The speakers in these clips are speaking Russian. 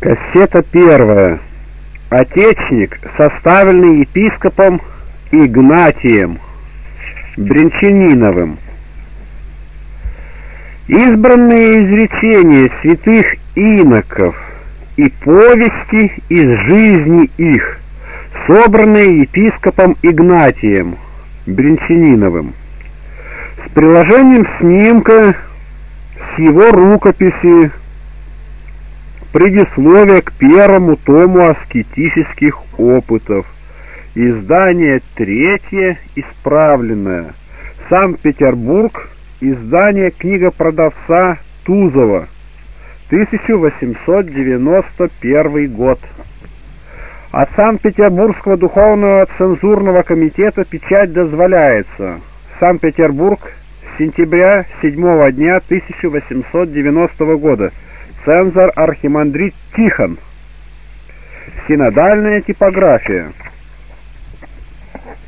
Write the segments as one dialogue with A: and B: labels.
A: Кассета первая. Отечник, составленный епископом Игнатием Бринчаниновым. Избранные изречения святых иноков и повести из жизни их, собранные епископом Игнатием Бринчаниновым, с приложением снимка с его рукописи Предисловие к первому тому аскетических опытов. Издание третье, исправленное. Санкт-Петербург. Издание книга продавца Тузова. 1891 год. От Санкт-Петербургского духовного цензурного комитета печать дозволяется. Санкт-Петербург, сентября 7 дня 1890 года. Цензор архимандрит Тихон. Синодальная типография.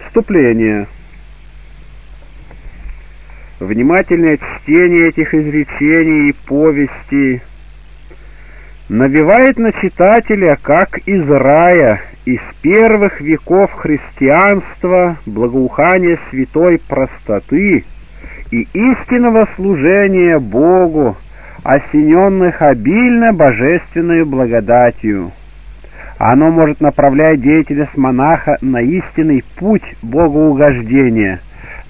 A: Вступление. Внимательное чтение этих изречений и повестей навевает на читателя, как из рая, из первых веков христианства, благоухание святой простоты и истинного служения Богу, осененных обильно божественной благодатью. Оно может направлять деятельность монаха на истинный путь богоугождения,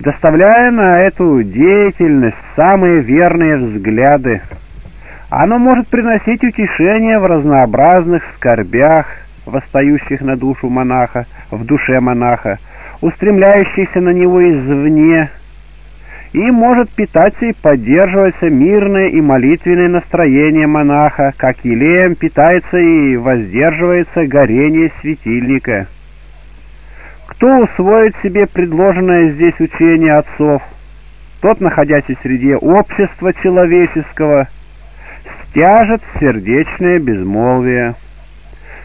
A: доставляя на эту деятельность самые верные взгляды. Оно может приносить утешение в разнообразных скорбях, восстающих на душу монаха, в душе монаха, устремляющихся на него извне, и может питаться и поддерживаться мирное и молитвенное настроение монаха, как елеем питается и воздерживается горение светильника. Кто усвоит себе предложенное здесь учение отцов, тот, находясь в среде общества человеческого, стяжет сердечное безмолвие.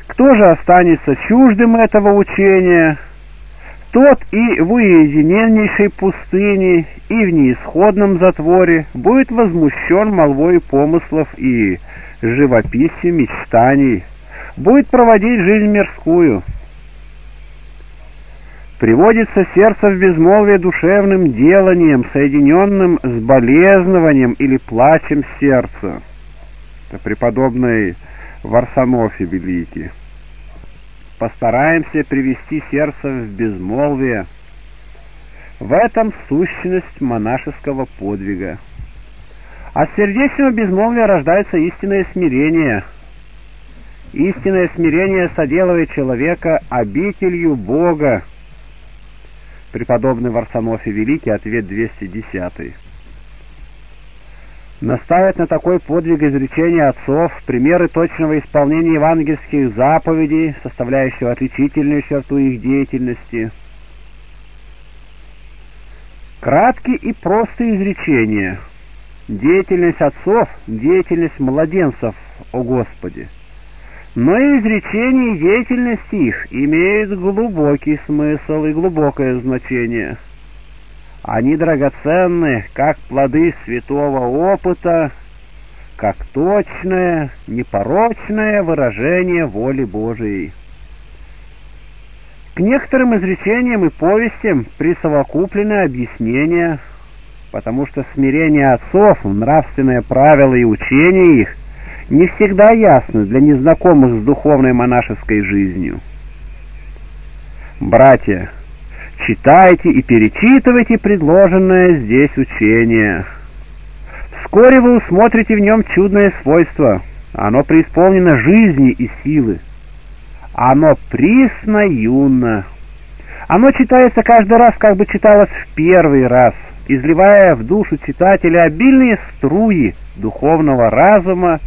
A: Кто же останется чуждым этого учения, тот и в уединеннейшей пустыне, и в неисходном затворе будет возмущен молвой помыслов и живописью мечтаний, будет проводить жизнь мирскую. Приводится сердце в безмолвие душевным деланием, соединенным с болезнованием или плачем сердца. Это преподобный Варсонофий Великий. Постараемся привести сердце в безмолвие. В этом сущность монашеского подвига. От сердечного безмолвия рождается истинное смирение. Истинное смирение соделывает человека обителью Бога. Преподобный Варсонофий Великий, ответ 210 наставят на такой подвиг изречения отцов, примеры точного исполнения евангельских заповедей, составляющего отличительную черту их деятельности. Краткие и простые изречения. Деятельность отцов, деятельность младенцев, о Господи. Но и изречения и деятельность их имеют глубокий смысл и глубокое значение – они драгоценны, как плоды святого опыта, как точное, непорочное выражение воли Божией. К некоторым изречениям и повестям присовокуплены объяснения, потому что смирение отцов, нравственные правила и учения их не всегда ясны для незнакомых с духовной монашеской жизнью. Братья, Читайте и перечитывайте предложенное здесь учение. Вскоре вы усмотрите в нем чудное свойство. Оно преисполнено жизни и силы. Оно присно юно. Оно читается каждый раз, как бы читалось в первый раз, изливая в душу читателя обильные струи духовного разума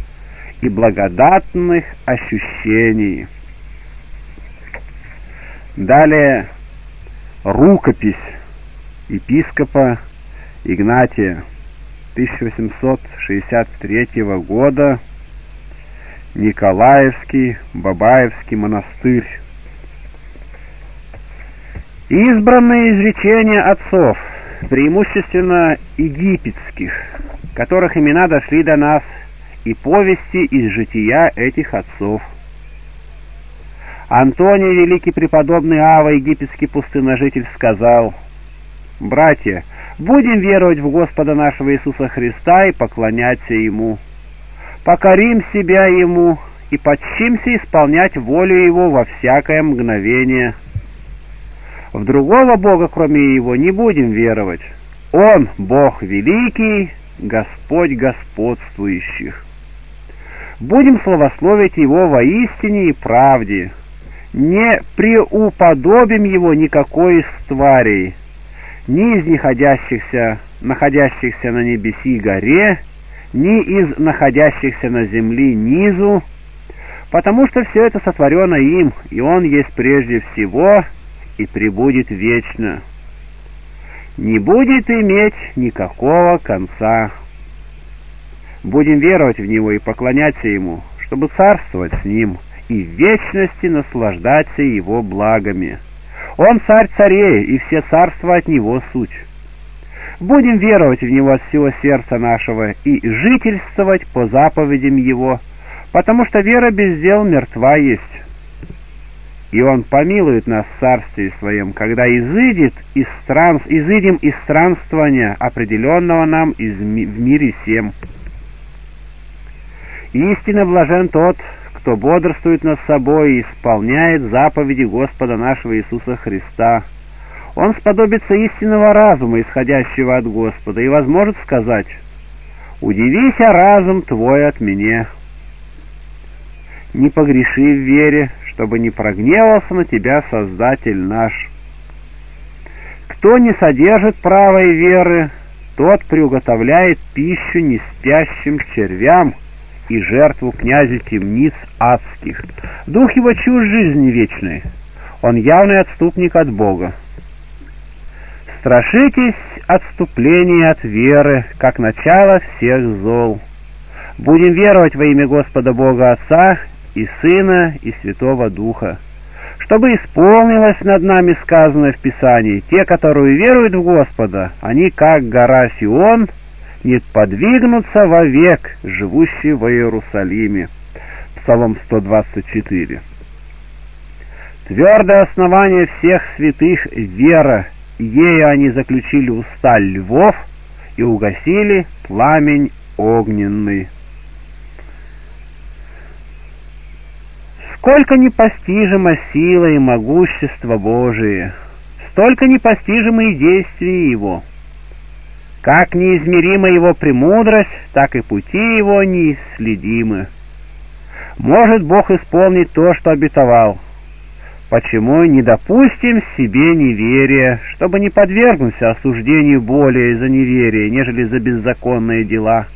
A: и благодатных ощущений. Далее Рукопись епископа Игнатия 1863 года, Николаевский Бабаевский монастырь. Избранные изречения отцов, преимущественно египетских, которых имена дошли до нас и повести из жития этих отцов. Антоний, великий преподобный Ава, египетский пустыножитель, сказал, «Братья, будем веровать в Господа нашего Иисуса Христа и поклоняться Ему. Покорим себя Ему и подчимся исполнять волю Его во всякое мгновение. В другого Бога, кроме Его, не будем веровать. Он — Бог великий, Господь господствующих. Будем славословить Его воистине и правде, не преуподобим Его никакой из тварей, ни из находящихся, находящихся на небеси горе, ни из находящихся на земли низу, потому что все это сотворено им, и Он есть прежде всего и пребудет вечно. Не будет иметь никакого конца. Будем веровать в Него и поклоняться Ему, чтобы царствовать с Ним и в вечности наслаждаться Его благами. Он царь царей, и все царства от Него суть. Будем веровать в Него от всего сердца нашего и жительствовать по заповедям Его, потому что вера без дел мертва есть. И Он помилует нас в Царстве Своем, когда изыдет из странств, изыдем из странствования, определенного нам из, в мире всем. Истинно блажен тот, кто бодрствует над собой и исполняет заповеди Господа нашего Иисуса Христа. Он сподобится истинного разума, исходящего от Господа, и возможет сказать «Удивися разум твой от меня». Не погреши в вере, чтобы не прогневался на тебя Создатель наш. Кто не содержит правой веры, тот приуготовляет пищу неспящим червям и жертву князю темниц адских. Дух его чужд жизни вечной, он явный отступник от Бога. Страшитесь отступления от веры, как начало всех зол. Будем веровать во имя Господа Бога Отца и Сына, и Святого Духа, чтобы исполнилось над нами сказанное в Писании, те, которые веруют в Господа, они, как гора Сион, не подвигнутся вовек, живущие в Иерусалиме. Псалом 124. Твердое основание всех святых — вера, ею они заключили уста львов и угасили пламень огненный. Сколько непостижимо сила и могущество Божие, столько непостижимы и действия Его. Как неизмерима Его премудрость, так и пути Его неисследимы. Может Бог исполнить то, что обетовал. Почему не допустим себе неверия, чтобы не подвергнуться осуждению более за неверие, нежели за беззаконные дела?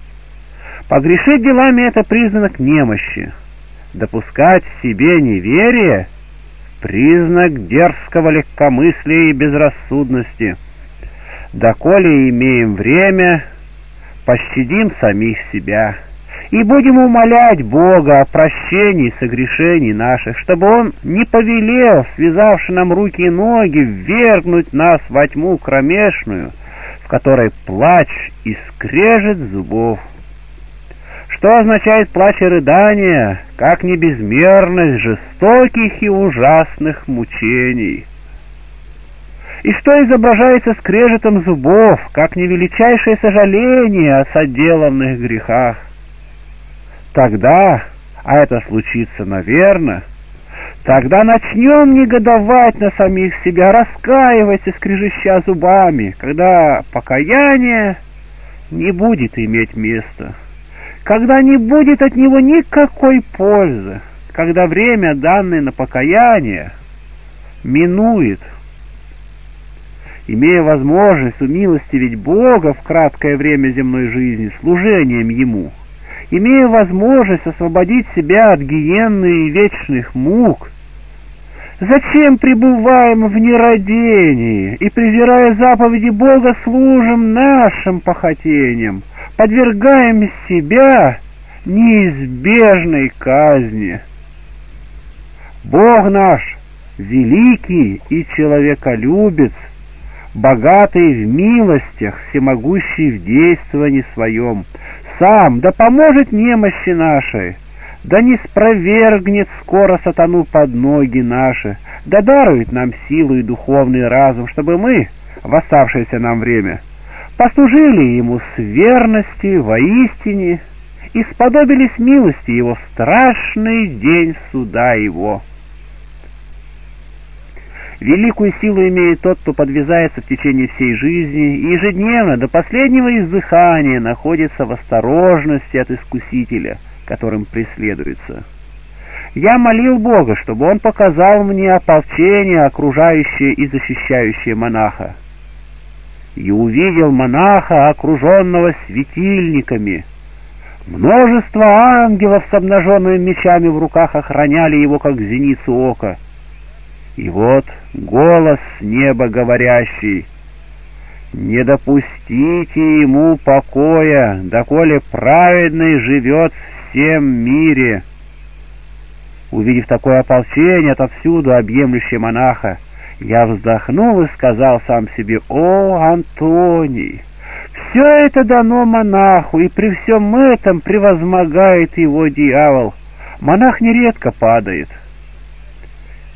A: Погрешить делами — это признак немощи допускать себе неверие — признак дерзкого легкомыслия и безрассудности. Доколе имеем время, пощадим самих себя и будем умолять Бога о прощении согрешений наших, чтобы Он не повелел, связавши нам руки и ноги, ввергнуть нас во тьму кромешную, в которой плач и скрежет зубов. Что означает плач и рыдание, как не безмерность жестоких и ужасных мучений? И что изображается скрежетом зубов, как не величайшее сожаление о соделанных грехах? Тогда, а это случится, наверное, тогда начнем негодовать на самих себя, раскаиваться, скрежеща зубами, когда покаяние не будет иметь места когда не будет от него никакой пользы, когда время, данное на покаяние, минует. Имея возможность умилостивить Бога в краткое время земной жизни служением Ему, имея возможность освободить себя от гиенны и вечных мук, Зачем пребываем в нерадении и, презирая заповеди Бога, служим нашим похотениям, подвергаем себя неизбежной казни. Бог наш великий и человеколюбец, богатый в милостях, всемогущий в действовании своем, сам, да поможет немощи нашей, да не спровергнет скоро сатану под ноги наши, да дарует нам силу и духовный разум, чтобы мы, в оставшееся нам время, послужили ему с верности, воистине, и сподобились милости его страшный день суда его. Великую силу имеет тот, кто подвязается в течение всей жизни и ежедневно до последнего издыхания находится в осторожности от искусителя, которым преследуется. Я молил Бога, чтобы Он показал мне ополчение, окружающее и защищающее монаха. И увидел монаха, окруженного светильниками. Множество ангелов с обнаженными мечами в руках охраняли его, как зеницу ока. И вот голос неба говорящий, «Не допустите ему покоя, доколе праведный живет в всем мире». Увидев такое ополчение отовсюду, объемлющее монаха, я вздохнул и сказал сам себе, «О, Антоний, все это дано монаху, и при всем этом превозмогает его дьявол. Монах нередко падает»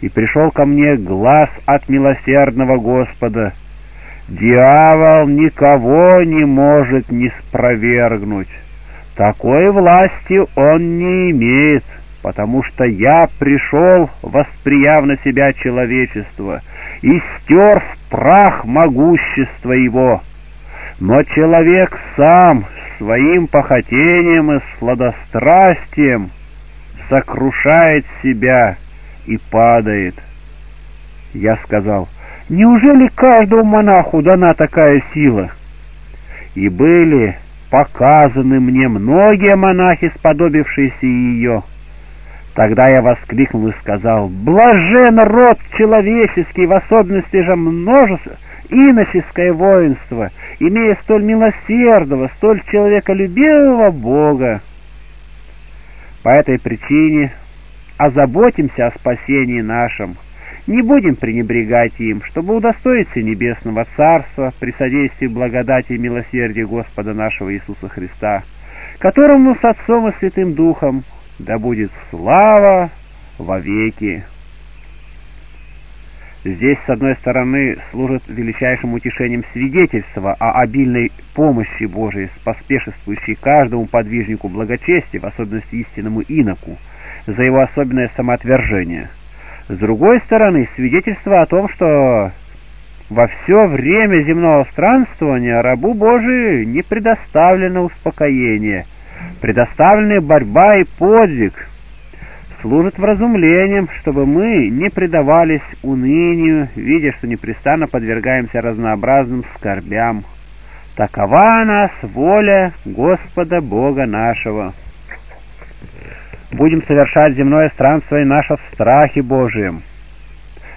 A: и пришел ко мне глаз от милосердного Господа. Дьявол никого не может не спровергнуть. Такой власти он не имеет, потому что я пришел, восприяв на себя человечество, и стер в прах могущество его. Но человек сам своим похотением и сладострастием сокрушает себя и падает. Я сказал, неужели каждому монаху дана такая сила? И были показаны мне многие монахи, сподобившиеся ее. Тогда я воскликнул и сказал, «Блажен род человеческий, в особенности же множество, иноческое воинство, имея столь милосердного, столь человеколюбивого Бога». По этой причине озаботимся о спасении нашем, не будем пренебрегать им, чтобы удостоиться небесного Царства при содействии благодати и милосердия Господа нашего Иисуса Христа, которому с Отцом и Святым Духом да будет слава во веки. Здесь, с одной стороны, служит величайшим утешением свидетельства о обильной помощи Божией, поспешествующей каждому подвижнику благочестия, в особенности истинному иноку, за его особенное самоотвержение. С другой стороны, свидетельство о том, что во все время земного странствования рабу Божию не предоставлено успокоение, предоставлены борьба и подвиг, служит вразумлением, чтобы мы не предавались унынию, видя, что непрестанно подвергаемся разнообразным скорбям. Такова нас воля Господа Бога нашего будем совершать земное странствие наше в страхе Божием.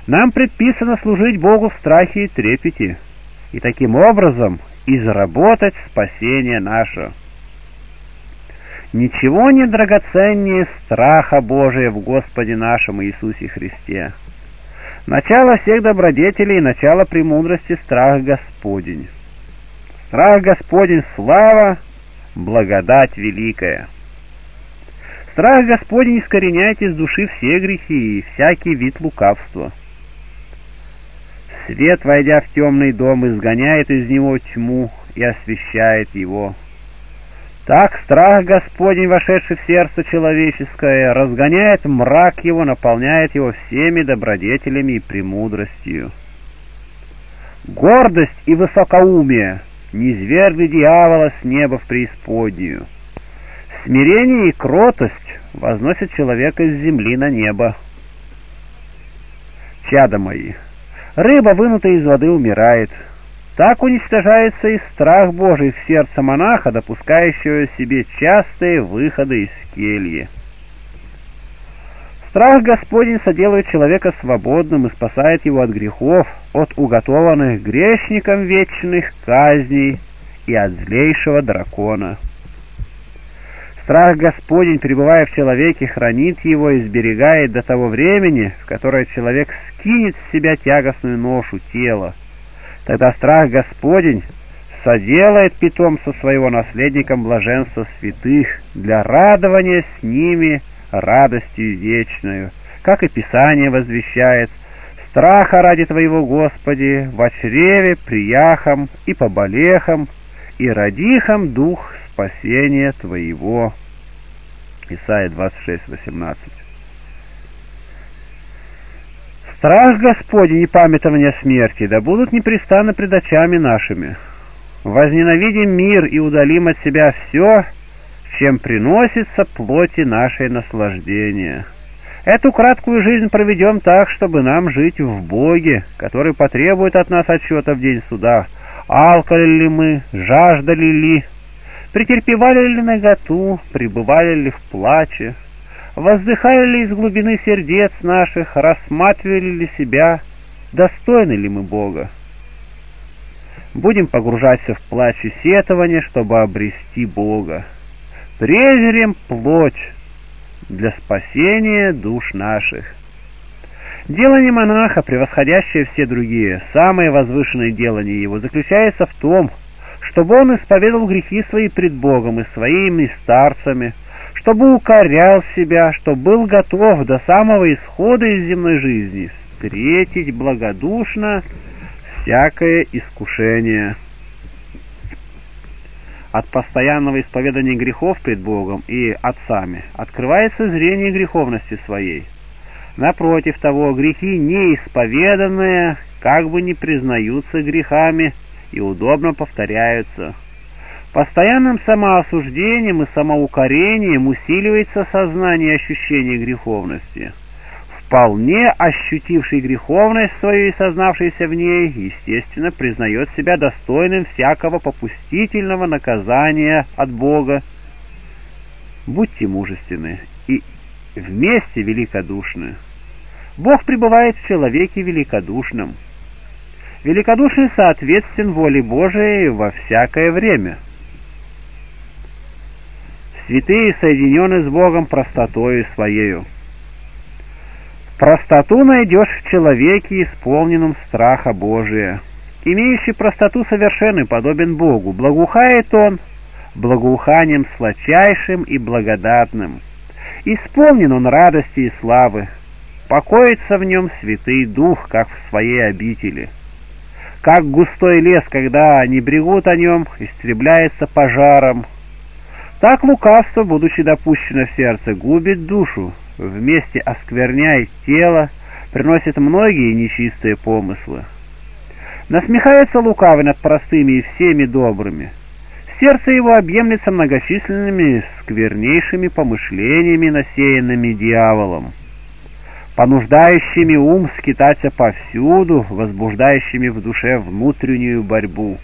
A: Нам предписано служить Богу в страхе и трепете, и таким образом изработать спасение наше. Ничего не драгоценнее страха Божия в Господе нашем Иисусе Христе. Начало всех добродетелей и начало премудрости — страх Господень. Страх Господень — слава, благодать великая. Страх Господень искореняет из души все грехи и всякий вид лукавства. Свет, войдя в темный дом, изгоняет из него тьму и освещает его. Так страх Господень, вошедший в сердце человеческое, разгоняет мрак его, наполняет его всеми добродетелями и премудростью. Гордость и высокоумие не звергли дьявола с неба в преисподнюю. Смирение и кротость возносят человека с земли на небо. Чада мои, рыба, вынутая из воды, умирает. Так уничтожается и страх Божий в сердце монаха, допускающего себе частые выходы из кельи. Страх Господень соделает человека свободным и спасает его от грехов, от уготованных грешникам вечных казней и от злейшего дракона. Страх Господень, пребывая в человеке, хранит его и сберегает до того времени, в которое человек скинет с себя тягостную ношу тела. Тогда страх Господень соделает питомца своего наследником блаженства святых для радования с ними радостью вечную, как и Писание возвещает, страха ради Твоего, Господи, в чреве, прияхом и поболехом, и родихом дух спасения Твоего. Исайя 26, 18. Страх Господень и памятование смерти да будут непрестанно пред очами нашими. Возненавидим мир и удалим от себя все, чем приносится плоти нашей наслаждение. Эту краткую жизнь проведем так, чтобы нам жить в Боге, который потребует от нас отчета в день суда. Алкали ли мы, жаждали ли, претерпевали ли наготу, пребывали ли в плаче, воздыхали ли из глубины сердец наших, рассматривали ли себя, достойны ли мы Бога. Будем погружаться в плач и сетование, чтобы обрести Бога. Презрем плоть для спасения душ наших. Делание монаха, превосходящее все другие, самое возвышенное делание его, заключается в том, чтобы он исповедовал грехи свои пред Богом и своими старцами, чтобы укорял себя, чтобы был готов до самого исхода из земной жизни встретить благодушно всякое искушение. От постоянного исповедания грехов пред Богом и отцами открывается зрение греховности своей. Напротив того, грехи неисповеданные как бы не признаются грехами и удобно повторяются. Постоянным самоосуждением и самоукорением усиливается сознание и ощущение греховности. Вполне ощутивший греховность свою и сознавшийся в ней, естественно, признает себя достойным всякого попустительного наказания от Бога. Будьте мужественны и вместе великодушны. Бог пребывает в человеке великодушном. Великодушный соответствен воле Божией во всякое время – Святые соединены с Богом простотою своею. Простоту найдешь в человеке, исполненном страха Божия. Имеющий простоту совершенный подобен Богу, благоухает он благоуханием сладчайшим и благодатным. Исполнен он радости и славы, покоится в нем святый дух, как в своей обители. Как густой лес, когда не брегут о нем, истребляется пожаром, так лукавство, будучи допущено в сердце, губит душу, вместе оскверняет тело, приносит многие нечистые помыслы. Насмехается лукавый над простыми и всеми добрыми. Сердце его объемлется многочисленными сквернейшими помышлениями, насеянными дьяволом, понуждающими ум скитаться повсюду, возбуждающими в душе внутреннюю борьбу.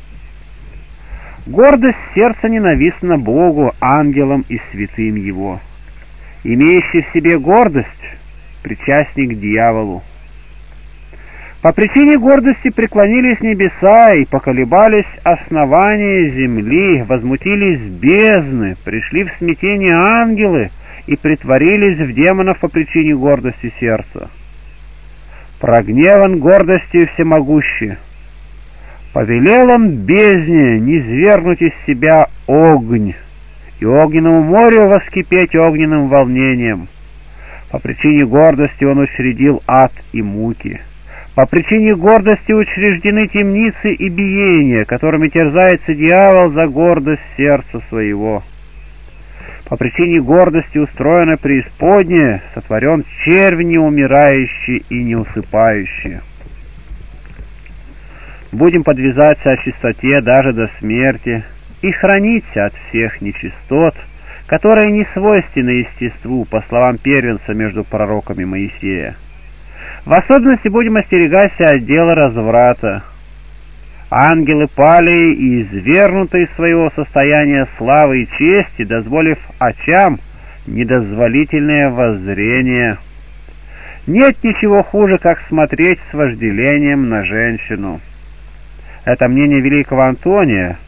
A: Гордость сердца ненавистна Богу, ангелам и святым Его. Имеющий в себе гордость — причастник дьяволу. По причине гордости преклонились небеса и поколебались основания земли, возмутились бездны, пришли в смятение ангелы и притворились в демонов по причине гордости сердца. Прогневан гордостью всемогущий, Повелел он бездне низвергнуть из себя огонь, и огненному морю воскипеть огненным волнением. По причине гордости он учредил ад и муки. По причине гордости учреждены темницы и биения, которыми терзается дьявол за гордость сердца своего. По причине гордости устроена преисподняя, сотворен червь неумирающий и неусыпающий. Будем подвязаться о чистоте даже до смерти и храниться от всех нечистот, которые не свойственны естеству, по словам первенца между пророками Моисея. В особенности будем остерегаться от дела разврата. Ангелы пали и извернуты из своего состояния славы и чести, дозволив очам недозволительное воззрение. Нет ничего хуже, как смотреть с вожделением на женщину. Это мнение великого Антония,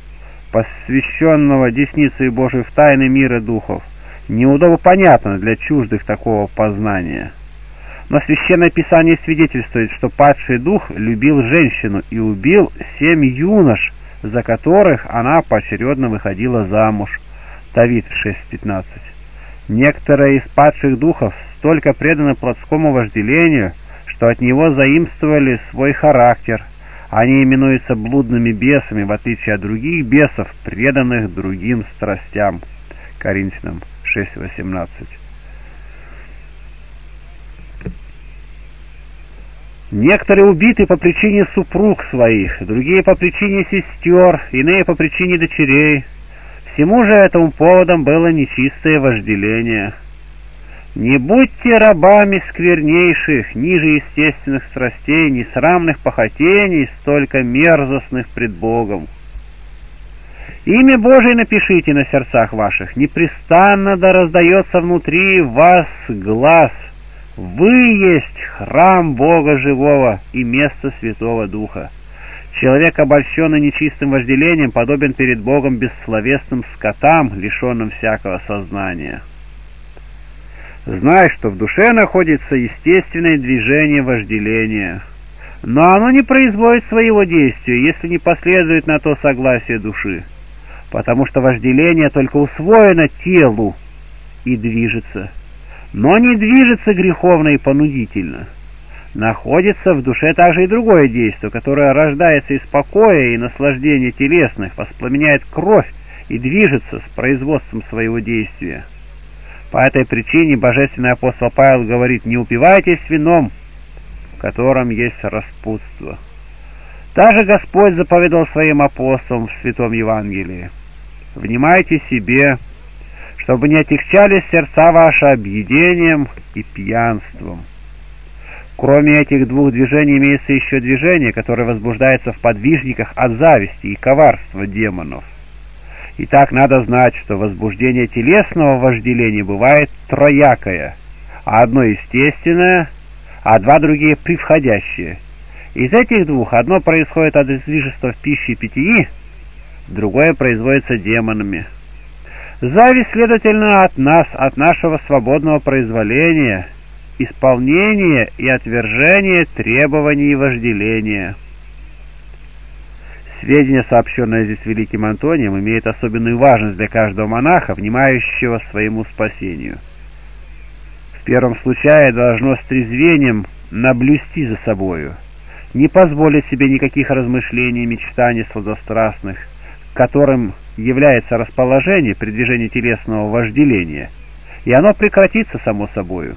A: посвященного деснице Божией в тайны мира духов, неудобно понятно для чуждых такого познания. Но Священное Писание свидетельствует, что падший дух любил женщину и убил семь юнош за которых она поочередно выходила замуж. Тавид 6.15. Некоторые из падших духов столько преданы плотскому вожделению, что от него заимствовали свой характер. Они именуются блудными бесами, в отличие от других бесов, преданных другим страстям. Коринфянам 6.18. Некоторые убиты по причине супруг своих, другие по причине сестер, иные по причине дочерей. Всему же этому поводом было нечистое вожделение. Не будьте рабами сквернейших, ниже естественных страстей, несрамных похотений, столько мерзостных пред Богом. Имя Божие напишите на сердцах ваших, непрестанно да раздается внутри вас глаз — вы есть храм Бога живого и место Святого Духа. Человек, обольщенный нечистым вожделением, подобен перед Богом бессловесным скотам, лишенным всякого сознания. Знай, что в душе находится естественное движение вожделения, но оно не производит своего действия, если не последует на то согласие души, потому что вожделение только усвоено телу и движется – но не движется греховно и понудительно. Находится в душе также и другое действие, которое рождается из покоя и наслаждения телесных, воспламеняет кровь и движется с производством своего действия. По этой причине божественный апостол Павел говорит, не упивайтесь вином, в котором есть распутство. Также Господь заповедал своим апостолам в Святом Евангелии, «Внимайте себе, чтобы не отягчались сердца ваши объедением и пьянством. Кроме этих двух движений имеется еще движение, которое возбуждается в подвижниках от зависти и коварства демонов. Итак, надо знать, что возбуждение телесного вожделения бывает троякое, а одно естественное, а два другие превходящие. Из этих двух одно происходит от излишества в пище и питьи, другое производится демонами. Зависть, следовательно, от нас, от нашего свободного произволения, исполнения и отвержения требований и вожделения. Сведения, сообщенные здесь Великим Антонием, имеют особенную важность для каждого монаха, внимающего своему спасению. В первом случае должно с трезвением наблюсти за собою, не позволить себе никаких размышлений и мечтаний сладострастных, которым является расположение при движении телесного вожделения, и оно прекратится само собою.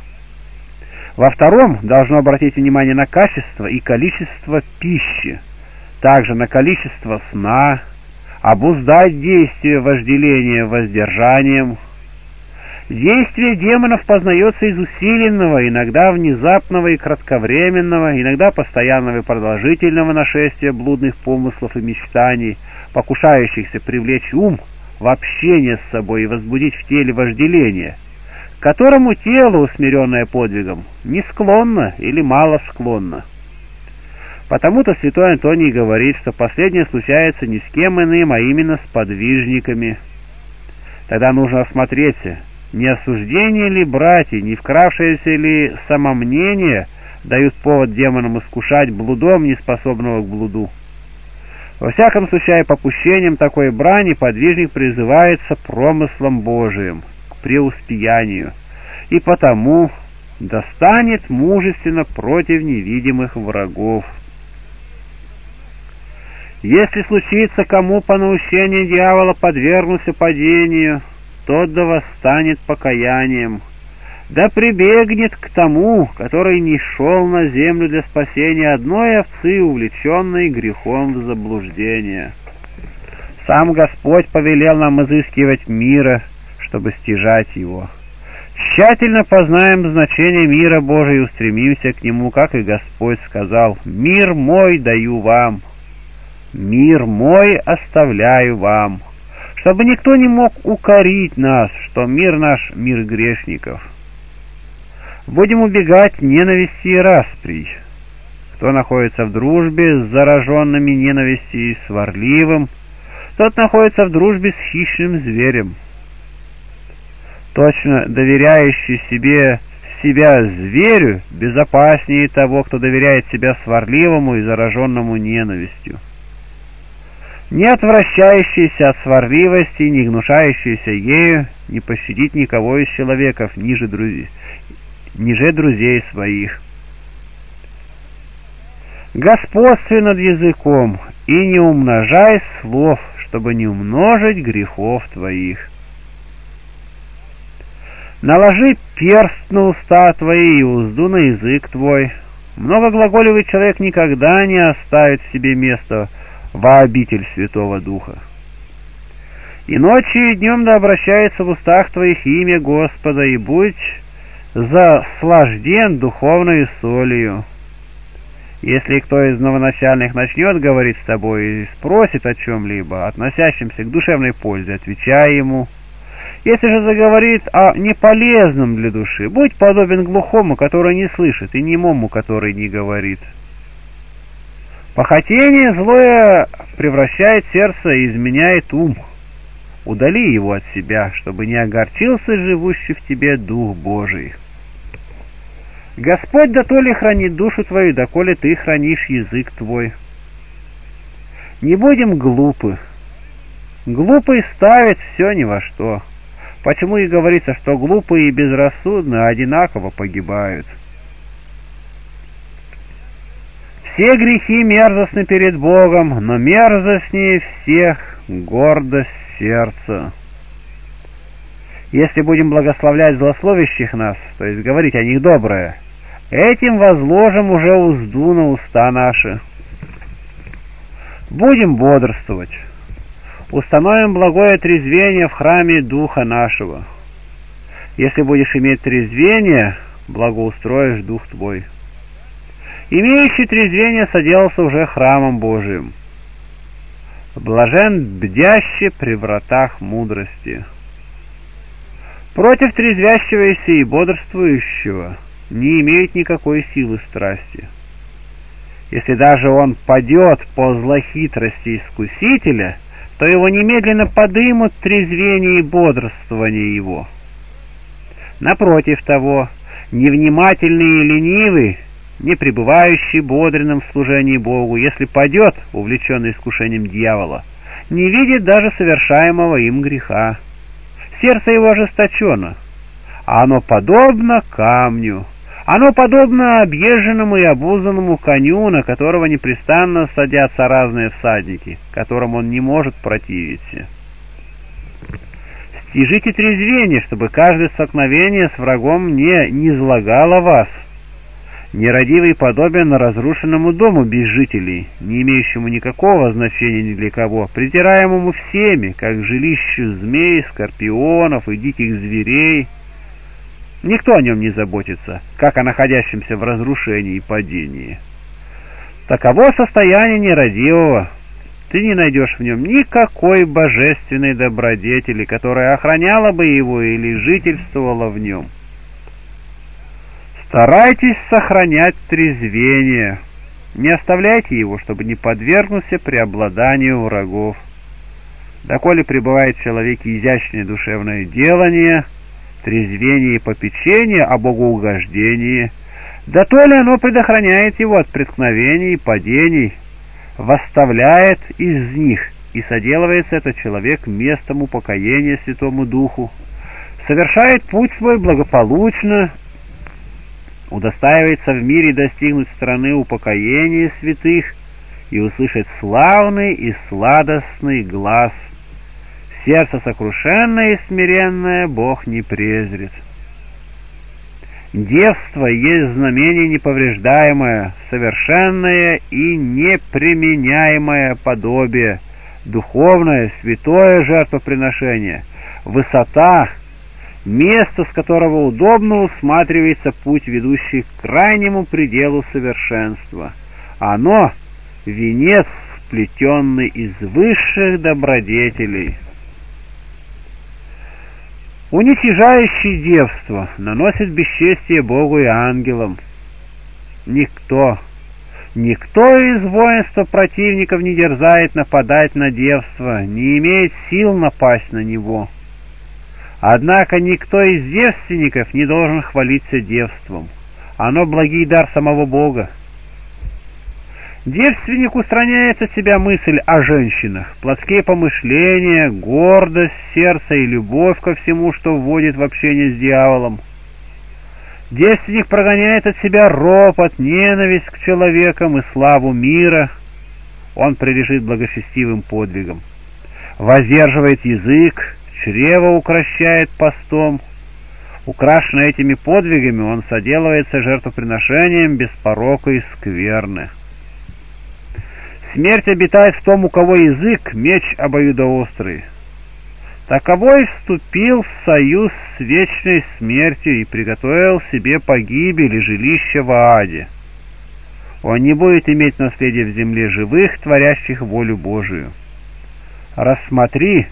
A: Во втором должно обратить внимание на качество и количество пищи, также на количество сна, обуздать действие вожделения воздержанием. Действие демонов познается из усиленного, иногда внезапного и кратковременного, иногда постоянного и продолжительного нашествия блудных помыслов и мечтаний – покушающихся привлечь ум в общение с собой и возбудить в теле вожделение, которому тело, усмиренное подвигом, не склонно или мало склонно. Потому-то святой Антоний говорит, что последнее случается не с кем иным, а именно с подвижниками. Тогда нужно осмотреться, не осуждение ли братья, не вкравшееся ли самомнение дают повод демонам искушать блудом неспособного к блуду. Во всяком случае, попущением такой брани подвижник призывается промыслом Божиим к преуспеянию, и потому достанет мужественно против невидимых врагов. Если случится кому по наущению дьявола подвергнуться падению, тот да восстанет покаянием — да прибегнет к тому, который не шел на землю для спасения одной овцы, увлеченной грехом в заблуждение. Сам Господь повелел нам изыскивать мира, чтобы стяжать его. Тщательно познаем значение мира Божия и устремимся к нему, как и Господь сказал, «Мир мой даю вам, мир мой оставляю вам» чтобы никто не мог укорить нас, что мир наш — мир грешников. Будем убегать ненависти и распри. Кто находится в дружбе с зараженными ненавистью и сварливым, тот находится в дружбе с хищным зверем. Точно доверяющий себе себя зверю безопаснее того, кто доверяет себя сварливому и зараженному ненавистью. не отвращающийся от сварливости, не гнушающийся ею, не пощадить никого из человеков ниже, друзей, ниже друзей своих. Господствуй над языком и не умножай слов, чтобы не умножить грехов твоих. Наложи перст на уста твои и узду на язык твой. Многоглаголевый человек никогда не оставит в себе место во обитель Святого Духа. И ночью и днем да обращается в устах твоих имя Господа, и будь заслажден духовной солью. Если кто из новоначальных начнет говорить с тобой и спросит о чем-либо, относящемся к душевной пользе, отвечай ему. Если же заговорит о неполезном для души, будь подобен глухому, который не слышит, и немому, который не говорит. Похотение злое превращает сердце и изменяет ум. Удали его от себя, чтобы не огорчился живущий в тебе Дух Божий. Господь да то ли хранит душу твою, доколе ты хранишь язык твой. Не будем глупы. Глупый ставит все ни во что. Почему и говорится, что глупые и безрассудные одинаково погибают. Все грехи мерзостны перед Богом, но мерзостнее всех гордость сердца. Если будем благословлять злословящих нас, то есть говорить о них доброе, этим возложим уже узду на уста наши. Будем бодрствовать. Установим благое трезвение в храме Духа нашего. Если будешь иметь трезвение, благоустроишь Дух твой. Имеющий трезвение соделался уже храмом Божиим. Блажен бдящий при вратах мудрости. Против трезвящегося и бодрствующего не имеет никакой силы страсти. Если даже он падет по злохитрости искусителя, то его немедленно подымут трезвение и бодрствование его. Напротив того, невнимательный и ленивый, не пребывающий бодренным в служении Богу, если падет, увлеченный искушением дьявола, не видит даже совершаемого им греха сердце его ожесточено, а оно подобно камню, оно подобно объезженному и обузанному коню, на которого непрестанно садятся разные всадники, которым он не может противиться. Стяжите трезвение, чтобы каждое столкновение с врагом не низлагало вас, Нерадивый подобен разрушенному дому без жителей, не имеющему никакого значения ни для кого, презираемому всеми, как жилищу змей, скорпионов и диких зверей. Никто о нем не заботится, как о находящемся в разрушении и падении. Таково состояние нерадивого. Ты не найдешь в нем никакой божественной добродетели, которая охраняла бы его или жительствовала в нем. Старайтесь сохранять трезвение. Не оставляйте его, чтобы не подвергнуться преобладанию врагов. Доколе пребывает в человеке изящное душевное делание, трезвение и попечение о богоугождении, да то ли оно предохраняет его от преткновений и падений, восставляет из них, и соделывается этот человек местом упокоения Святому Духу, совершает путь свой благополучно удостаивается в мире достигнуть страны упокоения святых и услышать славный и сладостный глаз. Сердце сокрушенное и смиренное Бог не презрит. Девство есть знамение неповреждаемое, совершенное и неприменяемое подобие, духовное, святое жертвоприношение, высота — место, с которого удобно усматривается путь, ведущий к крайнему пределу совершенства. Оно — венец, сплетенный из высших добродетелей. Уничижающий девство наносит бесчестие Богу и ангелам. Никто, никто из воинства противников не дерзает нападать на девство, не имеет сил напасть на него. Однако никто из девственников не должен хвалиться девством. Оно благий дар самого Бога. Девственник устраняет от себя мысль о женщинах, плотские помышления, гордость сердца и любовь ко всему, что вводит в общение с дьяволом. Девственник прогоняет от себя ропот, ненависть к человекам и славу мира. Он прилежит благочестивым подвигам. Воздерживает язык, чрево укращает постом. Украшенный этими подвигами, он соделывается жертвоприношением без порока и скверны. Смерть обитает в том, у кого язык, меч обоюдоострый. Таковой вступил в союз с вечной смертью и приготовил себе погибель и жилище в аде. Он не будет иметь наследия в земле живых, творящих волю Божию. Рассмотри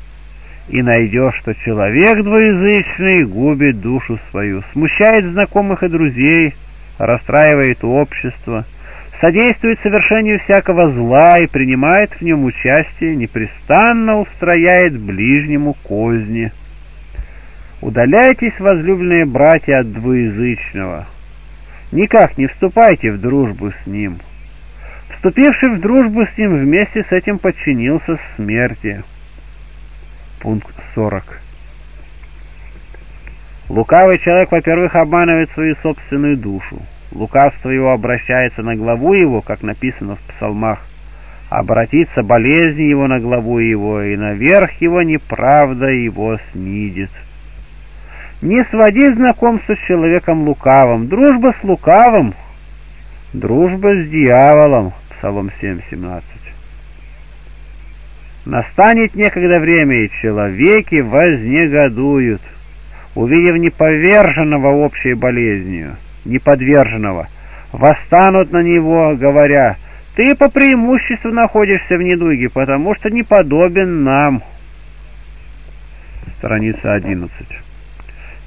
A: и найдешь, что человек двоязычный губит душу свою, смущает знакомых и друзей, расстраивает общество — содействует совершению всякого зла и принимает в нем участие, непрестанно устрояет ближнему козни. Удаляйтесь, возлюбленные братья, от двуязычного. Никак не вступайте в дружбу с ним. Вступивший в дружбу с ним вместе с этим подчинился смерти. Пункт 40. Лукавый человек, во-первых, обманывает свою собственную душу. Лукавство его обращается на главу его, как написано в псалмах. Обратится болезнь его на главу его, и наверх его неправда его снидет. Не своди знакомство с человеком лукавым. Дружба с лукавым, дружба с дьяволом. Псалом 7.17. Настанет некогда время, и человеки вознегодуют, увидев неповерженного общей болезнью неподверженного, восстанут на него, говоря, «Ты по преимуществу находишься в недуге, потому что не подобен нам». Страница 11.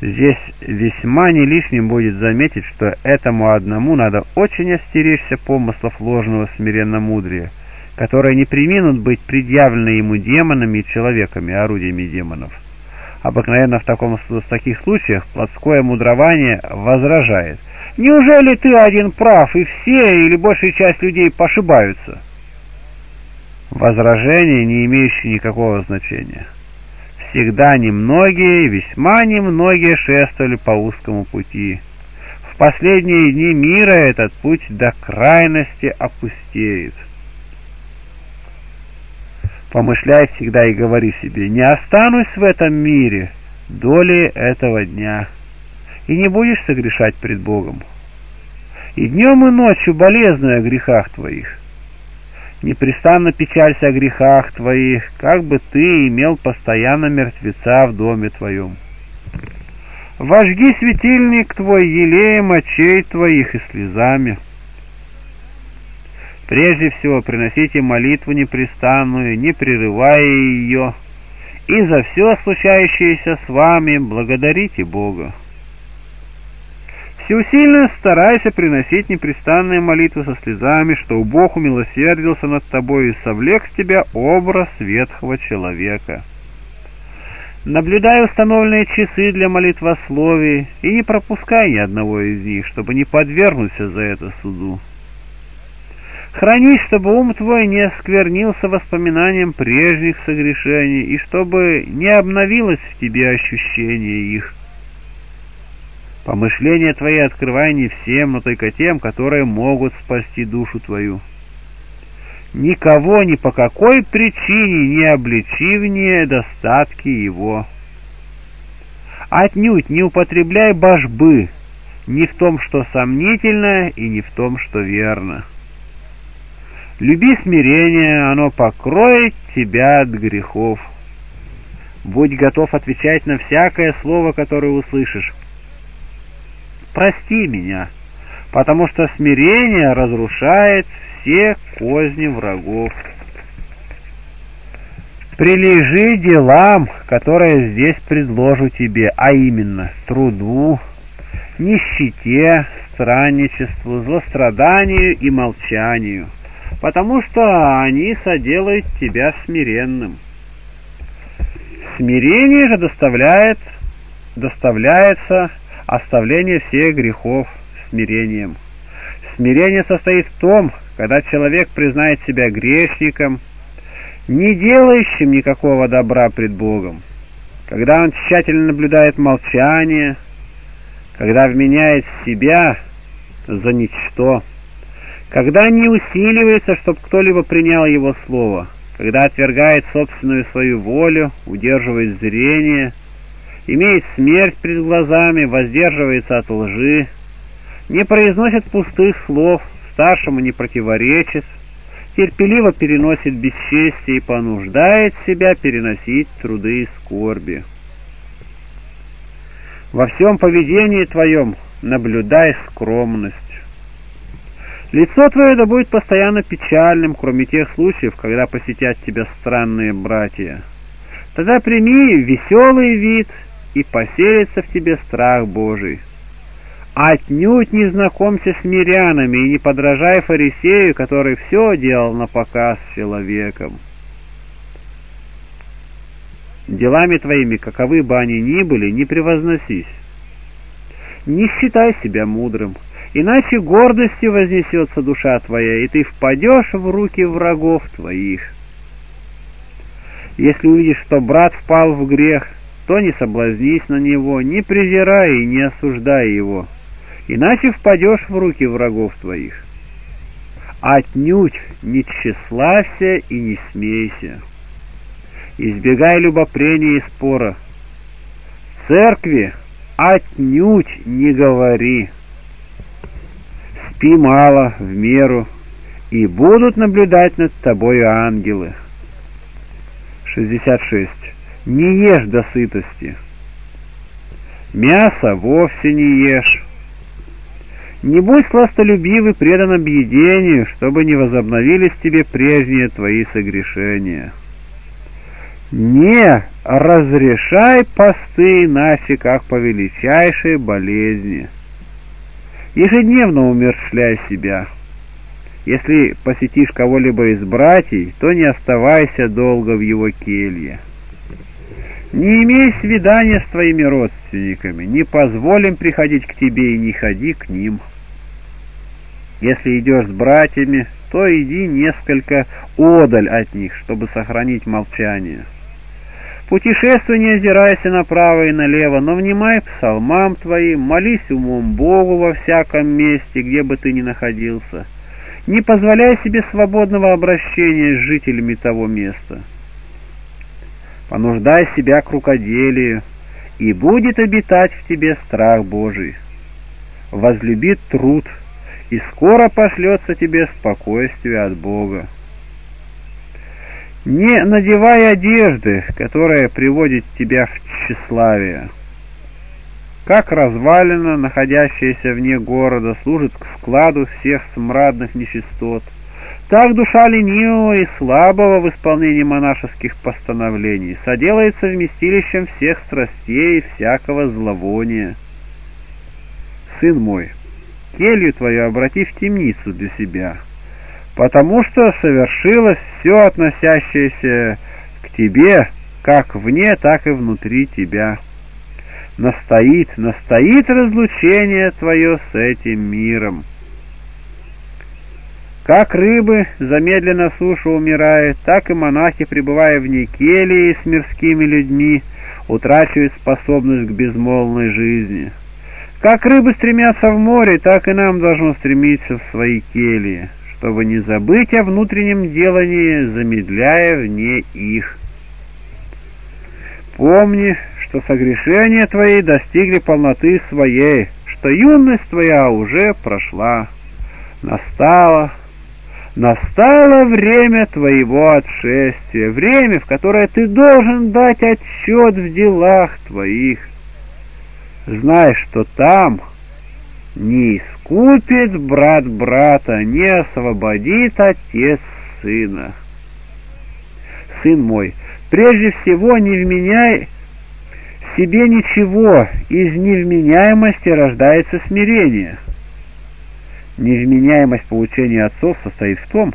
A: Здесь весьма не лишним будет заметить, что этому одному надо очень остеречься помыслов ложного смиренно-мудрия, которые не приминут быть предъявлены ему демонами и человеками, орудиями демонов. Обыкновенно в, таком, в таких случаях плотское мудрование возражает. Неужели ты один прав, и все или большая часть людей пошибаются? Возражение, не имеющее никакого значения. Всегда немногие, весьма немногие шествовали по узкому пути. В последние дни мира этот путь до крайности опустеет. Помышляй всегда и говори себе, не останусь в этом мире доли этого дня, и не будешь согрешать пред Богом. И днем и ночью болезную о грехах твоих. Непрестанно печалься о грехах твоих, как бы ты имел постоянно мертвеца в доме твоем. Вожги светильник твой елеем очей твоих и слезами. Прежде всего приносите молитву непрестанную, не прерывая ее, и за все случающееся с вами благодарите Бога. Всеусильно старайся приносить непрестанные молитвы со слезами, что Бог умилосердился над тобой и совлек с тебя образ ветхого человека. Наблюдай установленные часы для молитвословий и не пропускай ни одного из них, чтобы не подвергнуться за это суду. Храни, чтобы ум твой не осквернился воспоминанием прежних согрешений, и чтобы не обновилось в тебе ощущение их. Помышления твои открывай не всем, но только тем, которые могут спасти душу твою. Никого ни по какой причине не обличи в недостатки его. Отнюдь не употребляй божбы ни в том, что сомнительно, и ни в том, что верно. Люби смирение, оно покроет тебя от грехов. Будь готов отвечать на всякое слово, которое услышишь. Прости меня, потому что смирение разрушает все козни врагов. Прилежи делам, которые здесь предложу тебе, а именно труду, нищете, странничеству, злостраданию и молчанию потому что они соделают тебя смиренным. Смирение же доставляет, доставляется оставление всех грехов смирением. Смирение состоит в том, когда человек признает себя грешником, не делающим никакого добра пред Богом, когда он тщательно наблюдает молчание, когда вменяет себя за ничто, когда не усиливается, чтобы кто-либо принял его слово, когда отвергает собственную свою волю, удерживает зрение, имеет смерть перед глазами, воздерживается от лжи, не произносит пустых слов, старшему не противоречит, терпеливо переносит бесчестие и понуждает себя переносить труды и скорби. Во всем поведении твоем наблюдай скромность. Лицо твое да будет постоянно печальным, кроме тех случаев, когда посетят тебя странные братья. Тогда прими веселый вид, и поселится в тебе страх Божий. Отнюдь не знакомься с мирянами и не подражай фарисею, который все делал на показ человеком. Делами твоими, каковы бы они ни были, не превозносись. Не считай себя мудрым, иначе гордостью вознесется душа твоя, и ты впадешь в руки врагов твоих. Если увидишь, что брат впал в грех, то не соблазнись на него, не презирай и не осуждай его, иначе впадешь в руки врагов твоих. Отнюдь не тщеславься и не смейся. Избегай любопрения и спора. В церкви отнюдь не говори. Спи мало, в меру, и будут наблюдать над тобою ангелы. 66. Не ешь до сытости. Мясо вовсе не ешь. Не будь сластолюбивый, предан объедению, чтобы не возобновились тебе прежние твои согрешения. Не разрешай посты иначе, как по величайшей болезни. Ежедневно умершляй себя. Если посетишь кого-либо из братьев, то не оставайся долго в его келье. Не имей свидания с твоими родственниками, не позволим приходить к тебе и не ходи к ним. Если идешь с братьями, то иди несколько одаль от них, чтобы сохранить молчание. Путешествуй, не озирайся направо и налево, но внимай псалмам твоим, молись умом Богу во всяком месте, где бы ты ни находился. Не позволяй себе свободного обращения с жителями того места. Понуждай себя к рукоделию, и будет обитать в тебе страх Божий. Возлюби труд — и скоро пошлется тебе спокойствие от Бога. Не надевай одежды, которая приводит тебя в тщеславие. Как развалина, находящаяся вне города, служит к складу всех смрадных нечистот, так душа ленивого и слабого в исполнении монашеских постановлений соделается вместилищем всех страстей и всякого зловония. Сын мой, келью твою обрати в темницу для себя, потому что совершилось все относящееся к тебе, как вне, так и внутри тебя. Настоит, настоит разлучение твое с этим миром. Как рыбы замедленно суша умирают, так и монахи, пребывая в Никелии с мирскими людьми, утрачивают способность к безмолвной жизни. Как рыбы стремятся в море, так и нам должно стремиться в свои кельи, чтобы не забыть о внутреннем делании, замедляя вне их. Помни, что согрешения твои достигли полноты своей, что юность твоя уже прошла. Настало, настало время твоего отшествия, время, в которое ты должен дать отчет в делах твоих знай, что там не искупит брат брата, не освободит отец сына. Сын мой, прежде всего не вменяй себе ничего, из невменяемости рождается смирение. Невменяемость получения отцов состоит в том,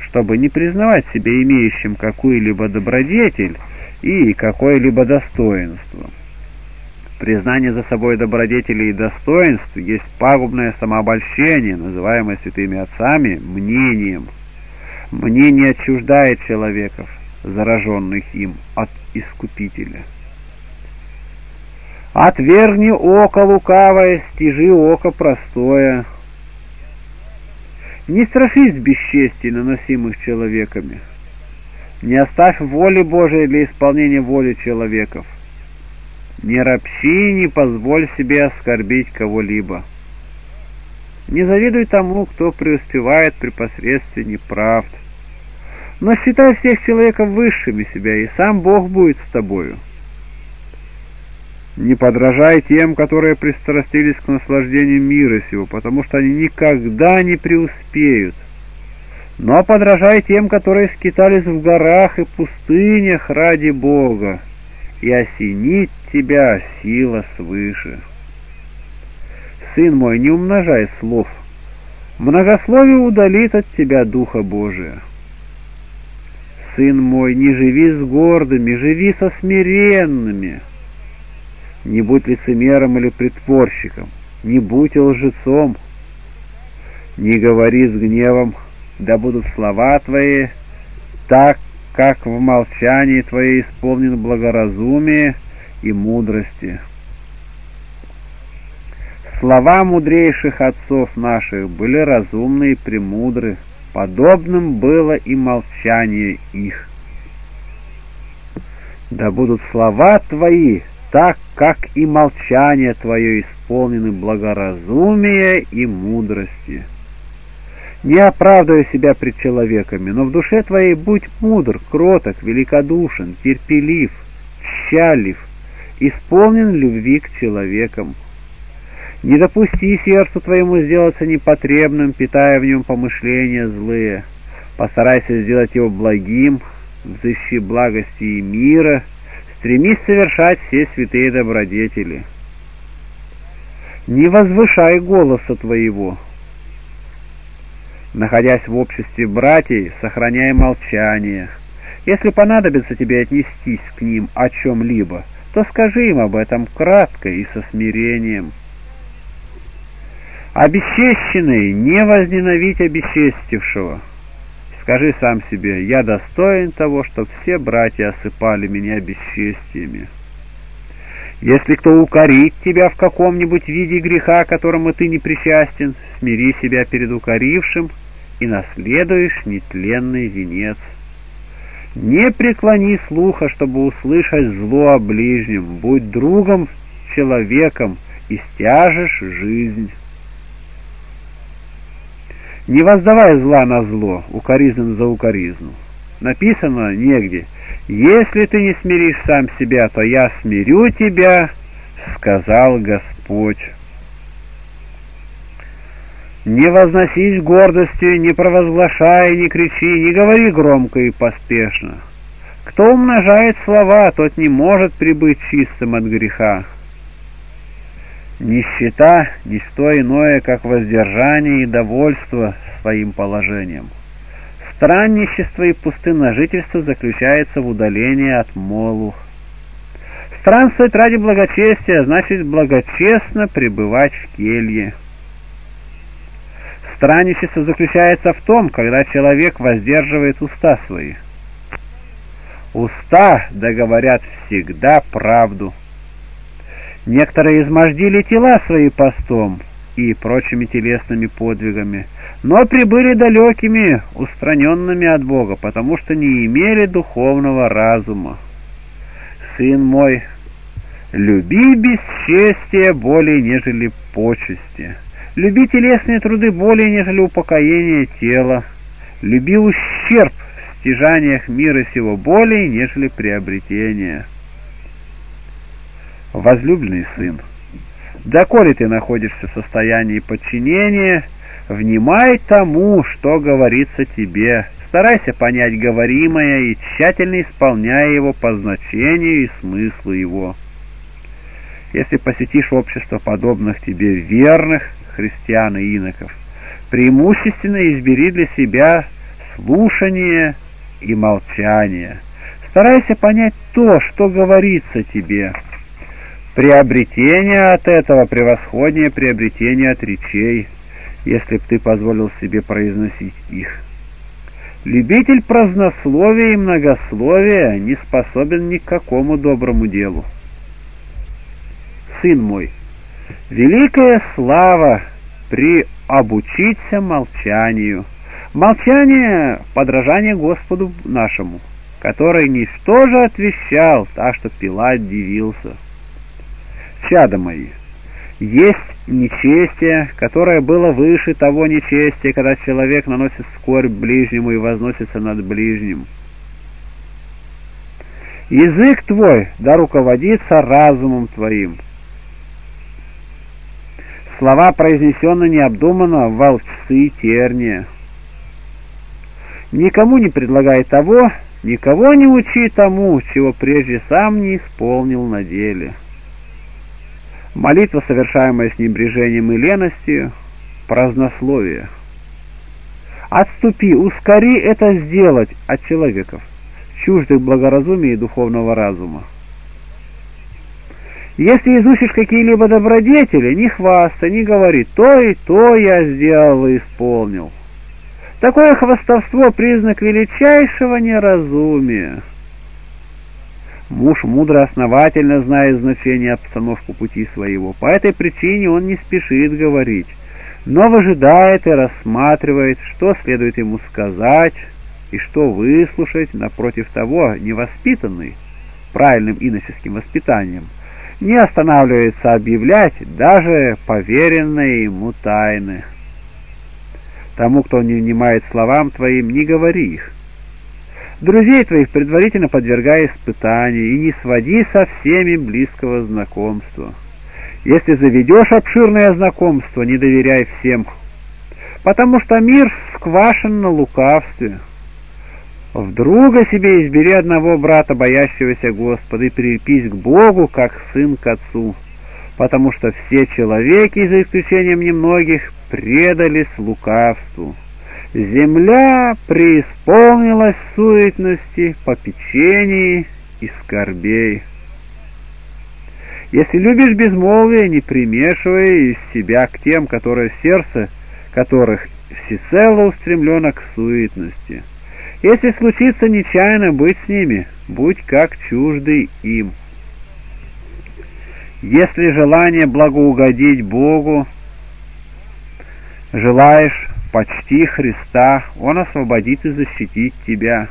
A: чтобы не признавать себя имеющим какую-либо добродетель и какое-либо достоинство. Признание за собой добродетелей и достоинств есть пагубное самообольщение, называемое святыми отцами мнением. Мнение отчуждает человеков, зараженных им от Искупителя. Отвергни око лукавое, стяжи око простое. Не страшись бесчестий, наносимых человеками. Не оставь воли Божией для исполнения воли человеков. Не ропщи, не позволь себе оскорбить кого-либо. Не завидуй тому, кто преуспевает при посредстве неправд. Но считай всех человеков высшими себя, и сам Бог будет с тобою. Не подражай тем, которые пристрастились к наслаждению мира сего, потому что они никогда не преуспеют. Но подражай тем, которые скитались в горах и пустынях ради Бога, и осенит тебя сила свыше. Сын мой, не умножай слов, многословие удалит от тебя Духа Божия. Сын мой, не живи с гордыми, живи со смиренными. Не будь лицемером или притворщиком, не будь лжецом, не говори с гневом, да будут слова твои так, как в молчании твое исполнено благоразумие и мудрости. Слова мудрейших отцов наших были разумны и премудры, подобным было и молчание их. Да будут слова твои так, как и молчание твое исполнены благоразумия и мудрости. Не оправдывай себя пред человеками, но в душе твоей будь мудр, кроток, великодушен, терпелив, счастлив, исполнен любви к человекам. Не допусти сердцу твоему сделаться непотребным, питая в нем помышления злые. Постарайся сделать его благим, взыщи благости и мира, стремись совершать все святые добродетели. Не возвышай голоса твоего, Находясь в обществе братьев, сохраняй молчание. Если понадобится тебе отнестись к ним о чем-либо, то скажи им об этом кратко и со смирением. Обесчещенный, не возненавидь обесчестившего. Скажи сам себе, я достоин того, чтобы все братья осыпали меня бесчестиями. Если кто укорит тебя в каком-нибудь виде греха, которому ты не причастен, смири себя перед укорившим и наследуешь нетленный венец. Не преклони слуха, чтобы услышать зло о ближнем, будь другом, человеком, и стяжешь жизнь. Не воздавай зла на зло, укоризну за укоризну. Написано негде — «Если ты не смиришь сам себя, то я смирю тебя», — сказал Господь. Не возносись гордостью, не провозглашай, не кричи, не говори громко и поспешно. Кто умножает слова, тот не может прибыть чистым от греха. Нищета — ничто иное, как воздержание и довольство своим положением. Странничество и пустынножительство заключается в удалении от молух. Странствовать ради благочестия значит благочестно пребывать в келье. Странничество заключается в том, когда человек воздерживает уста свои. Уста договорят всегда правду. Некоторые измождили тела свои постом и прочими телесными подвигами – но прибыли далекими, устраненными от Бога, потому что не имели духовного разума. Сын мой, люби бесчестие более, нежели почести. Люби телесные труды более, нежели упокоение тела. Люби ущерб в стяжаниях мира сего более, нежели приобретение. Возлюбленный сын, доколе ты находишься в состоянии подчинения — Внимай тому, что говорится тебе. Старайся понять говоримое и тщательно исполняй его по значению и смыслу его. Если посетишь общество подобных тебе верных христиан и иноков, преимущественно избери для себя слушание и молчание. Старайся понять то, что говорится тебе. Приобретение от этого превосходнее приобретение от речей, если б ты позволил себе произносить их. Любитель празднословия и многословия не способен ни к какому доброму делу. Сын мой, великая слава при обучиться молчанию. Молчание — подражание Господу нашему, который ничто же отвещал, так что Пилат дивился. Чада мои, есть нечестие, которое было выше того нечестия, когда человек наносит скорбь ближнему и возносится над ближним. Язык твой да руководится разумом твоим. Слова произнесены необдуманно, волчцы терния. Никому не предлагай того, никого не учи тому, чего прежде сам не исполнил на деле. Молитва, совершаемая с небрежением и леностью, празднословие. Отступи, ускори это сделать от человеков, чуждых благоразумия и духовного разума. Если изучишь какие-либо добродетели, не хвастай, не говори, то и то я сделал и исполнил. Такое хвастовство — признак величайшего неразумия. Муж мудро основательно знает значение обстановку пути своего. По этой причине он не спешит говорить, но выжидает и рассматривает, что следует ему сказать и что выслушать, напротив того, невоспитанный правильным иноческим воспитанием, не останавливается объявлять даже поверенные ему тайны. Тому, кто не внимает словам твоим, не говори их, Друзей твоих предварительно подвергай испытанию и не своди со всеми близкого знакомства. Если заведешь обширное знакомство, не доверяй всем, потому что мир сквашен на лукавстве. В друга себе избери одного брата, боящегося Господа, и прилепись к Богу, как сын к отцу, потому что все человеки, за исключением немногих, предались лукавству. Земля преисполнилась суетности, попечений и скорбей. Если любишь безмолвие, не примешивай из себя к тем, которые сердце которых всецело устремлено к суетности. Если случится нечаянно быть с ними, будь как чуждый им. Если желание благоугодить Богу желаешь почти Христа, Он освободит и защитит тебя.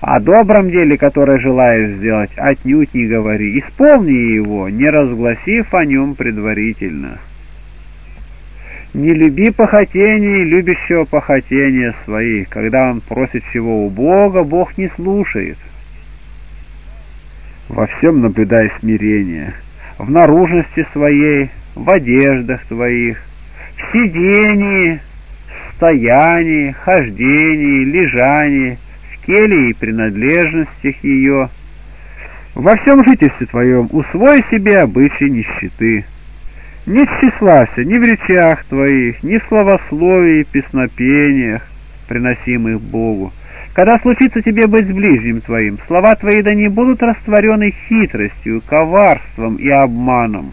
A: О добром деле, которое желаешь сделать, отнюдь не говори, исполни его, не разгласив о нем предварительно. Не люби похотений, любящего похотения своих. Когда он просит чего у Бога, Бог не слушает. Во всем наблюдай смирение, в наружности своей, в одеждах твоих, сидении, стоянии, хождении, лежании, в келье и принадлежностях ее. Во всем жительстве твоем усвой себе обычаи нищеты. Не тщеславься ни в речах твоих, ни в словословии и песнопениях, приносимых Богу. Когда случится тебе быть с ближним твоим, слова твои да не будут растворены хитростью, коварством и обманом,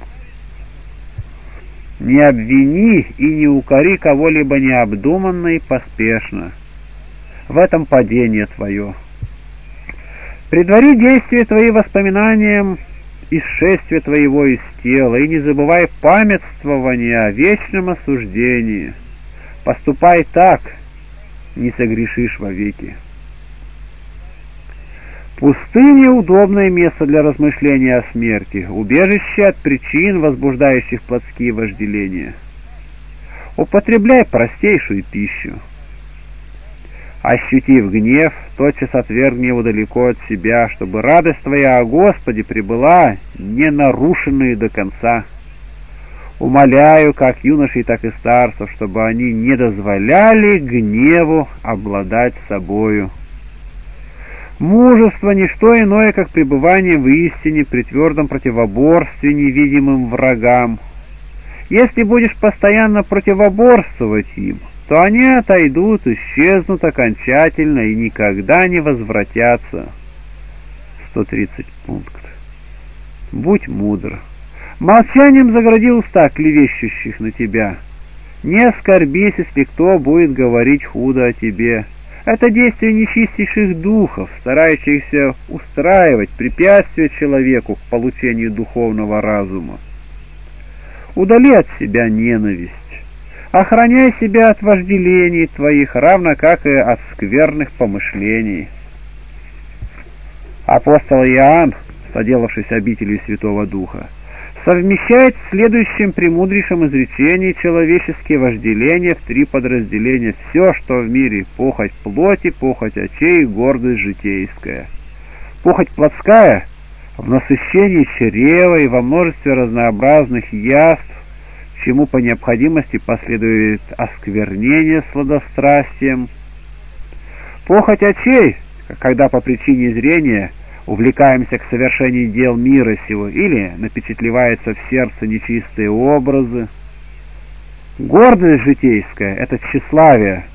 A: не обвини и не укори кого-либо необдуманно и поспешно. В этом падение твое. Предвари действия твои воспоминаниям исшествия твоего из тела, и не забывай памятствования о вечном осуждении. Поступай так, не согрешишь вовеки. Пустыня — удобное место для размышления о смерти, убежище от причин, возбуждающих плотские вожделения. Употребляй простейшую пищу. Ощутив гнев, тотчас отвергни его далеко от себя, чтобы радость твоя о Господе прибыла ненарушенной до конца. Умоляю, как юношей, так и старцев, чтобы они не дозволяли гневу обладать собою. Мужество — не что иное, как пребывание в истине при твердом противоборстве невидимым врагам. Если будешь постоянно противоборствовать им, то они отойдут, исчезнут окончательно и никогда не возвратятся. 130 пункт. Будь мудр. Молчанием загради уста клевещущих на тебя. Не оскорбись, если кто будет говорить худо о тебе. Это действие нечистейших духов, старающихся устраивать препятствия человеку к получению духовного разума. Удали от себя ненависть. Охраняй себя от вожделений твоих, равно как и от скверных помышлений. Апостол Иоанн, соделавшись обителью Святого Духа, совмещает в следующем премудрейшем изречении человеческие вожделения в три подразделения. Все, что в мире – похоть плоти, похоть очей и гордость житейская. Похоть плотская – в насыщении чрева и во множестве разнообразных яств, чему по необходимости последует осквернение сладострастием. Похоть очей, когда по причине зрения – увлекаемся к совершению дел мира сего, или напечатлеваются в сердце нечистые образы. Гордость житейская — это тщеславие,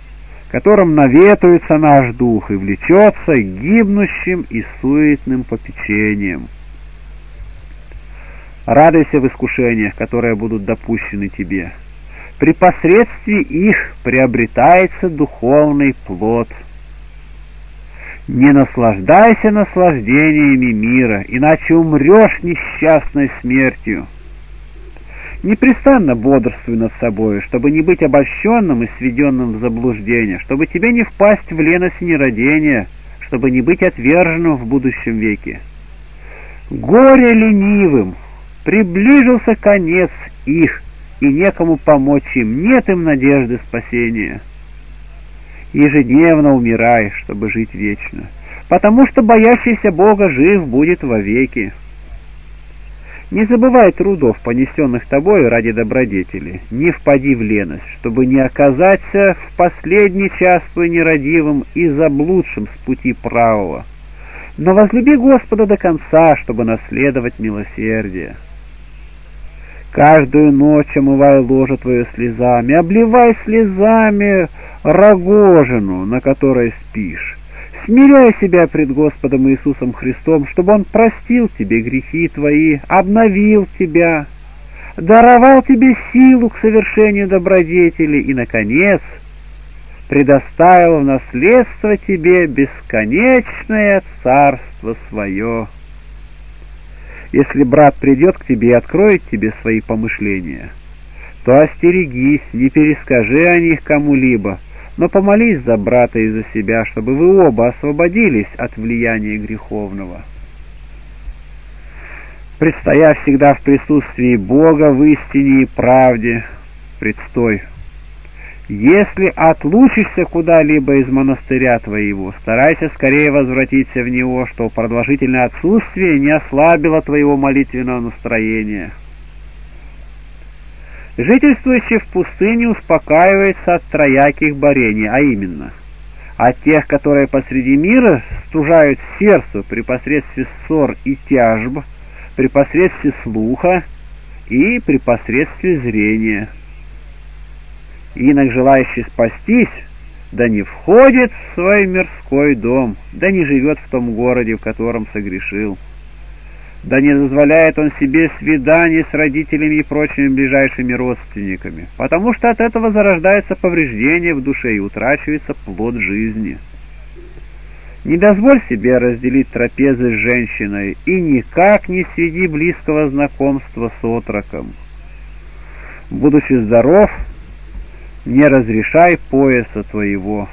A: которым наветуется наш дух и влечется гибнущим и суетным попечением. Радуйся в искушениях, которые будут допущены тебе. При посредстве их приобретается духовный плод — не наслаждайся наслаждениями мира, иначе умрешь несчастной смертью. Непрестанно бодрствуй над собой, чтобы не быть обольщенным и сведенным в заблуждение, чтобы тебе не впасть в леность нерадения, чтобы не быть отверженным в будущем веке. Горе ленивым! Приближился конец их, и некому помочь им, нет им надежды спасения ежедневно умирай, чтобы жить вечно, потому что боящийся Бога жив будет вовеки. Не забывай трудов, понесенных тобой ради добродетели, не впади в леность, чтобы не оказаться в последний час твой нерадивым и заблудшим с пути правого. Но возлюби Господа до конца, чтобы наследовать милосердие. Каждую ночь омывай ложе твое слезами, обливай слезами рогожину, на которой спишь. Смиряй себя пред Господом Иисусом Христом, чтобы Он простил тебе грехи твои, обновил тебя, даровал тебе силу к совершению добродетели и, наконец, предоставил в наследство тебе бесконечное царство свое. Если брат придет к тебе и откроет тебе свои помышления, то остерегись, не перескажи о них кому-либо, но помолись за брата и за себя, чтобы вы оба освободились от влияния греховного. Предстоя всегда в присутствии Бога в истине и правде, предстой. Если отлучишься куда-либо из монастыря твоего, старайся скорее возвратиться в него, что продолжительное отсутствие не ослабило твоего молитвенного настроения. Жительствующий в пустыне успокаивается от трояких борений, а именно от тех, которые посреди мира стужают сердце при посредстве ссор и тяжб, при посредстве слуха и при посредстве зрения. Инок, желающий спастись, да не входит в свой мирской дом, да не живет в том городе, в котором согрешил да не дозволяет он себе свиданий с родителями и прочими ближайшими родственниками, потому что от этого зарождается повреждение в душе и утрачивается плод жизни. Не дозволь себе разделить трапезы с женщиной и никак не сведи близкого знакомства с отроком. Будучи здоров, не разрешай пояса твоего.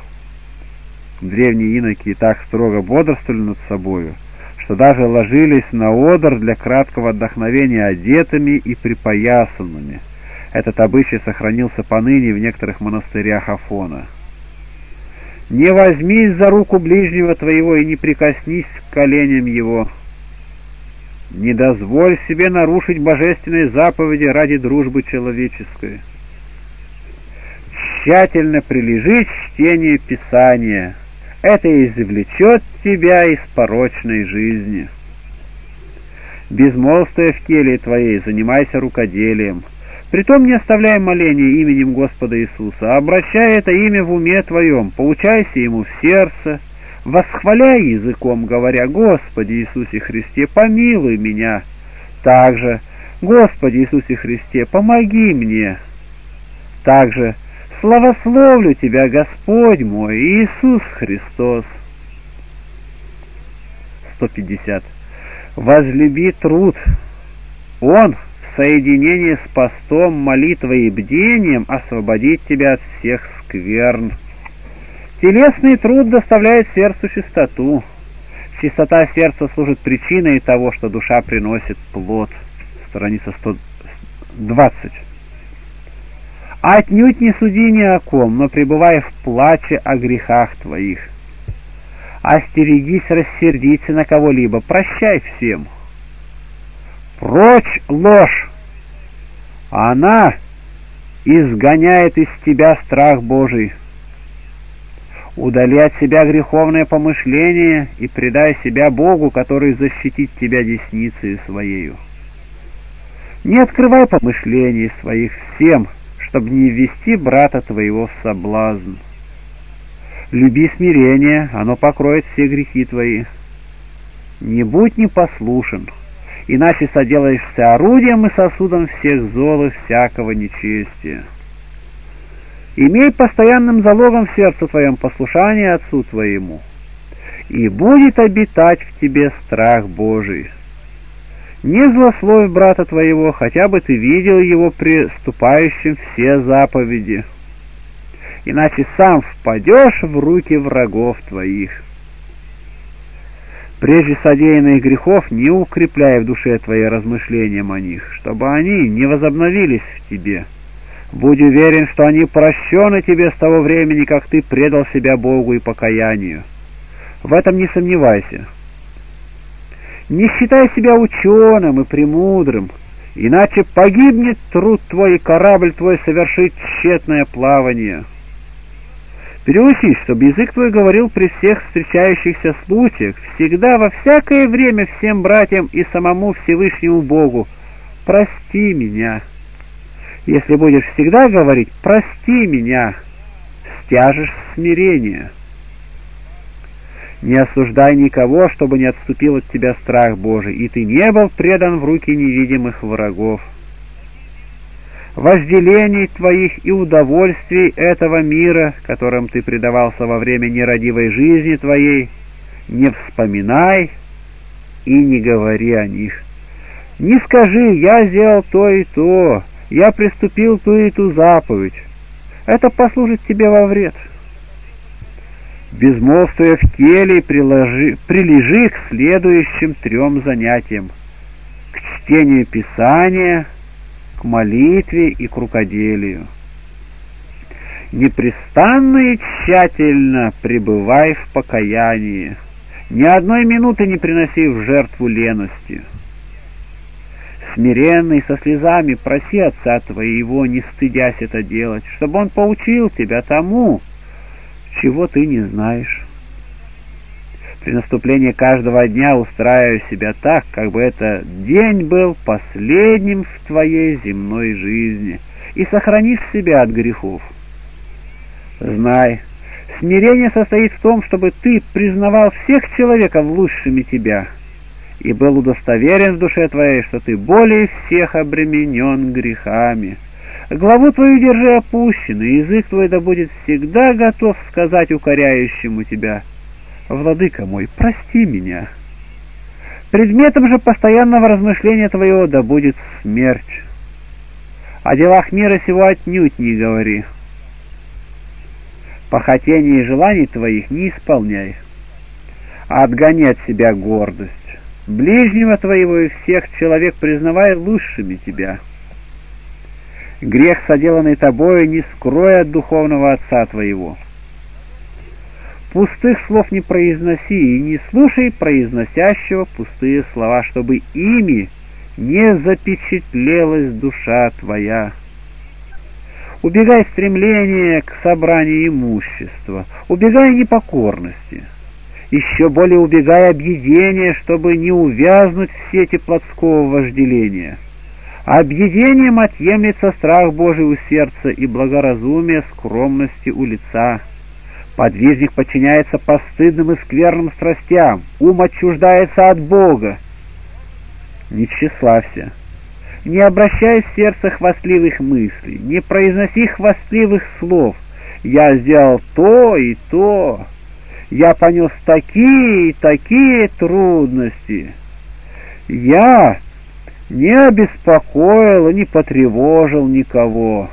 A: Древние иноки так строго бодрствовали над собою — что даже ложились на одр для краткого отдохновения одетыми и припоясанными. Этот обычай сохранился поныне в некоторых монастырях Афона. «Не возьмись за руку ближнего твоего и не прикоснись к коленям его. Не дозволь себе нарушить божественные заповеди ради дружбы человеческой. Тщательно прилежи чтение Писания» это извлечет тебя из порочной жизни. Безмолвствуя в келе твоей, занимайся рукоделием. Притом не оставляй моления именем Господа Иисуса, а обращай это имя в уме твоем, поучайся ему в сердце, восхваляй языком, говоря, «Господи Иисусе Христе, помилуй меня, Также, Господи Иисусе Христе, помоги мне. Также, славословлю Тебя, Господь мой, Иисус Христос. 150. Возлюби труд. Он в соединении с постом, молитвой и бдением освободит тебя от всех скверн. Телесный труд доставляет сердцу чистоту. Чистота сердца служит причиной того, что душа приносит плод. Страница 120. Отнюдь не суди ни о ком, но пребывай в плаче о грехах твоих. Остерегись рассердиться на кого-либо, прощай всем. Прочь ложь! Она изгоняет из тебя страх Божий. Удали от себя греховное помышление и предай себя Богу, который защитит тебя десницей своею. Не открывай помышлений своих всем, чтобы не ввести брата твоего в соблазн. Люби смирение, оно покроет все грехи твои. Не будь непослушен, иначе соделаешься орудием и сосудом всех зол и всякого нечестия. Имей постоянным залогом в сердце твоем послушание Отцу твоему, и будет обитать в тебе страх Божий. Не злословь брата твоего, хотя бы ты видел его приступающим все заповеди, иначе сам впадешь в руки врагов твоих. Прежде содеянных грехов не укрепляй в душе твоей размышлением о них, чтобы они не возобновились в тебе — Будь уверен, что они прощены тебе с того времени, как ты предал себя Богу и покаянию. В этом не сомневайся. Не считай себя ученым и премудрым, иначе погибнет труд твой, и корабль твой совершит тщетное плавание. Переучись, чтобы язык твой говорил при всех встречающихся случаях, всегда, во всякое время всем братьям и самому Всевышнему Богу, прости меня». Если будешь всегда говорить «прости меня», стяжешь смирение. Не осуждай никого, чтобы не отступил от тебя страх Божий, и ты не был предан в руки невидимых врагов. Возделений твоих и удовольствий этого мира, которым ты предавался во время нерадивой жизни твоей, не вспоминай и не говори о них. Не скажи «я сделал то и то», я приступил ту и ту заповедь. Это послужит тебе во вред. Безмолвствуя в келе, приложи, прилежи к следующим трем занятиям. К чтению Писания, к молитве и к рукоделию. Непрестанно и тщательно пребывай в покаянии, ни одной минуты не приноси в жертву лености смиренный со слезами проси Отца Твоего, не стыдясь это делать, чтобы Он поучил тебя тому, чего ты не знаешь. При наступлении каждого дня устраивай себя так, как бы этот день был последним в твоей земной жизни, и сохранишь себя от грехов. Знай, смирение состоит в том, чтобы ты признавал всех человеков лучшими тебя — и был удостоверен в душе твоей, что ты более всех обременен грехами. Главу твою держи опущенной, язык твой да будет всегда готов сказать укоряющему тебя, «Владыка мой, прости меня». Предметом же постоянного размышления твоего да будет смерть. О делах мира сего отнюдь не говори. Похотений и желаний твоих не исполняй, а отгони от себя гордость ближнего твоего и всех человек признавай лучшими тебя. Грех, соделанный тобою, не скрой от духовного отца твоего. Пустых слов не произноси и не слушай произносящего пустые слова, чтобы ими не запечатлелась душа твоя. Убегай стремления к собранию имущества, убегай непокорности — еще более убегая объедения, чтобы не увязнуть в сети плотского вожделения. Объедением отъемлется страх Божий у сердца и благоразумие скромности у лица. Подвижник подчиняется постыдным и скверным страстям, ум отчуждается от Бога. не тщеславься. Не обращай в сердце хвастливых мыслей, не произноси хвастливых слов. Я сделал то и то, я понес такие и такие трудности. Я не обеспокоил и не потревожил никого.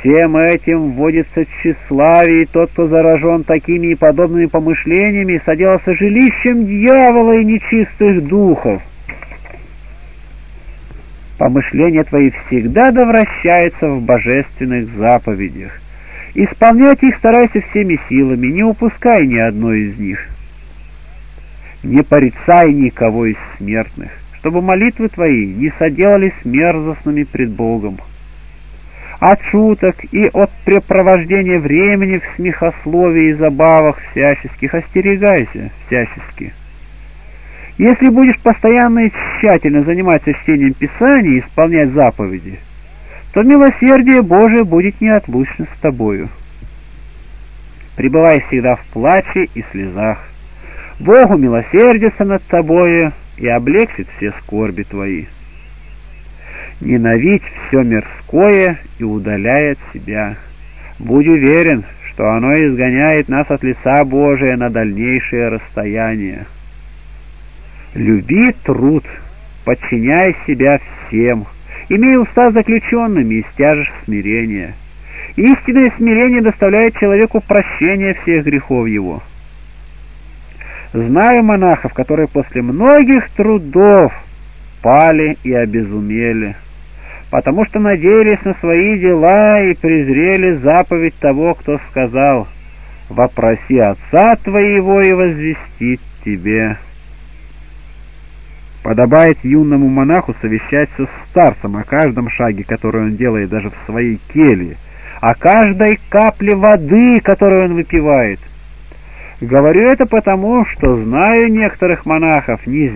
A: Всем этим вводится тщеславие, и тот, кто заражен такими и подобными помышлениями, соделался жилищем дьявола и нечистых духов. Помышления твои всегда довращаются в божественных заповедях. Исполнять их старайся всеми силами, не упускай ни одной из них. Не порицай никого из смертных, чтобы молитвы твои не соделались мерзостными пред Богом. От шуток и от препровождения времени в смехословии и забавах всяческих остерегайся всячески. Если будешь постоянно и тщательно заниматься чтением Писания и исполнять заповеди, то милосердие Божие будет неотлучно с тобою. Пребывай всегда в плаче и слезах. Богу милосердится над тобою и облегчит все скорби твои. Ненавидь все мирское и удаляй от себя. Будь уверен, что оно изгоняет нас от лица Божия на дальнейшее расстояние. Люби труд, подчиняй себя всем, имей уста заключенными и стяжешь смирение. Истинное смирение доставляет человеку прощение всех грехов его. Знаю монахов, которые после многих трудов пали и обезумели, потому что надеялись на свои дела и презрели заповедь того, кто сказал «Вопроси отца твоего и возвестит тебе». Подобает юному монаху совещаться с старцем о каждом шаге, который он делает даже в своей келье, о каждой капле воды, которую он выпивает. Говорю это потому, что знаю некоторых монахов, не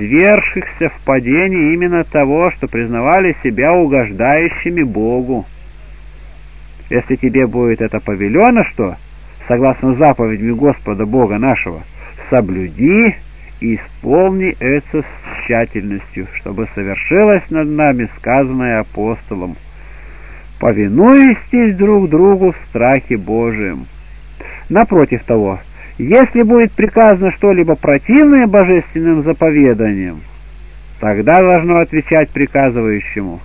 A: в падении именно того, что признавали себя угождающими Богу. Если тебе будет это повелено, что, согласно заповедям Господа Бога нашего, соблюди и исполни это с тщательностью, чтобы совершилось над нами сказанное апостолом. Повинуйтесь друг другу в страхе Божием. Напротив того, если будет приказано что-либо противное божественным заповеданиям, тогда должно отвечать приказывающему.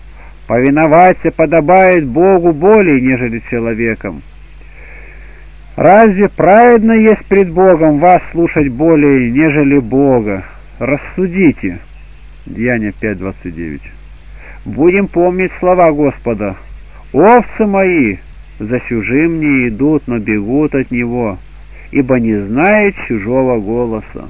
A: Повиноваться подобает Богу более, нежели человеком. Разве праведно есть пред Богом вас слушать более, нежели Бога? Рассудите. Деяние 5.29. Будем помнить слова Господа. «Овцы мои за чужим не идут, но бегут от Него, ибо не знают чужого голоса».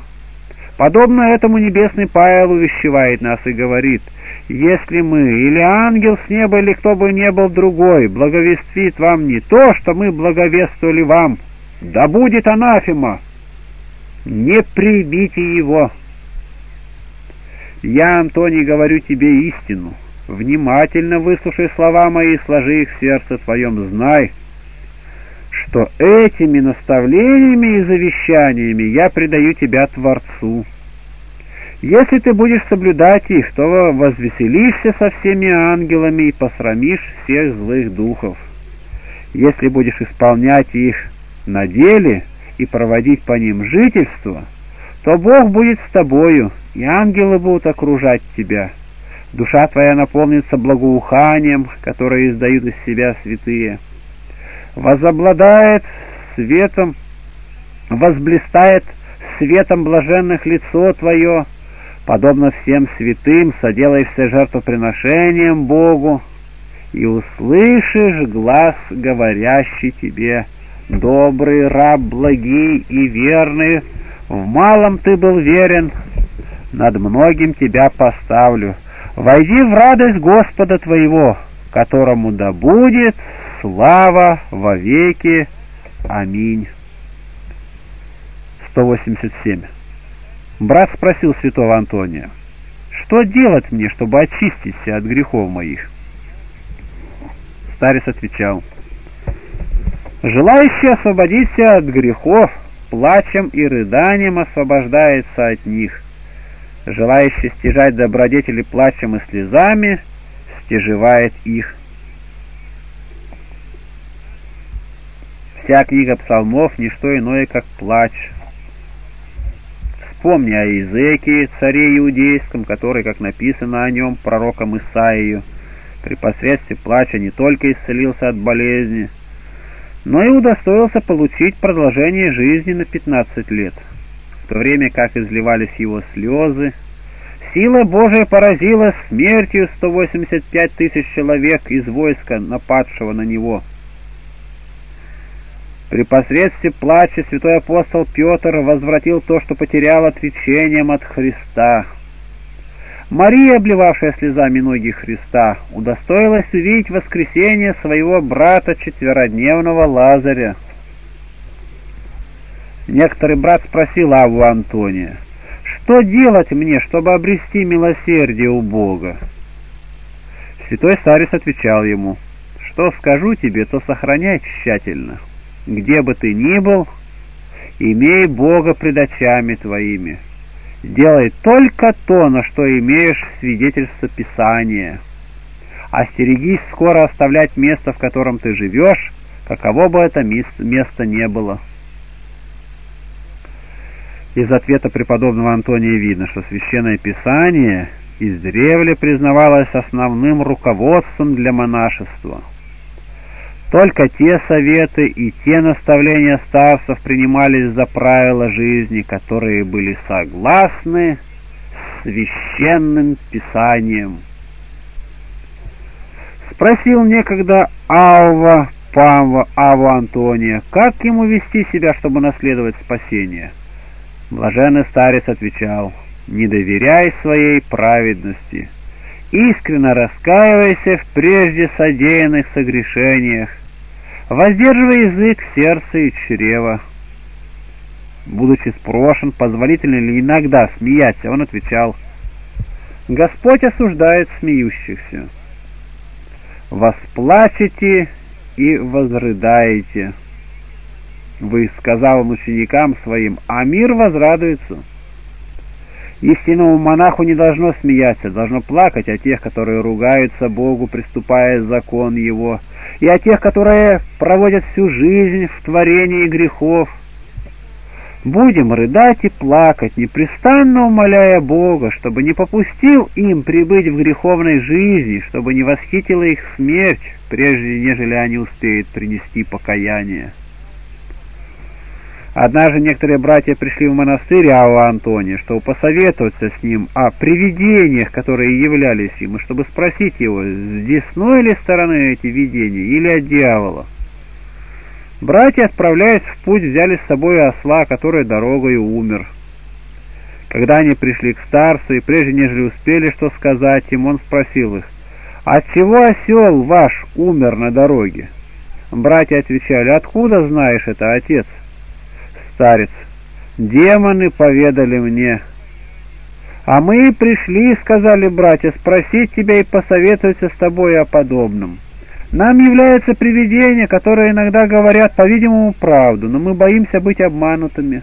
A: Подобно этому небесный Павел увещевает нас и говорит – если мы, или ангел с неба, или кто бы ни был другой, благовестит вам не то, что мы благовествовали вам, да будет анафема, не прибите его. Я, Антоний, говорю тебе истину. Внимательно выслушай слова мои и сложи их в сердце твоем. Знай, что этими наставлениями и завещаниями я предаю тебя Творцу. Если ты будешь соблюдать их, то возвеселишься со всеми ангелами и посрамишь всех злых духов. Если будешь исполнять их на деле и проводить по ним жительство, то Бог будет с тобою, и ангелы будут окружать тебя. Душа твоя наполнится благоуханием, которое издают из себя святые. Возобладает светом, возблистает светом блаженных лицо твое, подобно всем святым, соделаешься жертвоприношением Богу, и услышишь глаз, говорящий тебе, «Добрый раб, благий и верный, в малом ты был верен, над многим тебя поставлю. Войди в радость Господа твоего, которому да будет слава во веки. Аминь». 187 Брат спросил святого Антония, «Что делать мне, чтобы очиститься от грехов моих?» Старец отвечал, «Желающий освободиться от грехов, плачем и рыданием освобождается от них. Желающий стяжать добродетели плачем и слезами, стяжевает их. Вся книга псалмов — не что иное, как плач. Вспомни о Иезекии, царе иудейском, который, как написано о нем пророком Исаию, при посредстве плача не только исцелился от болезни, но и удостоился получить продолжение жизни на 15 лет, в то время как изливались его слезы. Сила Божия поразила смертью 185 тысяч человек из войска, нападшего на него – при посредстве плача святой апостол Петр возвратил то, что потерял отречением от Христа. Мария, обливавшая слезами ноги Христа, удостоилась увидеть воскресение своего брата четверодневного Лазаря. Некоторый брат спросил Аву Антония, «Что делать мне, чтобы обрести милосердие у Бога?» Святой старец отвечал ему, «Что скажу тебе, то сохраняй тщательно» где бы ты ни был, имей Бога пред очами твоими. Делай только то, на что имеешь свидетельство Писания. Остерегись скоро оставлять место, в котором ты живешь, каково бы это место не было. Из ответа преподобного Антония видно, что Священное Писание издревле признавалось основным руководством для монашества – только те советы и те наставления старцев принимались за правила жизни, которые были согласны с священным писанием. Спросил некогда Алва Памва Ава Антония, как ему вести себя, чтобы наследовать спасение. Блаженный старец отвечал, «Не доверяй своей праведности, искренно раскаивайся в прежде содеянных согрешениях, воздерживай язык, сердце и чрево. Будучи спрошен, позволительно ли иногда смеяться, он отвечал, «Господь осуждает смеющихся. Восплачете и возрыдаете». Вы сказал он ученикам своим, а мир возрадуется. Истинному монаху не должно смеяться, должно плакать о тех, которые ругаются Богу, приступая закон Его, и о тех, которые проводят всю жизнь в творении грехов. Будем рыдать и плакать, непрестанно умоляя Бога, чтобы не попустил им прибыть в греховной жизни, чтобы не восхитила их смерть, прежде нежели они успеют принести покаяние. Однажды некоторые братья пришли в монастырь Ава Антония, чтобы посоветоваться с ним о привидениях, которые являлись ему, чтобы спросить его, с десной ли стороны эти видения или от дьявола. Братья, отправляясь в путь, взяли с собой осла, который дорогой умер. Когда они пришли к старцу, и прежде нежели успели что сказать им, он спросил их, «Отчего осел ваш умер на дороге?» Братья отвечали, «Откуда знаешь это, отец?» Старец. «Демоны поведали мне». «А мы пришли, — сказали братья, — спросить тебя и посоветоваться с тобой о подобном. Нам являются привидения, которые иногда говорят, по-видимому, правду, но мы боимся быть обманутыми».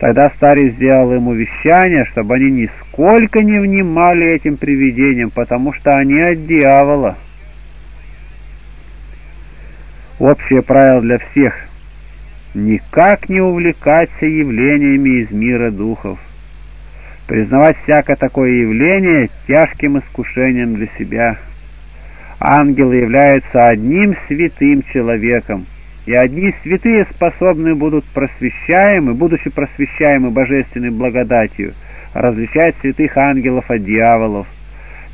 A: Тогда старец сделал ему вещание, чтобы они нисколько не внимали этим привидениям, потому что они от дьявола. Общее правило для всех — никак не увлекаться явлениями из мира духов. Признавать всякое такое явление тяжким искушением для себя. Ангелы являются одним святым человеком, и одни святые способны будут просвещаемы, будучи просвещаемы божественной благодатью, различать святых ангелов от дьяволов,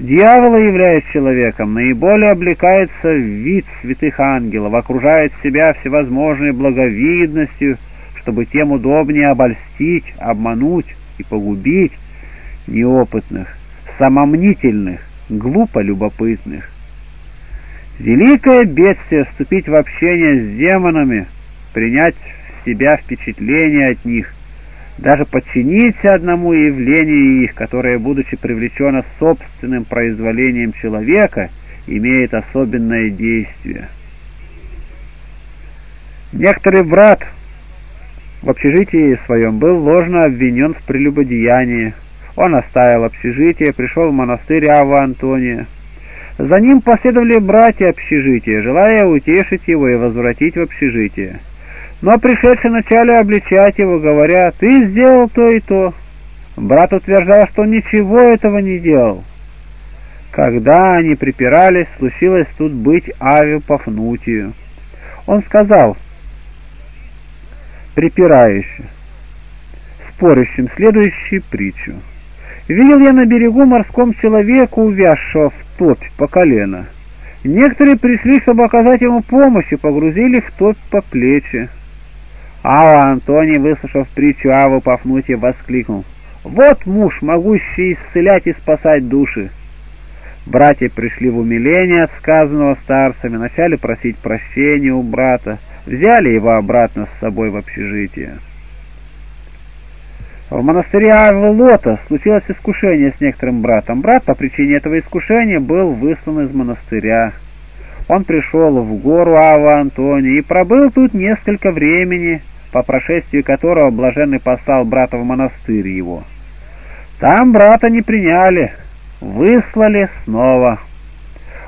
A: Дьявол, являясь человеком, наиболее облекается в вид святых ангелов, окружает себя всевозможной благовидностью, чтобы тем удобнее обольстить, обмануть и погубить неопытных, самомнительных, глупо любопытных. Великое бедствие вступить в общение с демонами, принять в себя впечатление от них – даже подчиниться одному явлению их, которое, будучи привлечено собственным произволением человека, имеет особенное действие. Некоторый брат в общежитии своем был ложно обвинен в прелюбодеянии. Он оставил общежитие, пришел в монастырь Авва Антония. За ним последовали братья общежития, желая утешить его и возвратить в общежитие. Но пришедшие начали обличать его, говоря, «Ты сделал то и то». Брат утверждал, что ничего этого не делал. Когда они припирались, случилось тут быть Аве Пафнутию. Он сказал, припирающим, спорящим следующую притчу. «Видел я на берегу морском человека, увязшего в топь по колено. Некоторые пришли, чтобы оказать ему помощь, и погрузили в топь по плечи. Ава Антоний, выслушав притчу Авы Пафнутия, воскликнул. «Вот муж, могущий исцелять и спасать души!» Братья пришли в умиление от сказанного старцами, начали просить прощения у брата, взяли его обратно с собой в общежитие. В монастыре Авелота случилось искушение с некоторым братом. Брат по причине этого искушения был выслан из монастыря. Он пришел в гору Ава Антония и пробыл тут несколько времени, по прошествии которого блаженный послал брата в монастырь его. Там брата не приняли, выслали снова.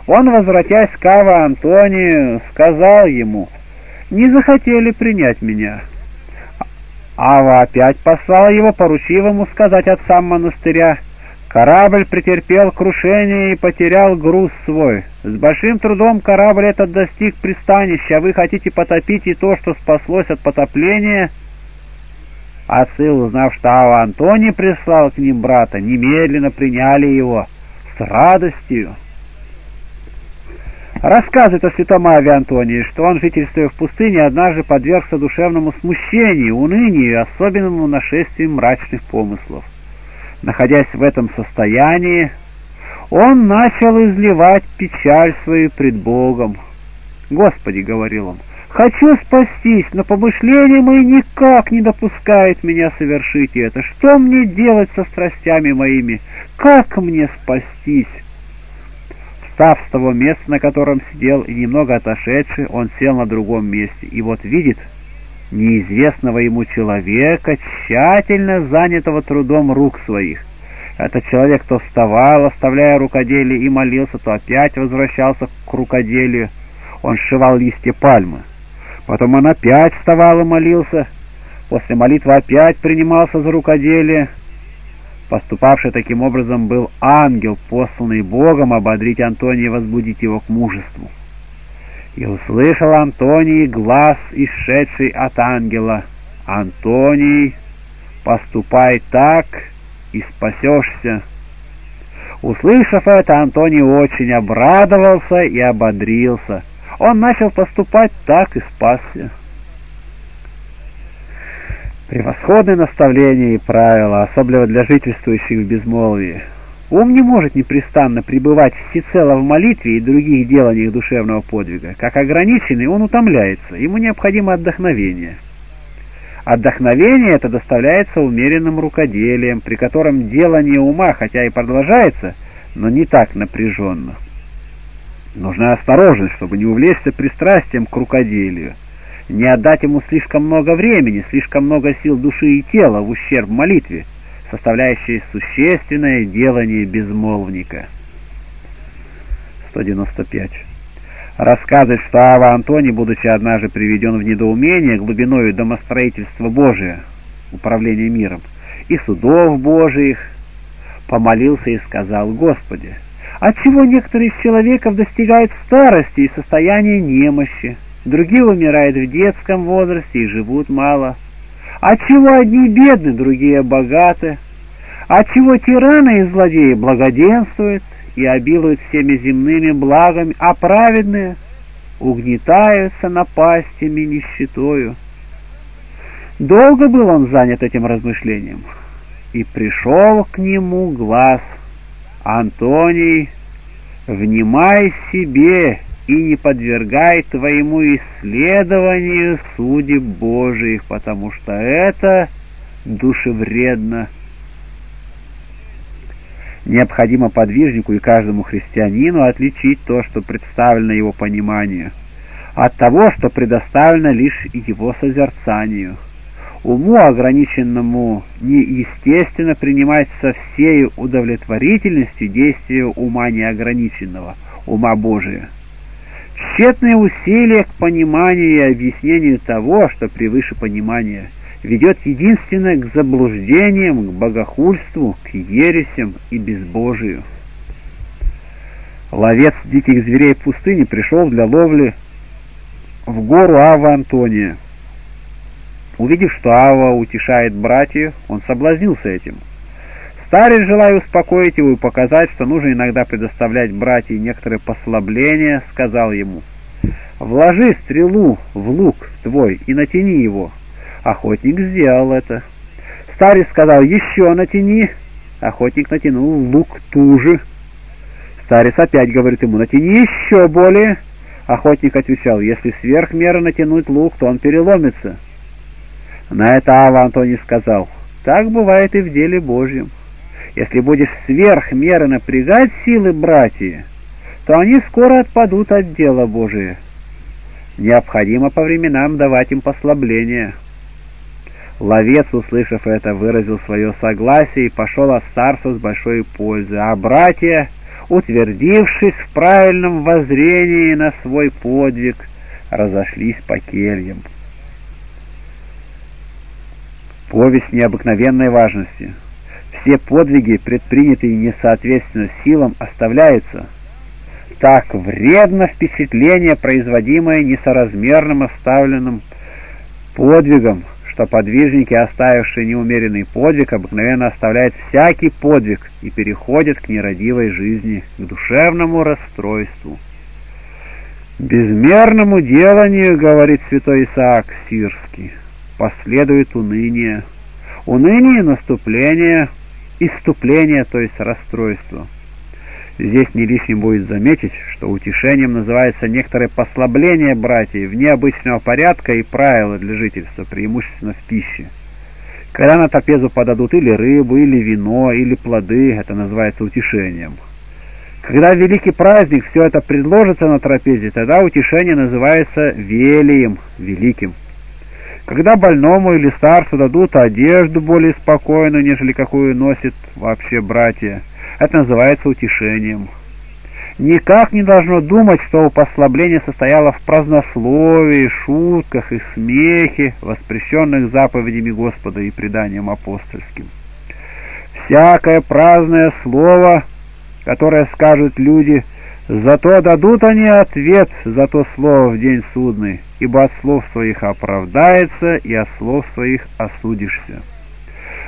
A: Он, возвратясь к Ава Антонию, сказал ему, «Не захотели принять меня». Ава опять послал его, поручив ему сказать отцам монастыря, «Корабль претерпел крушение и потерял груз свой. С большим трудом корабль этот достиг пристанища, а вы хотите потопить и то, что спаслось от потопления?» Отцы, узнав, что Ава Антоний прислал к ним брата, немедленно приняли его с радостью. Рассказывает о святом Аве Антонии, что он, жительствуя в пустыне, однажды подвергся душевному смущению, унынию и особенному нашествию мрачных помыслов. Находясь в этом состоянии, он начал изливать печаль свою пред Богом. «Господи», — говорил он, — «хочу спастись, но помышления мои никак не допускают меня совершить это. Что мне делать со страстями моими? Как мне спастись?» Встав с того места, на котором сидел, и немного отошедший, он сел на другом месте, и вот видит неизвестного ему человека, тщательно занятого трудом рук своих. Этот человек то вставал, оставляя рукоделие, и молился, то опять возвращался к рукоделию. Он сшивал листья пальмы. Потом он опять вставал и молился. После молитвы опять принимался за рукоделие. Поступавший таким образом был ангел, посланный Богом ободрить Антония и возбудить его к мужеству. И услышал Антоний глаз, исшедший от ангела. «Антоний, поступай так, и спасешься». Услышав это, Антоний очень обрадовался и ободрился. Он начал поступать так и спасся. Превосходное наставление и правила, особенно для жительствующих в безмолвии. Ум не может непрестанно пребывать всецело в молитве и других деланиях душевного подвига. Как ограниченный, он утомляется, ему необходимо отдохновение. Отдохновение это доставляется умеренным рукоделием, при котором делание ума, хотя и продолжается, но не так напряженно. Нужна осторожность, чтобы не увлечься пристрастием к рукоделию – не отдать ему слишком много времени, слишком много сил души и тела в ущерб молитве, составляющей существенное делание безмолвника. 195. Рассказывает, что Ава Антоний, будучи однажды приведен в недоумение глубиною домостроительства Божия, управления миром, и судов Божиих, помолился и сказал, «Господи, отчего некоторые из человеков достигают старости и состояния немощи, другие умирают в детском возрасте и живут мало. Отчего одни бедны, другие богаты? Отчего тираны и злодеи благоденствуют и обилуют всеми земными благами, а праведные угнетаются напастями нищетою? Долго был он занят этим размышлением, и пришел к нему глаз. Антоний, внимай себе и не подвергай твоему исследованию судеб Божиих, потому что это душевредно. Необходимо подвижнику и каждому христианину отличить то, что представлено его пониманию, от того, что предоставлено лишь его созерцанию. Уму ограниченному неестественно принимать со всей удовлетворительностью действия ума неограниченного, ума Божия. Тщетные усилия к пониманию и объяснению того, что превыше понимания, ведет единственно к заблуждениям, к богохульству, к ересям и безбожию. Ловец диких зверей в пустыне пришел для ловли в гору Ава Антония. Увидев, что Ава утешает братьев, он соблазнился этим. Старец, желая успокоить его и показать, что нужно иногда предоставлять братьям некоторые послабления, сказал ему, «Вложи стрелу в лук твой и натяни его». Охотник сделал это. Старец сказал, «Еще натяни». Охотник натянул лук туже. Старец опять говорит ему, «Натяни еще более». Охотник отвечал, «Если сверх меры натянуть лук, то он переломится». На это Ава Антоний сказал, «Так бывает и в деле Божьем. Если будешь сверх меры напрягать силы братья, то они скоро отпадут от дела Божия. Необходимо по временам давать им послабление». Ловец, услышав это, выразил свое согласие и пошел от старца с большой пользой, а братья, утвердившись в правильном воззрении на свой подвиг, разошлись по кельям. Повесть необыкновенной важности. Все подвиги, предпринятые несоответственно силам, оставляются. Так вредно впечатление, производимое несоразмерным оставленным подвигом, что подвижники, оставившие неумеренный подвиг, обыкновенно оставляют всякий подвиг и переходят к нерадивой жизни, к душевному расстройству. «Безмерному деланию, — говорит святой Исаак Сирский, — последует уныние. Уныние, наступление, иступление, то есть расстройство. Здесь не лишним будет заметить, что утешением называется некоторое послабление братьев вне обычного порядка и правила для жительства, преимущественно в пище. Когда на трапезу подадут или рыбу, или вино, или плоды, это называется утешением. Когда великий праздник все это предложится на трапезе, тогда утешение называется велием, великим. Когда больному или старцу дадут одежду более спокойную, нежели какую носит вообще братья, это называется утешением. Никак не должно думать, что послабление состояло в празднословии, шутках и смехе, воспрещенных заповедями Господа и преданием апостольским. Всякое праздное слово, которое скажут люди, зато дадут они ответ за то слово в день судный, ибо от слов своих оправдается, и от слов своих осудишься.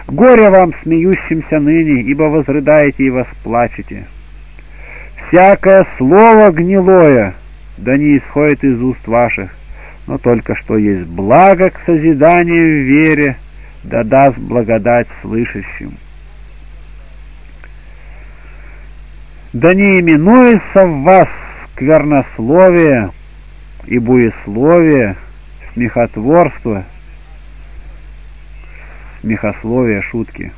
A: Горе вам, смеющимся ныне, ибо возрыдаете и восплачете. Всякое слово гнилое, да не исходит из уст ваших, но только что есть благо к созиданию в вере, да даст благодать слышащим. Да не именуется в вас сквернословие, и буесловие, смехотворство, смехословие, шутки,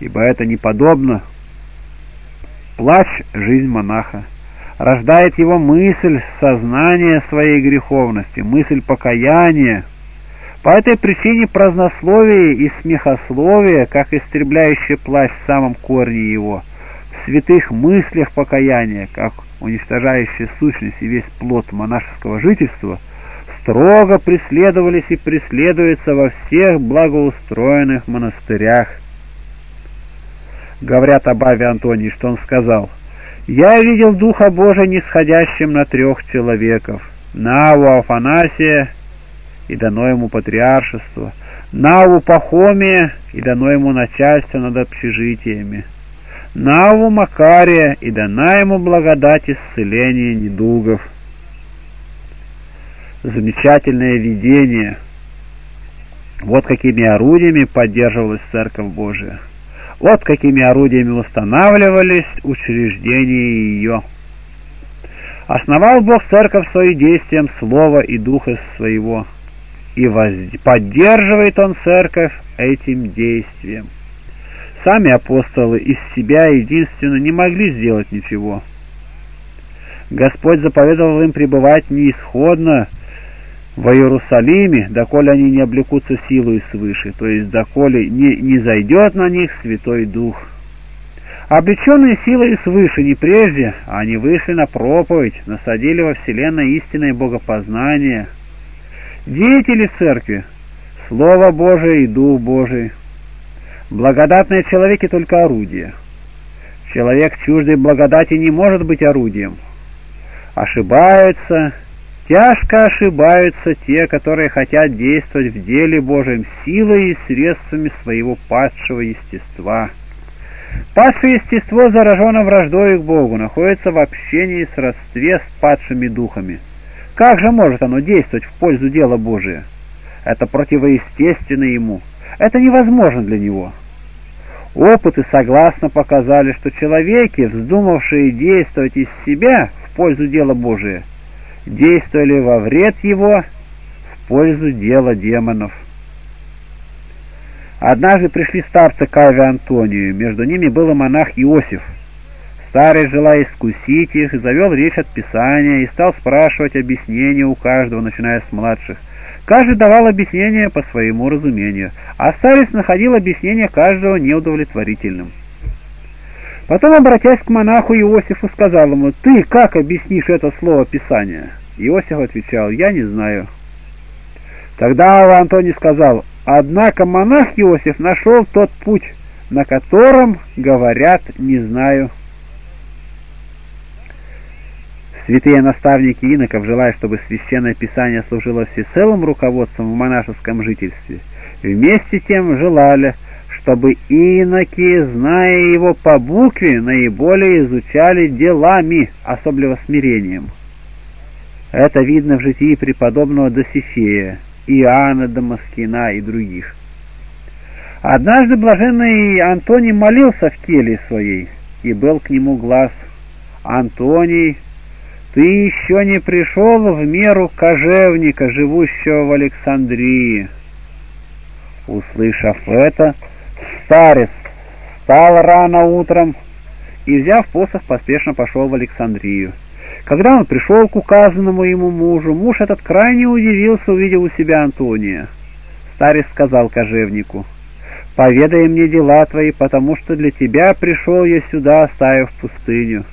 A: ибо это не подобно. Плач — жизнь монаха, рождает его мысль сознания своей греховности, мысль покаяния. По этой причине празднословие и смехословие, как истребляющий плащ в самом корне его, в святых мыслях покаяния, как уничтожающие сущность и весь плод монашеского жительства, строго преследовались и преследуются во всех благоустроенных монастырях. Говорят об Аве Антонии, что он сказал, «Я видел Духа Божия нисходящим на трех человеков, на Аву Афанасия и дано ему патриаршество, на Аву Пахомия и дано ему начальство над общежитиями, Наву Макария и дана ему благодать исцеления недугов. Замечательное видение. Вот какими орудиями поддерживалась Церковь Божия. Вот какими орудиями устанавливались учреждения ее. Основал Бог Церковь своим действием Слова и Духа своего, и поддерживает Он Церковь этим действием. Сами апостолы из себя единственно не могли сделать ничего. Господь заповедовал им пребывать неисходно во Иерусалиме, доколе они не облекутся силой свыше, то есть доколе не, не зайдет на них Святой Дух. Облеченные силой свыше не прежде, а они вышли на проповедь, насадили во вселенной истинное богопознание. Деятели церкви, Слово Божие и Дух Божий. Благодатные человеки только орудие. Человек чуждой благодати не может быть орудием. Ошибаются, тяжко ошибаются те, которые хотят действовать в деле Божьем силой и средствами своего падшего естества. Падшее естество заражено враждой к Богу, находится в общении с родстве с падшими духами. Как же может оно действовать в пользу дела Божия? Это противоестественно ему. Это невозможно для него. Опыты согласно показали, что человеки, вздумавшие действовать из себя в пользу дела Божия, действовали во вред его в пользу дела демонов. Однажды пришли старцы к Аве Антонию, между ними был и монах Иосиф. Старый, желая искусить их, завел речь от Писания и стал спрашивать объяснения у каждого, начиная с младших. Каждый давал объяснение по своему разумению, а старец находил объяснение каждого неудовлетворительным. Потом, обратясь к монаху Иосифу, сказал ему, «Ты как объяснишь это слово Писания?» Иосиф отвечал, «Я не знаю». Тогда Ава Антоний сказал, Однако монах Иосиф нашел тот путь, на котором говорят «не знаю». Святые наставники иноков, желая, чтобы Священное Писание служило всецелым руководством в монашеском жительстве, вместе тем желали, чтобы иноки, зная его по букве, наиболее изучали делами, особливо смирением. Это видно в житии преподобного Досифея, Иоанна Дамаскина и других. Однажды блаженный Антоний молился в келье своей, и был к нему глаз «Антоний, ты еще не пришел в меру кожевника, живущего в Александрии». Услышав это, старец встал рано утром и, взяв посох, поспешно пошел в Александрию. Когда он пришел к указанному ему мужу, муж этот крайне удивился, увидев у себя Антония. Старец сказал кожевнику, «Поведай мне дела твои, потому что для тебя пришел я сюда, оставив пустыню».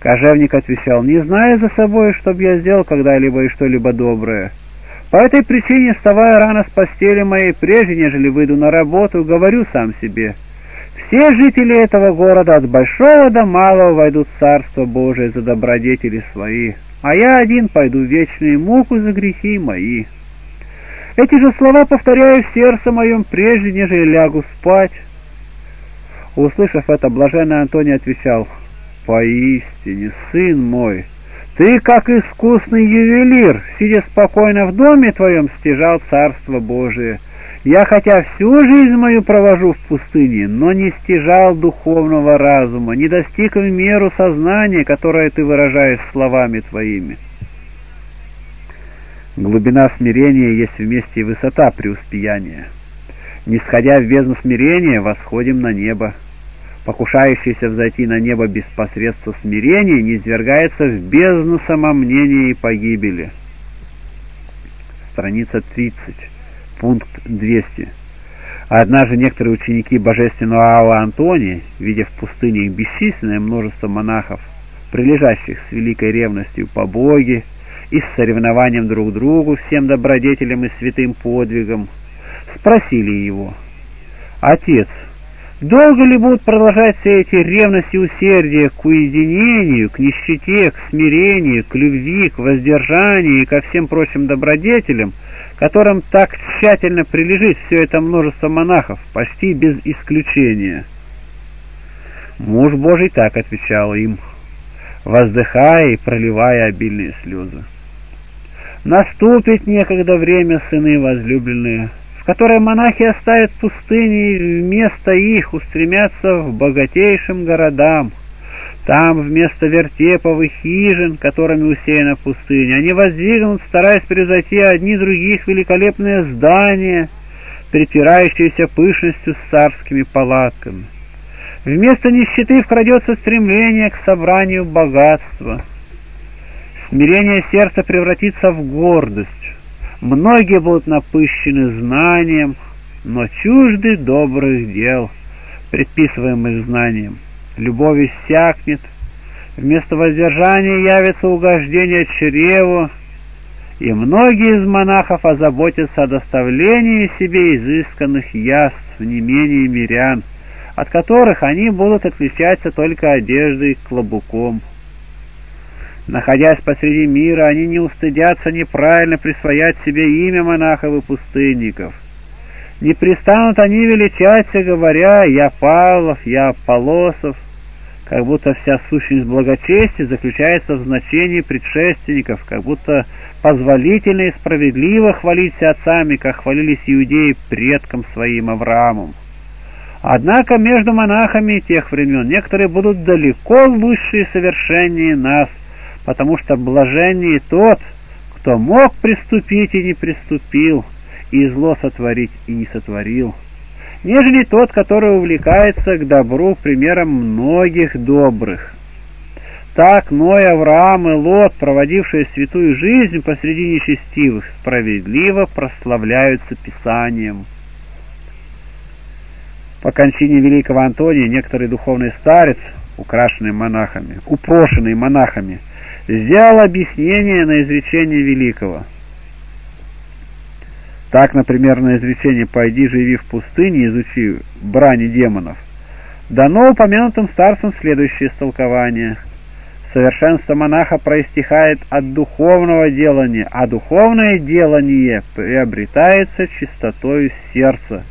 A: Кожевник отвечал, «Не зная за собой, чтоб я сделал когда-либо и что-либо доброе. По этой причине, вставая рано с постели моей, прежде нежели выйду на работу, говорю сам себе, все жители этого города от большого до малого войдут в Царство Божие за добродетели свои, а я один пойду в вечную муку за грехи мои. Эти же слова повторяю в сердце моем прежде, нежели лягу спать. Услышав это, блаженный Антоний отвечал, «Поистине, сын мой, ты, как искусный ювелир, сидя спокойно в доме твоем, стяжал Царство Божие». Я хотя всю жизнь мою провожу в пустыне, но не стяжал духовного разума, не достиг в меру сознания, которое ты выражаешь словами твоими. Глубина смирения есть вместе и высота преуспеяния. Не сходя в бездну смирения, восходим на небо. Покушающийся взойти на небо без посредства смирения не свергается в бездну самомнения и погибели. Страница 30 пункт 200. Однажды некоторые ученики божественного Ава Антония, видя в пустыне бесчисленное множество монахов, прилежащих с великой ревностью по Боге и с соревнованием друг другу всем добродетелям и святым подвигам, спросили его, «Отец, долго ли будут продолжать все эти ревности и усердия к уединению, к нищете, к смирению, к любви, к воздержанию и ко всем прочим добродетелям, которым так тщательно прилежит все это множество монахов, почти без исключения. Муж Божий так отвечал им, воздыхая и проливая обильные слезы. Наступит некогда время, сыны возлюбленные, в которое монахи оставят пустыни и вместо их устремятся в богатейшим городам, там вместо вертепов и хижин, которыми усеяна пустыня, они воздвигнут, стараясь превзойти одни других великолепные здания, припирающиеся пышностью с царскими палатками. Вместо нищеты вкрадется стремление к собранию богатства. Смирение сердца превратится в гордость, Многие будут напыщены знанием, но чужды добрых дел, предписываемых знанием. Любовь иссякнет, вместо воздержания явится угождение чреву, и многие из монахов озаботятся о доставлении себе изысканных яств не менее мирян, от которых они будут отличаться только одеждой клобуком. Находясь посреди мира, они не устыдятся неправильно присвоять себе имя монахов и пустынников. Не пристанут они величаться, говоря «я Павлов», «я Полосов», как будто вся сущность благочестия заключается в значении предшественников, как будто позволительно и справедливо хвалиться отцами, как хвалились иудеи предкам своим Авраамом. Однако между монахами тех времен некоторые будут далеко лучше и совершеннее нас, потому что блаженнее тот, кто мог приступить и не приступил, и зло сотворить и не сотворил, нежели тот, который увлекается к добру примером многих добрых. Так Ной, Авраам и Лот, проводившие святую жизнь посреди нечестивых, справедливо прославляются Писанием. По кончине великого Антония некоторый духовный старец, украшенный монахами, упрошенный монахами, сделал объяснение на изречение великого. Так, например, на изречение «Пойди, живи в пустыне, изучи брани демонов», дано упомянутым старцам следующее истолкование. Совершенство монаха проистихает от духовного делания, а духовное делание приобретается чистотою сердца.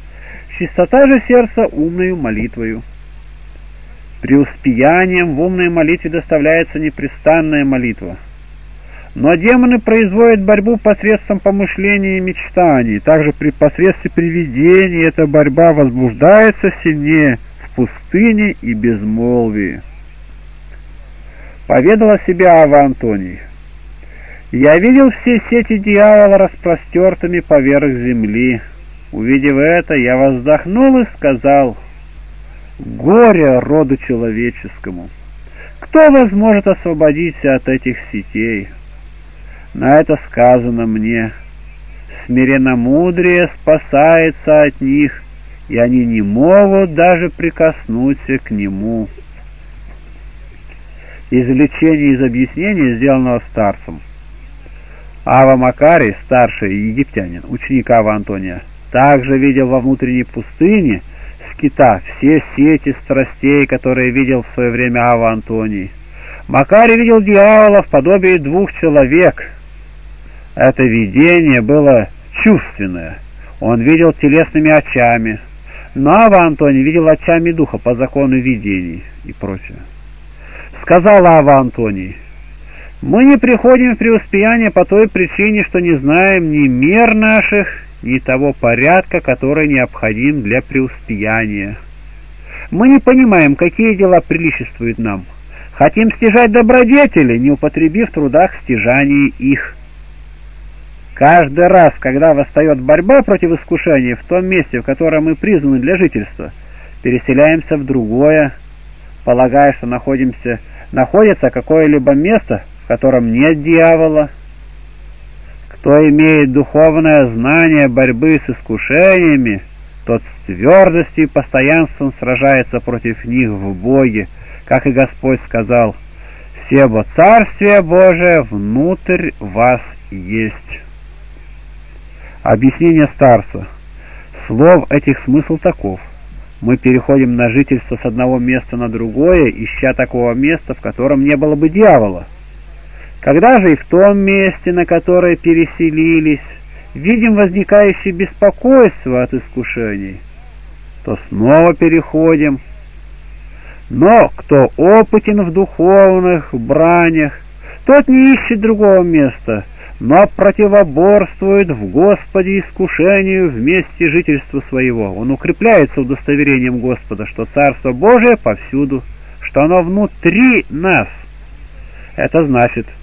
A: Чистота же сердца умною молитвою. Преуспеянием в умной молитве доставляется непрестанная молитва. Но демоны производят борьбу посредством помышления и мечтаний. Также при посредстве привидений эта борьба возбуждается сильнее в пустыне и безмолвии. Поведал о себе Ава Антоний. Я видел все сети дьявола распростертыми поверх земли. Увидев это, я воздохнул и сказал — Горе роду человеческому! Кто возможет освободиться от этих сетей? На это сказано мне. Смиренно-мудрее спасается от них, и они не могут даже прикоснуться к нему. Извлечение из объяснения, сделанного старцем. Ава Макарий, старший египтянин, ученик Ава Антония, также видел во внутренней пустыне – кита, все сети страстей, которые видел в свое время Ава Антоний. Макарий видел дьявола в подобии двух человек. Это видение было чувственное. Он видел телесными очами, но Ава Антоний видел очами духа по закону видений и прочее. Сказал Ава Антоний, «Мы не приходим в преуспеяние по той причине, что не знаем ни мер наших, ни того порядка, который необходим для преуспеяния. Мы не понимаем, какие дела приличествуют нам. Хотим стяжать добродетели, не употребив в трудах стяжания их. Каждый раз, когда восстает борьба против искушения в том месте, в котором мы призваны для жительства, переселяемся в другое, полагая, что находимся, находится какое-либо место, в котором нет дьявола, кто имеет духовное знание борьбы с искушениями, тот с твердостью и постоянством сражается против них в Боге, как и Господь сказал, «Себо Царствие Божие внутрь вас есть». Объяснение старца. Слов этих смысл таков. Мы переходим на жительство с одного места на другое, ища такого места, в котором не было бы дьявола. Когда же и в том месте, на которое переселились, видим возникающее беспокойство от искушений, то снова переходим. Но кто опытен в духовных бранях, тот не ищет другого места, но противоборствует в Господе искушению в месте жительства своего. Он укрепляется удостоверением Господа, что Царство Божие повсюду, что оно внутри нас. Это значит –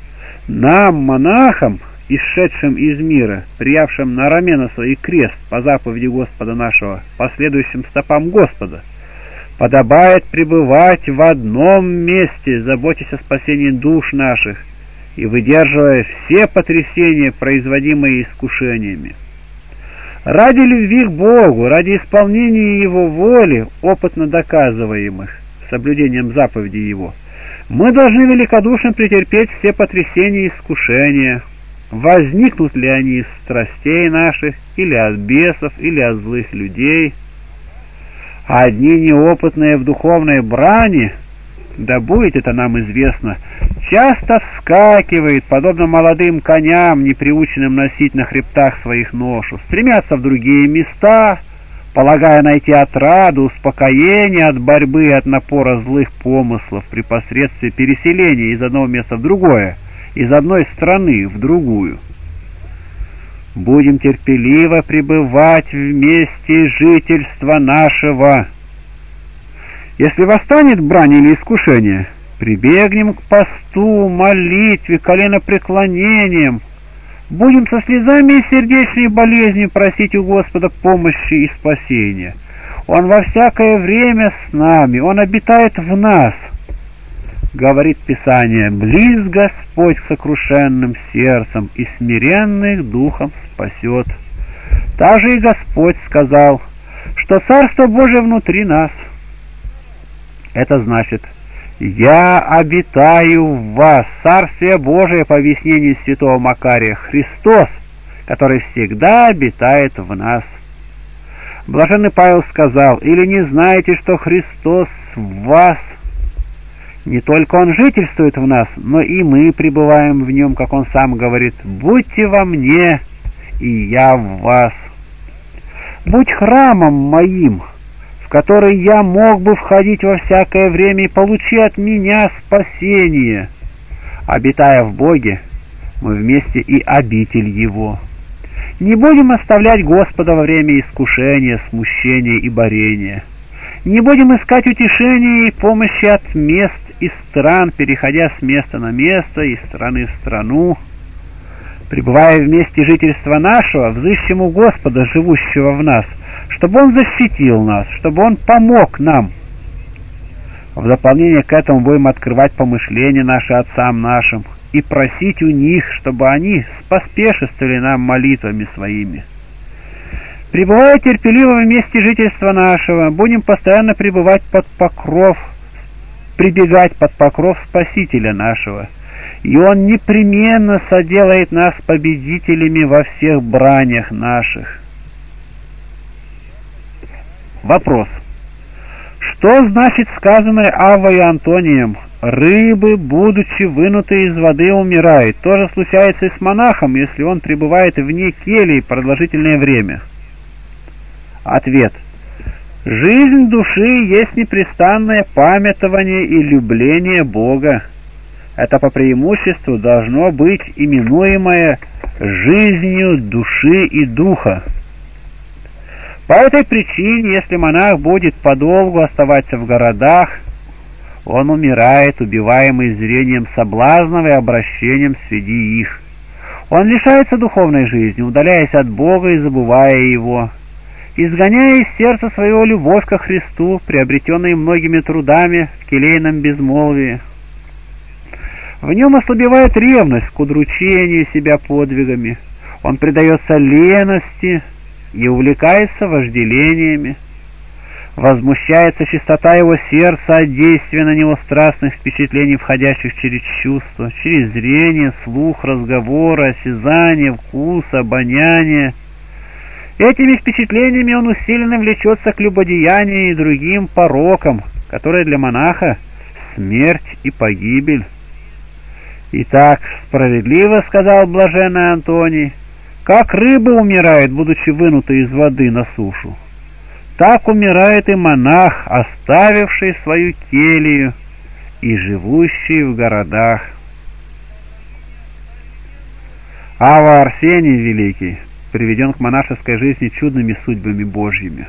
A: нам, монахам, исшедшим из мира, приявшим на рамена свой крест по заповеди Господа нашего, последующим стопам Господа, подобает пребывать в одном месте, заботясь о спасении душ наших, и выдерживая все потрясения, производимые искушениями. Ради любви к Богу, ради исполнения Его воли, опытно доказываемых соблюдением заповедей Его, мы должны великодушно претерпеть все потрясения и искушения, возникнут ли они из страстей наших, или от бесов, или от злых людей. Одни неопытные в духовной брани, да будет это нам известно, часто вскакивает, подобно молодым коням, неприученным носить на хребтах своих ношу, стремятся в другие места, полагая найти отраду, успокоение от борьбы и от напора злых помыслов при посредстве переселения из одного места в другое, из одной страны в другую. Будем терпеливо пребывать вместе жительства нашего. Если восстанет брань или искушение, прибегнем к посту, молитве, коленопреклонениям, Будем со слезами и сердечной болезнью просить у Господа помощи и спасения. Он во всякое время с нами, Он обитает в нас. Говорит Писание, близ Господь к сокрушенным сердцем и смиренных духом спасет. Также и Господь сказал, что Царство Божие внутри нас. Это значит – «Я обитаю в вас, Царствие Божие, по объяснению святого Макария, Христос, который всегда обитает в нас». Блаженный Павел сказал, «Или не знаете, что Христос в вас?» Не только Он жительствует в нас, но и мы пребываем в Нем, как Он сам говорит, «Будьте во мне, и я в вас». «Будь храмом моим», который я мог бы входить во всякое время и получи от меня спасение. Обитая в Боге, мы вместе и обитель Его. Не будем оставлять Господа во время искушения, смущения и борения. Не будем искать утешения и помощи от мест и стран, переходя с места на место и страны в страну. Пребывая в жительства нашего, взыщем у Господа, живущего в нас – чтобы Он защитил нас, чтобы Он помог нам. В дополнение к этому будем открывать помышления наши отцам нашим и просить у них, чтобы они поспешествовали нам молитвами своими. Пребывая терпеливо в месте жительства нашего, будем постоянно пребывать под покров, прибегать под покров Спасителя нашего, и Он непременно соделает нас победителями во всех бранях наших. Вопрос. Что значит сказанное Аввой Антонием «рыбы, будучи вынуты из воды, умирают»? То же случается и с монахом, если он пребывает вне келии продолжительное время. Ответ. Жизнь души есть непрестанное памятование и любление Бога. Это по преимуществу должно быть именуемое жизнью души и духа. По этой причине, если монах будет подолгу оставаться в городах, он умирает, убиваемый зрением соблазнов и обращением среди их. Он лишается духовной жизни, удаляясь от Бога и забывая Его, изгоняя из сердца своего любовь ко Христу, приобретенной многими трудами в келейном безмолвии. В нем ослабевает ревность к удручению себя подвигами. Он предается лености, и увлекается вожделениями. Возмущается чистота его сердца от действия на него страстных впечатлений, входящих через чувства, через зрение, слух, разговор, осязание, вкус, обоняние. Этими впечатлениями он усиленно влечется к любодеянию и другим порокам, которые для монаха — смерть и погибель. «Итак, справедливо, — сказал блаженный Антоний, как рыба умирает, будучи вынутой из воды на сушу, так умирает и монах, оставивший свою келью и живущий в городах. Ава Арсений Великий приведен к монашеской жизни чудными судьбами Божьими.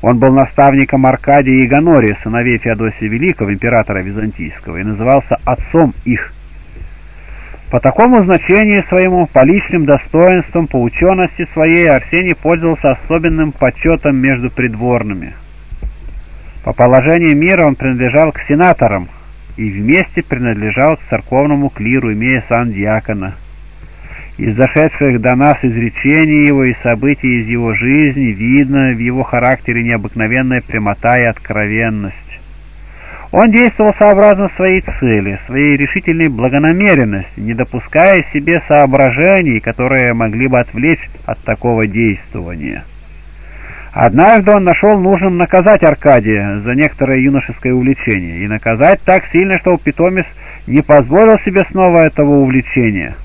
A: Он был наставником Аркадия и Ганория, сыновей Феодосия Великого, императора Византийского, и назывался отцом их – по такому значению своему, по личным достоинствам, по учености своей Арсений пользовался особенным почетом между придворными. По положению мира он принадлежал к сенаторам, и вместе принадлежал к церковному клиру, имея сан диакона. Из зашедших до нас изречений его и событий из его жизни видно в его характере необыкновенная прямота и откровенность. Он действовал сообразно своей цели, своей решительной благонамеренности, не допуская себе соображений, которые могли бы отвлечь от такого действования. Однажды он нашел нужным наказать Аркадия за некоторое юношеское увлечение, и наказать так сильно, что питомец не позволил себе снова этого увлечения.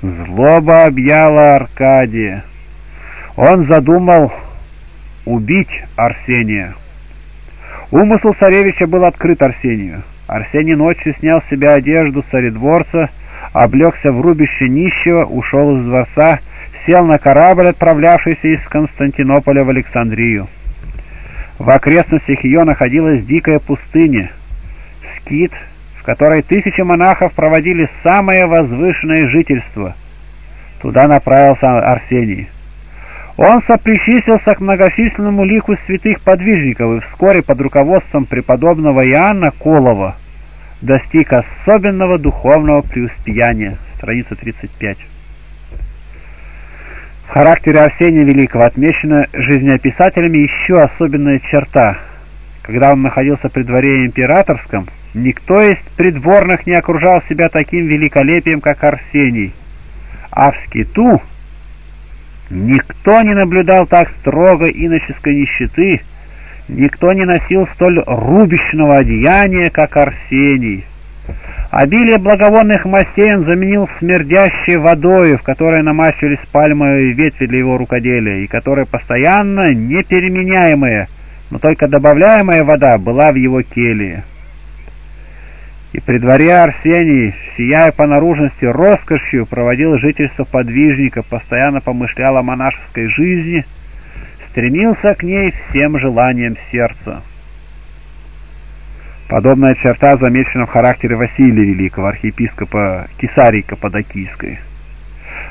A: Злоба объяла Аркадия. Он задумал убить Арсения. Умысл царевича был открыт Арсению. Арсений ночью снял с себя одежду царедворца, облегся в рубище нищего, ушел из дворца, сел на корабль, отправлявшийся из Константинополя в Александрию. В окрестностях ее находилась дикая пустыня, скит, в которой тысячи монахов проводили самое возвышенное жительство. Туда направился Арсений. Он сопричислился к многочисленному лику святых подвижников и вскоре под руководством преподобного Иоанна Колова достиг особенного духовного преуспеяния. Страница 35. В характере Арсения Великого отмечена жизнеописателями еще особенная черта. Когда он находился при дворе императорском, Никто из придворных не окружал себя таким великолепием, как Арсений. А в скиту никто не наблюдал так строго иноческой нищеты, никто не носил столь рубищного одеяния, как Арсений. Обилие благовонных мастей он заменил смердящей водой, в которой намачивались пальмовые ветви для его рукоделия, и которая постоянно непеременяемая, но только добавляемая вода была в его келье. И при дворе Арсений, сияя по наружности роскошью, проводил жительство подвижника, постоянно помышлял о монашеской жизни, стремился к ней всем желанием сердца. Подобная черта замечена в характере Василия Великого, архиепископа Кесарии Каппадокийской.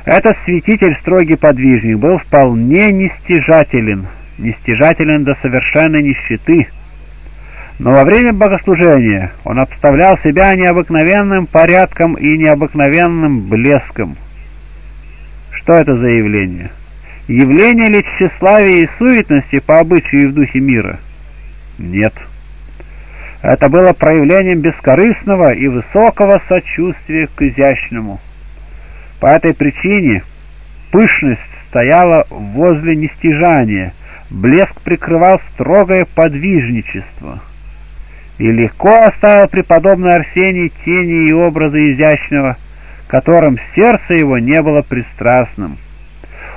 A: Этот святитель, строгий подвижник, был вполне нестяжателен, нестяжателен до совершенной нищеты – но во время богослужения он обставлял себя необыкновенным порядком и необыкновенным блеском. Что это за явление? Явление ли тщеславия и суетности по обычаю и в духе мира? Нет. Это было проявлением бескорыстного и высокого сочувствия к изящному. По этой причине пышность стояла возле нестяжания, блеск прикрывал строгое подвижничество — и легко оставил преподобный Арсений тени и образы изящного, которым сердце его не было пристрастным.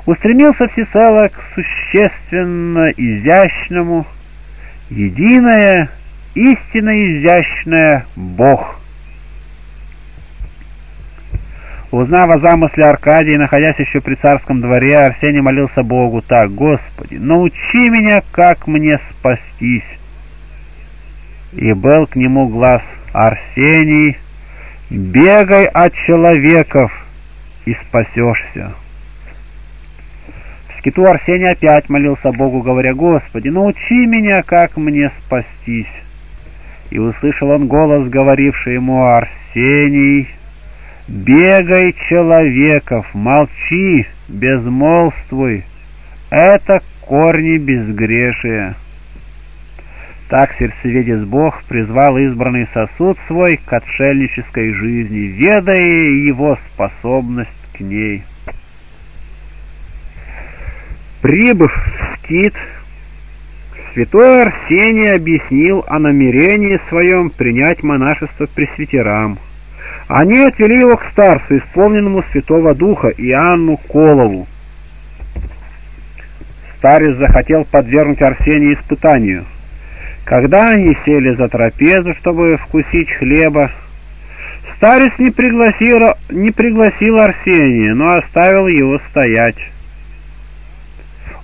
A: Устремился всецело к существенно изящному, единое, истинно изящное Бог. Узнав о замысле Аркадии, находясь еще при царском дворе, Арсений молился Богу так, «Господи, научи меня, как мне спастись» и был к нему глаз Арсений, бегай от человеков и спасешься. В скиту Арсений опять молился Богу, говоря, «Господи, научи меня, как мне спастись». И услышал он голос, говоривший ему, «Арсений, бегай человеков, молчи, безмолвствуй, это корни безгрешия». Так сердцеведец Бог призвал избранный сосуд свой к отшельнической жизни, ведая его способность к ней. Прибыв в Скит, святой Арсений объяснил о намерении своем принять монашество пресвитерам. Они отвели его к старцу, исполненному Святого Духа, Иоанну Колову. Старец захотел подвергнуть Арсения испытанию — когда они сели за трапезу, чтобы вкусить хлеба, старец не пригласил, не пригласил Арсения, но оставил его стоять.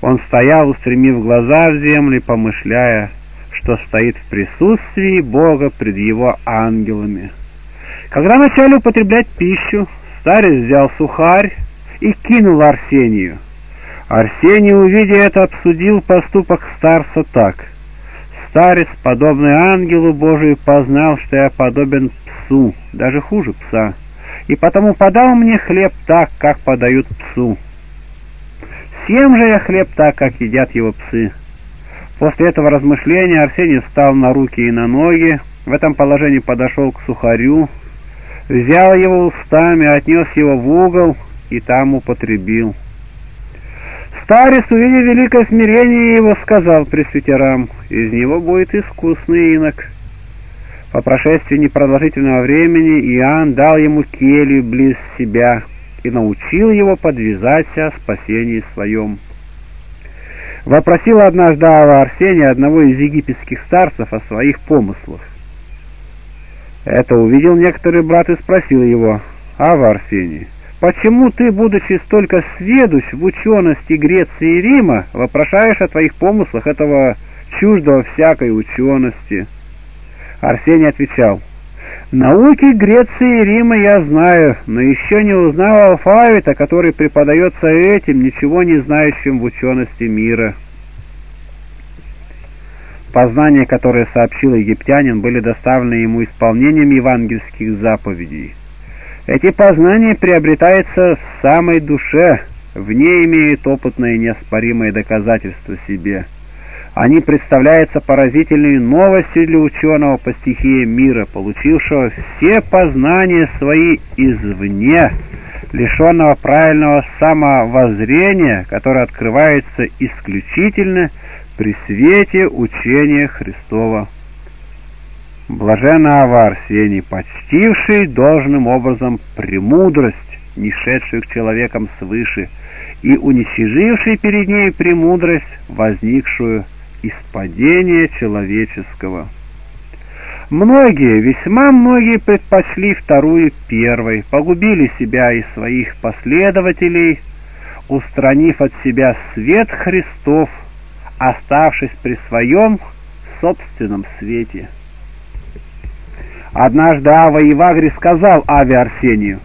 A: Он стоял, устремив глаза в землю, помышляя, что стоит в присутствии Бога пред его ангелами. Когда начали употреблять пищу, старец взял сухарь и кинул Арсению. Арсений, увидя это, обсудил поступок старца так — старец, подобный ангелу Божию, познал, что я подобен псу, даже хуже пса, и потому подал мне хлеб так, как подают псу. Съем же я хлеб так, как едят его псы. После этого размышления Арсений встал на руки и на ноги, в этом положении подошел к сухарю, взял его устами, отнес его в угол и там употребил. Старец, увидев великое смирение его, сказал пресвитерам, из него будет искусный инок. По прошествии непродолжительного времени Иоанн дал ему келью близ себя и научил его подвязаться о спасении своем. Вопросил однажды Ава Арсения одного из египетских старцев о своих помыслах. Это увидел некоторый брат и спросил его, «Ава Арсений, почему ты, будучи столько сведущ в учености Греции и Рима, вопрошаешь о твоих помыслах этого чуждого всякой учености?» Арсений отвечал, «Науки Греции и Рима я знаю, но еще не узнал алфавита, который преподается этим, ничего не знающим в учености мира». Познания, которые сообщил египтянин, были доставлены ему исполнением евангельских заповедей. Эти познания приобретаются в самой душе, в ней имеют опытное и неоспоримое доказательство себе. Они представляются поразительной новостью для ученого по стихии мира, получившего все познания свои извне, лишенного правильного самовоззрения, которое открывается исключительно при свете учения Христова. Блаженно Ава Арсений, почтивший должным образом премудрость, не шедшую к человекам свыше, и уничиживший перед ней премудрость, возникшую из падения человеческого. Многие, весьма многие предпочли вторую первой, погубили себя и своих последователей, устранив от себя свет Христов, оставшись при своем собственном свете. Однажды Ава Ивагри сказал Аве Арсению,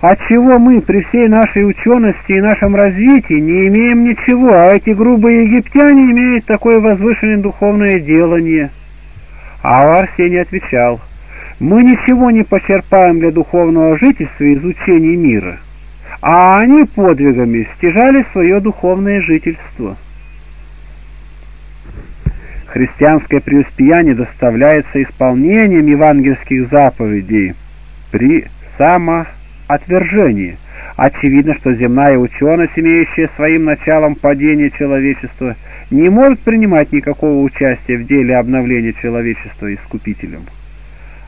A: «Отчего мы при всей нашей учености и нашем развитии не имеем ничего, а эти грубые египтяне имеют такое возвышенное духовное делание?» Ава Арсений отвечал, «Мы ничего не почерпаем для духовного жительства из учений мира, а они подвигами стяжали свое духовное жительство». Христианское преуспеяние доставляется исполнением евангельских заповедей при самоотвержении. Очевидно, что земная ученость, имеющая своим началом падение человечества, не может принимать никакого участия в деле обновления человечества искупителем.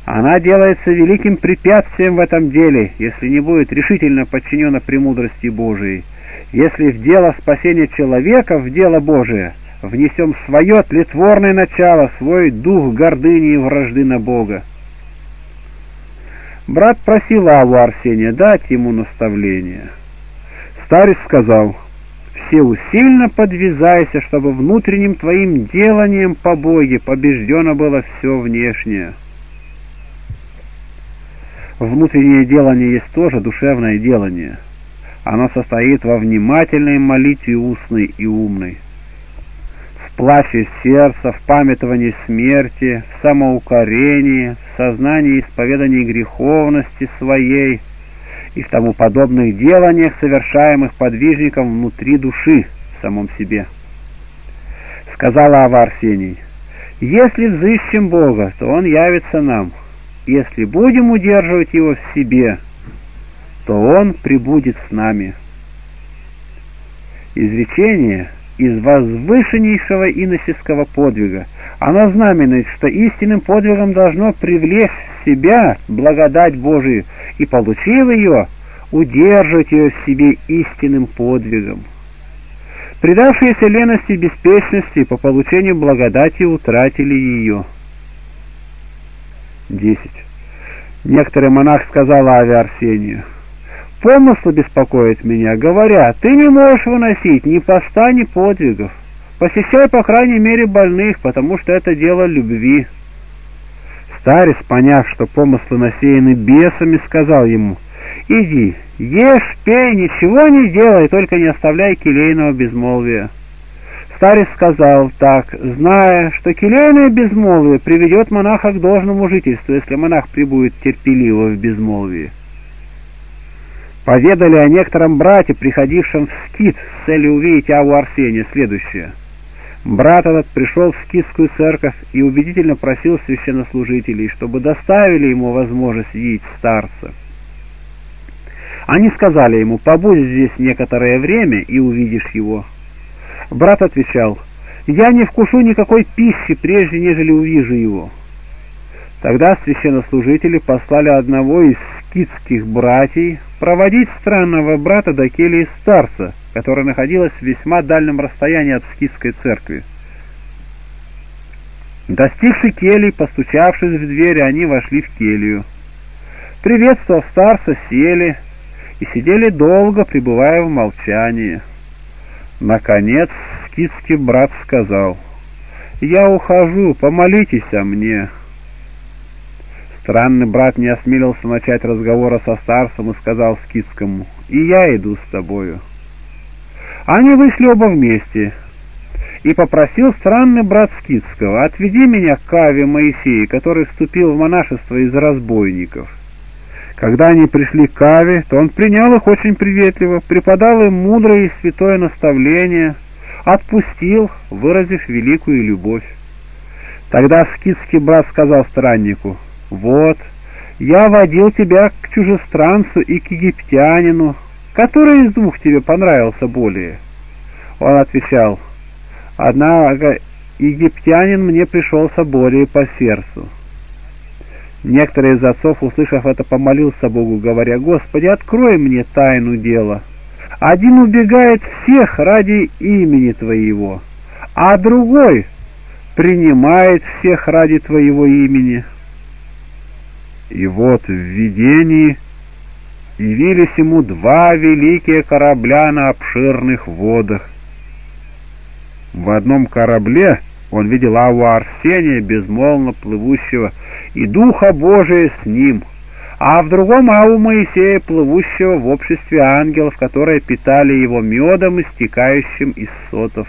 A: Она делается великим препятствием в этом деле, если не будет решительно подчинена премудрости Божией. Если в дело спасения человека, в дело Божие – внесем свое тлетворное начало, свой дух гордыни и вражды на Бога. Брат просил Аву Арсения дать ему наставление. Старец сказал, «Все усильно подвязайся, чтобы внутренним твоим деланием по Боге побеждено было все внешнее». Внутреннее делание есть тоже душевное делание. Оно состоит во внимательной молитве устной и умной плаче сердца, в памятовании смерти, в самоукорении, в сознании исповедании греховности своей и в тому подобных деланиях, совершаемых подвижником внутри души в самом себе. Сказала Ава Арсений, «Если взыщем Бога, то Он явится нам. Если будем удерживать Его в себе, то Он прибудет с нами». Изречение – из возвышеннейшего иносиского подвига. Оно знаменует, что истинным подвигом должно привлечь в себя благодать Божию, и, получив ее, удерживать ее в себе истинным подвигом. Предавшиеся лености и беспечности по получению благодати утратили ее. 10. Некоторый монах сказал Аве Арсению, Помыслы беспокоят меня, говоря, ты не можешь выносить ни поста, ни подвигов. Посещай, по крайней мере, больных, потому что это дело любви. Старец, поняв, что помыслы насеяны бесами, сказал ему, иди, ешь, пей, ничего не делай, только не оставляй келейного безмолвия. Старец сказал так, зная, что келейное безмолвие приведет монаха к должному жительству, если монах прибудет терпеливо в безмолвии. Поведали о некотором брате, приходившем в скит с целью увидеть Аву Арсения, следующее. Брат этот пришел в скитскую церковь и убедительно просил священнослужителей, чтобы доставили ему возможность видеть старца. Они сказали ему, побудь здесь некоторое время и увидишь его. Брат отвечал, я не вкушу никакой пищи, прежде нежели увижу его. Тогда священнослужители послали одного из скитских братьев проводить странного брата до келии старца, которая находилась в весьма дальнем расстоянии от скитской церкви. Достигши келии, постучавшись в дверь, они вошли в келью. Приветствовав старца, сели и сидели долго, пребывая в молчании. Наконец скитский брат сказал, «Я ухожу, помолитесь о мне». Странный брат не осмелился начать разговора со старцем и сказал скитскому, «И я иду с тобою». Они вышли оба вместе, и попросил странный брат Скидского, «Отведи меня к Каве Моисея, который вступил в монашество из разбойников». Когда они пришли к Каве, то он принял их очень приветливо, преподал им мудрое и святое наставление, отпустил, выразив великую любовь. Тогда скидский брат сказал страннику, «Вот, я водил тебя к чужестранцу и к египтянину. Который из двух тебе понравился более?» Он отвечал, «Однако египтянин мне пришелся более по сердцу». Некоторые из отцов, услышав это, помолился Богу, говоря, «Господи, открой мне тайну дела. Один убегает всех ради имени Твоего, а другой принимает всех ради Твоего имени». И вот в видении явились ему два великие корабля на обширных водах. В одном корабле он видел Аву Арсения, безмолвно плывущего и Духа Божия с ним, а в другом Аву Моисея, плывущего в обществе ангелов, которые питали его медом, истекающим из сотов.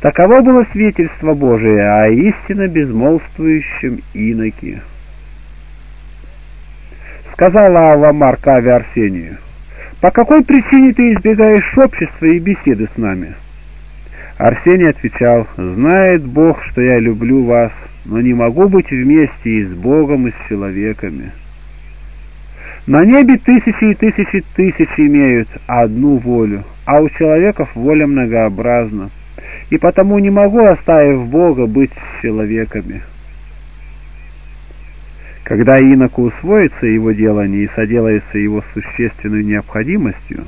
A: Таково было свидетельство Божие о истинно безмолвствующем иноке. Сказала Ава Маркаве Арсению, «По какой причине ты избегаешь общества и беседы с нами?» Арсений отвечал, «Знает Бог, что я люблю вас, но не могу быть вместе и с Богом, и с человеками. На небе тысячи и тысячи тысяч имеют одну волю, а у человеков воля многообразна, и потому не могу, оставив Бога, быть с человеками. Когда иноку усвоится его делание и соделается его существенной необходимостью,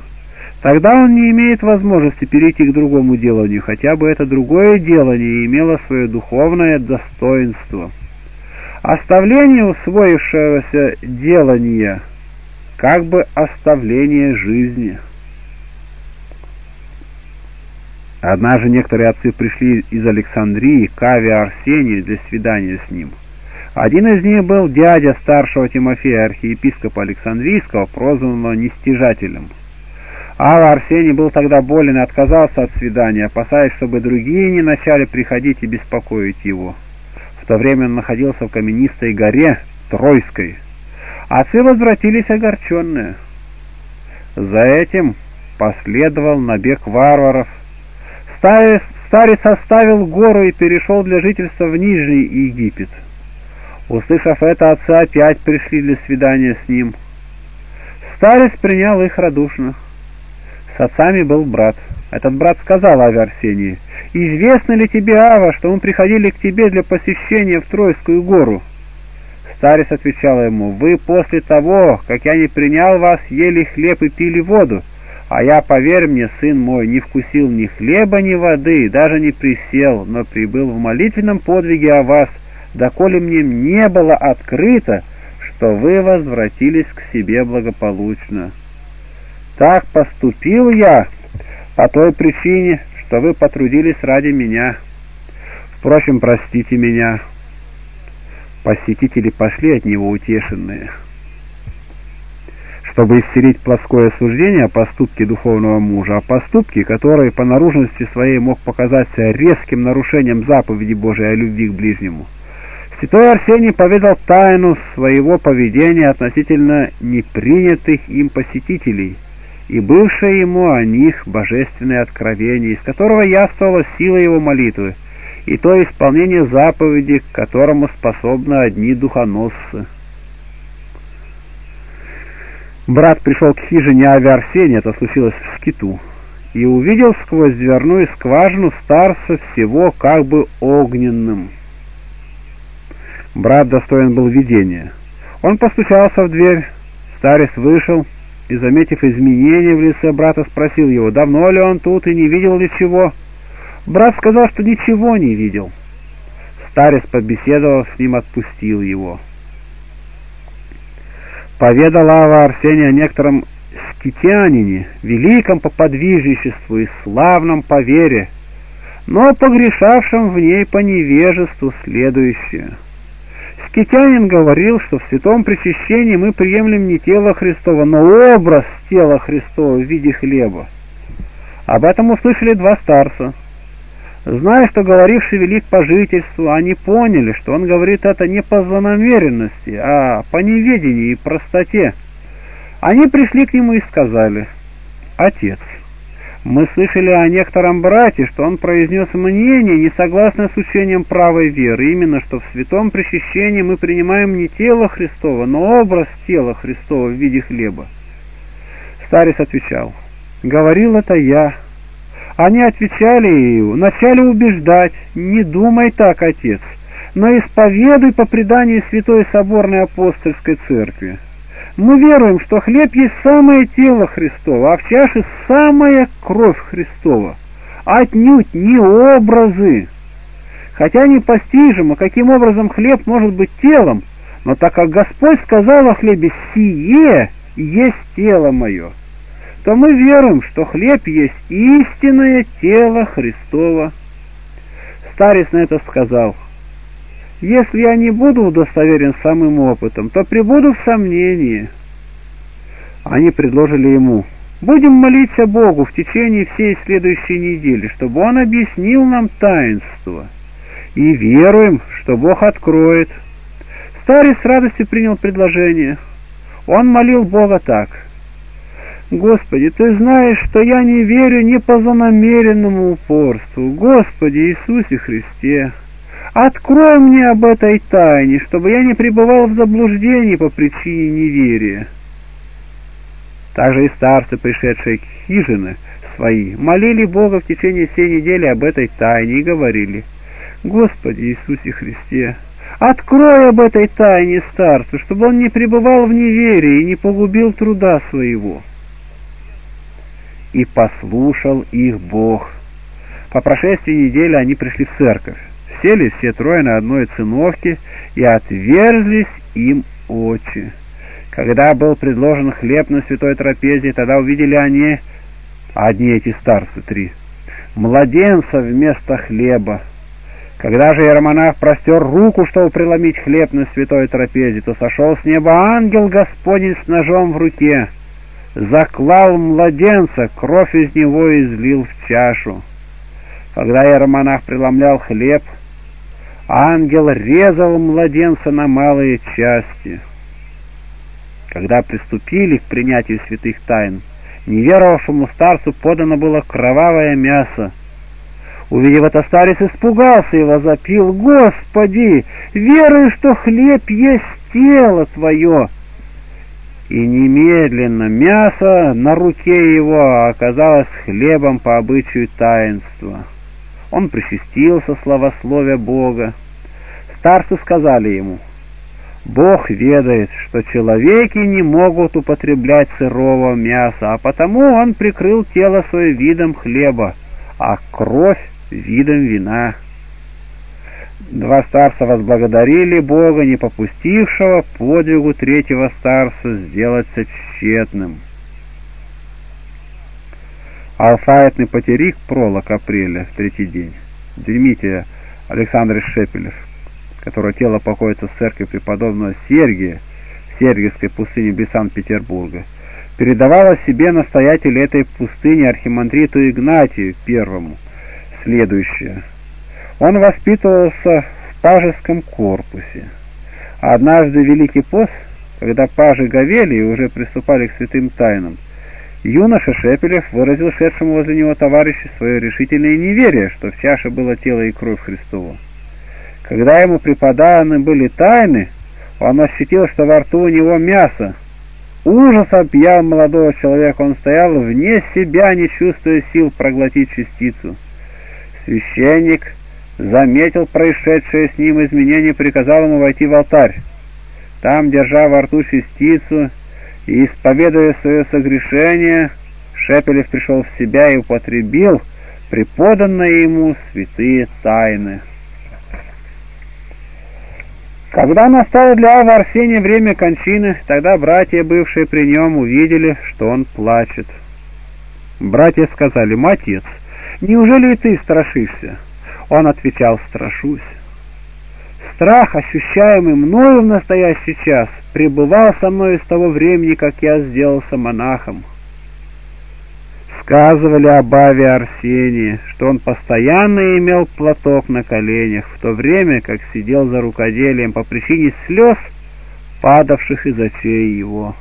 A: Тогда он не имеет возможности перейти к другому деланию, хотя бы это другое делание имело свое духовное достоинство. Оставление усвоившегося делания как бы оставление жизни. Однажды некоторые отцы пришли из Александрии к Аве Арсению для свидания с ним. Один из них был дядя старшего Тимофея, архиепископа Александрийского, прозванного Нестяжателем – Ава Арсений был тогда болен и отказался от свидания, опасаясь, чтобы другие не начали приходить и беспокоить его. В то время он находился в каменистой горе Тройской. Отцы возвратились огорченные. За этим последовал набег варваров. Старец, оставил гору и перешел для жительства в Нижний Египет. Услышав это, отцы опять пришли для свидания с ним. Старец принял их радушно. С отцами был брат. Этот брат сказал Аве Арсении, «Известно ли тебе, Ава, что мы приходили к тебе для посещения в Тройскую гору?» Старец отвечал ему, «Вы после того, как я не принял вас, ели хлеб и пили воду, а я, поверь мне, сын мой, не вкусил ни хлеба, ни воды, даже не присел, но прибыл в молитвенном подвиге о вас, доколе мне не было открыто, что вы возвратились к себе благополучно». Так поступил я по той причине, что вы потрудились ради меня. Впрочем, простите меня. Посетители пошли от него утешенные. Чтобы исцелить плоское суждение о поступке духовного мужа, о поступке, который по наружности своей мог показаться резким нарушением заповеди Божией о любви к ближнему. Святой Арсений поведал тайну своего поведения относительно непринятых им посетителей и бывшее ему о них божественное откровение, из которого яствовала сила его молитвы, и то исполнение заповеди, к которому способны одни духоносцы. Брат пришел к хижине Ави Арсения, это случилось в скиту, и увидел сквозь дверную скважину старца всего как бы огненным. Брат достоин был видения. Он постучался в дверь, старец вышел и, заметив изменения в лице брата, спросил его, давно ли он тут и не видел ли чего. Брат сказал, что ничего не видел. Старец, побеседовав с ним, отпустил его. Поведал Ава Арсения о некотором скитянине, великом по подвижничеству и славном по вере, но погрешавшем в ней по невежеству следующее. Скитянин говорил, что в святом причащении мы приемлем не тело Христова, но образ тела Христова в виде хлеба. Об этом услышали два старца. Зная, что говоривший велик по жительству, они поняли, что он говорит это не по злонамеренности, а по неведению и простоте. Они пришли к нему и сказали, «Отец, мы слышали о некотором брате, что он произнес мнение, не согласное с учением правой веры, именно что в святом причащении мы принимаем не тело Христова, но образ тела Христова в виде хлеба». Старец отвечал, «Говорил это я, они отвечали ему, начали убеждать, не думай так, отец, но исповедуй по преданию Святой Соборной Апостольской Церкви. Мы веруем, что хлеб есть самое тело Христово, а в чаше самая кровь Христова, отнюдь не образы. Хотя не постижимо, каким образом хлеб может быть телом, но так как Господь сказал о хлебе «сие есть тело мое», то мы веруем, что хлеб есть истинное тело Христова. Старец на это сказал, «Если я не буду удостоверен самым опытом, то прибуду в сомнении». Они предложили ему, «Будем молиться Богу в течение всей следующей недели, чтобы Он объяснил нам таинство, и веруем, что Бог откроет». Старец с радостью принял предложение. Он молил Бога так – Господи, Ты знаешь, что я не верю ни по злонамеренному упорству. Господи Иисусе Христе, открой мне об этой тайне, чтобы я не пребывал в заблуждении по причине неверия. Также и старцы, пришедшие к хижины свои, молили Бога в течение всей недели об этой тайне и говорили, «Господи Иисусе Христе, открой об этой тайне старцу, чтобы он не пребывал в неверии и не погубил труда своего» и послушал их Бог. По прошествии недели они пришли в церковь, сели все трое на одной циновке и отверзлись им очи. Когда был предложен хлеб на святой трапезе, тогда увидели они, одни эти старцы, три, младенца вместо хлеба. Когда же Иеромонах простер руку, чтобы преломить хлеб на святой трапезе, то сошел с неба ангел Господень с ножом в руке — заклал младенца, кровь из него излил в чашу. Когда иеромонах преломлял хлеб, ангел резал младенца на малые части. Когда приступили к принятию святых тайн, неверовавшему старцу подано было кровавое мясо. Увидев это, старец испугался и возопил, «Господи, верую, что хлеб есть тело Твое!» И немедленно мясо на руке его оказалось хлебом по обычаю таинства. Он причастился славословия Бога. Старцы сказали ему, «Бог ведает, что человеки не могут употреблять сырого мяса, а потому он прикрыл тело свое видом хлеба, а кровь видом вина». Два старца возблагодарили Бога, не попустившего подвигу третьего старца сделаться тщетным. Алфавитный потерик пролог апреля в третий день. Дмитрия Александр Шепелев, которого тело покоится в церкви преподобного Сергия в Сергиевской пустыне без Санкт-Петербурга, передавал о себе настоятель этой пустыни архимандриту Игнатию Первому следующее. Он воспитывался в пажеском корпусе. Однажды Великий пост, когда пажи говели и уже приступали к святым тайнам, юноша Шепелев выразил шедшему возле него товарищу свое решительное неверие, что в чаше было тело и кровь Христова. Когда ему преподаны были тайны, он ощутил, что во рту у него мясо. Ужас объял молодого человека, он стоял вне себя, не чувствуя сил проглотить частицу. Священник заметил происшедшее с ним изменение, приказал ему войти в алтарь. Там, держа во рту частицу и исповедуя свое согрешение, Шепелев пришел в себя и употребил преподанные ему святые тайны. Когда настало для Ава Арсения время кончины, тогда братья, бывшие при нем, увидели, что он плачет. Братья сказали, «Матец, неужели и ты страшишься?» Он отвечал, страшусь. Страх, ощущаемый мною в настоящий час, пребывал со мной с того времени, как я сделался монахом. Сказывали об Аве Арсении, что он постоянно имел платок на коленях, в то время как сидел за рукоделием по причине слез, падавших из очей его.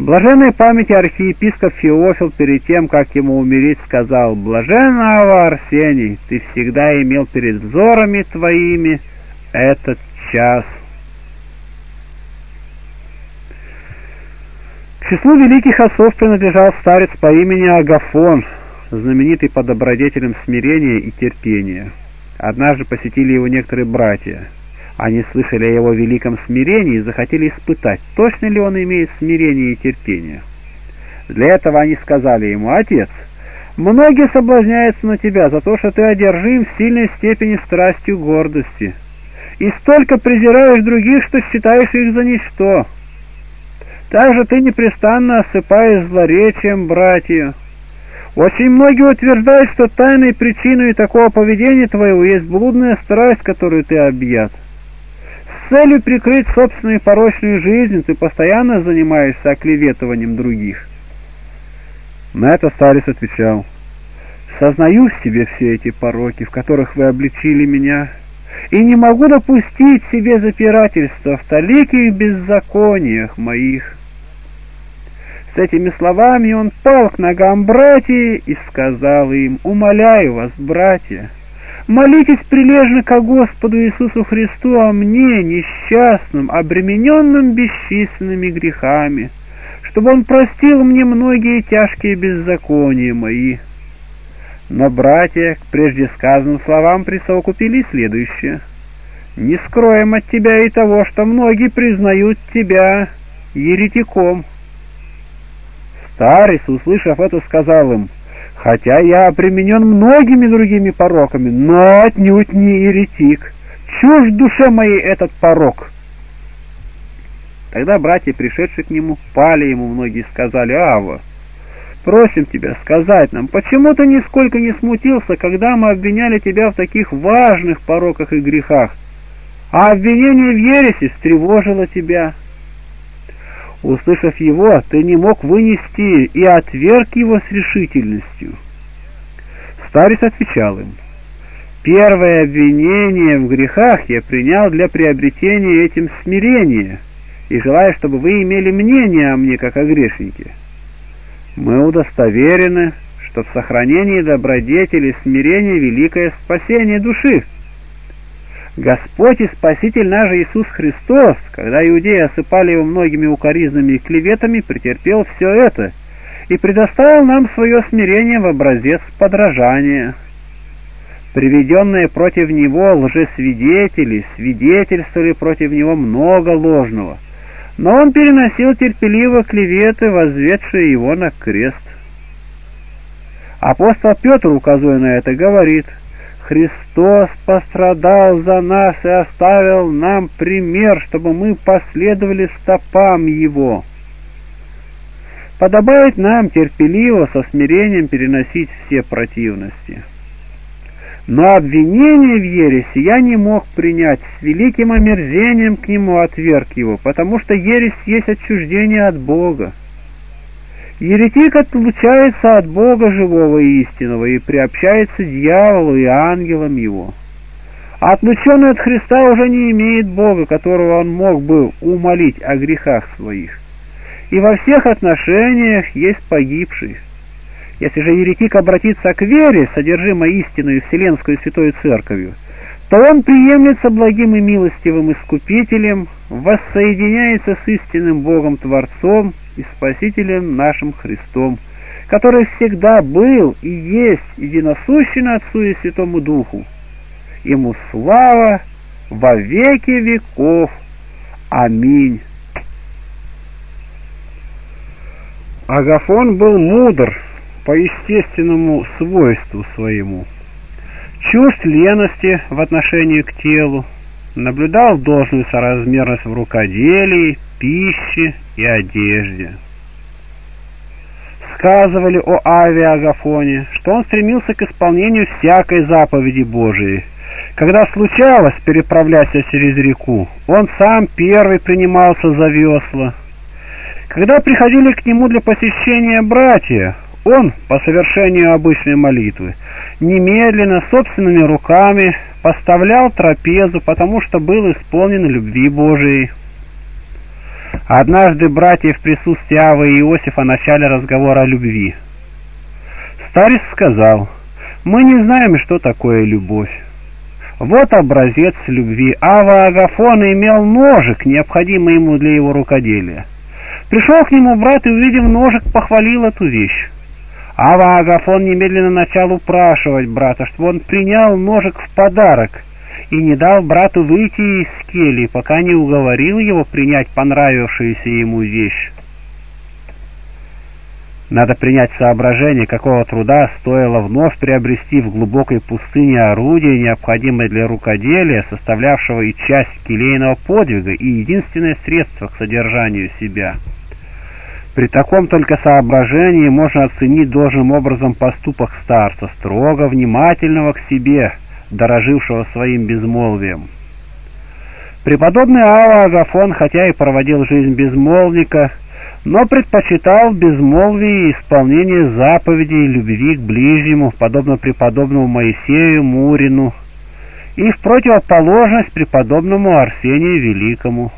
A: Блаженной памяти архиепископ Феофил перед тем, как ему умереть, сказал, «Блаженного Арсений, ты всегда имел перед взорами твоими этот час». К числу великих отцов принадлежал старец по имени Агафон, знаменитый по добродетелям смирения и терпения. Однажды посетили его некоторые братья – они слышали о его великом смирении и захотели испытать, точно ли он имеет смирение и терпение. Для этого они сказали ему, «Отец, многие соблазняются на тебя за то, что ты одержим в сильной степени страстью гордости, и столько презираешь других, что считаешь их за ничто. Также ты непрестанно осыпаешь злоречием братья. Очень многие утверждают, что тайной причиной такого поведения твоего есть блудная страсть, которую ты объят целью прикрыть собственную порочную жизнь ты постоянно занимаешься оклеветыванием других. На это старец отвечал, «Сознаю в себе все эти пороки, в которых вы обличили меня, и не могу допустить себе запирательства в таликих беззакониях моих». С этими словами он пал к ногам братьев и сказал им, «Умоляю вас, братья, Молитесь прилежно ко Господу Иисусу Христу о мне, несчастным, обремененным бесчисленными грехами, чтобы Он простил мне многие тяжкие беззакония мои. Но братья к прежде сказанным словам присовокупили следующее. «Не скроем от тебя и того, что многие признают тебя еретиком». Старец, услышав это, сказал им — хотя я обременен многими другими пороками, но отнюдь не еретик. Чушь душе моей этот порок. Тогда братья, пришедшие к нему, пали ему многие, сказали, «Ава, просим тебя сказать нам, почему ты нисколько не смутился, когда мы обвиняли тебя в таких важных пороках и грехах, а обвинение в ереси встревожило тебя?» Услышав его, ты не мог вынести и отверг его с решительностью. Старец отвечал им, «Первое обвинение в грехах я принял для приобретения этим смирения, и желаю, чтобы вы имели мнение о мне, как о грешнике. Мы удостоверены, что в сохранении добродетели смирение — великое спасение души». Господь и Спаситель наш Иисус Христос, когда иудеи осыпали его многими укоризнами и клеветами, претерпел все это и предоставил нам свое смирение в образец подражания. Приведенные против него лжесвидетели свидетельствовали против него много ложного, но он переносил терпеливо клеветы, возведшие его на крест. Апостол Петр, указывая на это, говорит – Христос пострадал за нас и оставил нам пример, чтобы мы последовали стопам Его. Подобает нам терпеливо, со смирением переносить все противности. Но обвинение в ереси я не мог принять, с великим омерзением к нему отверг его, потому что ересь есть отчуждение от Бога. Еретик отлучается от Бога живого и истинного и приобщается дьяволу и ангелам его. А отлученный от Христа уже не имеет Бога, которого он мог бы умолить о грехах своих. И во всех отношениях есть погибший. Если же еретик обратится к вере, содержимой истинную Вселенскую Святой Церковью, то он приемлется благим и милостивым Искупителем, воссоединяется с истинным Богом Творцом и Спасителем нашим Христом, который всегда был и есть единосущен Отцу и Святому Духу. Ему слава во веки веков. Аминь. Агафон был мудр, по естественному свойству своему. Чувств лености в отношении к телу, наблюдал должную соразмерность в рукоделии, пище и одежде. Сказывали о Авиагафоне, что он стремился к исполнению всякой заповеди Божией. Когда случалось переправляться через реку, он сам первый принимался за весла. Когда приходили к нему для посещения братья, он, по совершению обычной молитвы, немедленно собственными руками поставлял трапезу, потому что был исполнен любви Божией. Однажды братья в присутствии Авы и Иосифа начали разговор о любви. Старец сказал, «Мы не знаем, что такое любовь. Вот образец любви. Ава Агафон имел ножик, необходимый ему для его рукоделия. Пришел к нему брат и, увидев ножик, похвалил эту вещь. Ава Агафон немедленно начал упрашивать брата, чтобы он принял ножик в подарок и не дал брату выйти из кельи, пока не уговорил его принять понравившуюся ему вещь. Надо принять соображение, какого труда стоило вновь приобрести в глубокой пустыне орудие, необходимое для рукоделия, составлявшего и часть келейного подвига, и единственное средство к содержанию себя — при таком только соображении можно оценить должным образом поступок старца, строго внимательного к себе, дорожившего своим безмолвием. Преподобный Ава Агафон, хотя и проводил жизнь безмолвника, но предпочитал безмолвие и исполнение заповедей любви к ближнему, подобно преподобному Моисею Мурину, и в противоположность преподобному Арсению Великому.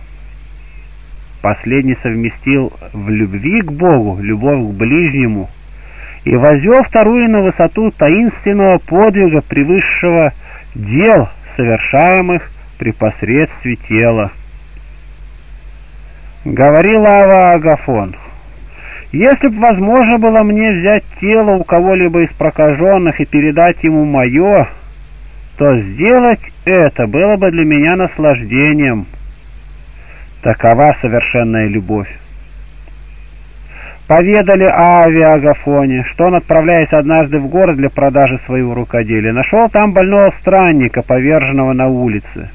A: Последний совместил в любви к Богу любовь к ближнему и возвел вторую на высоту таинственного подвига превысшего дел, совершаемых при посредстве тела. Говорил Ава Агафон, «Если б возможно было мне взять тело у кого-либо из прокаженных и передать ему мое, то сделать это было бы для меня наслаждением». Такова совершенная любовь. Поведали о Авиагафоне, что он, отправляясь однажды в город для продажи своего рукоделия, нашел там больного странника, поверженного на улице.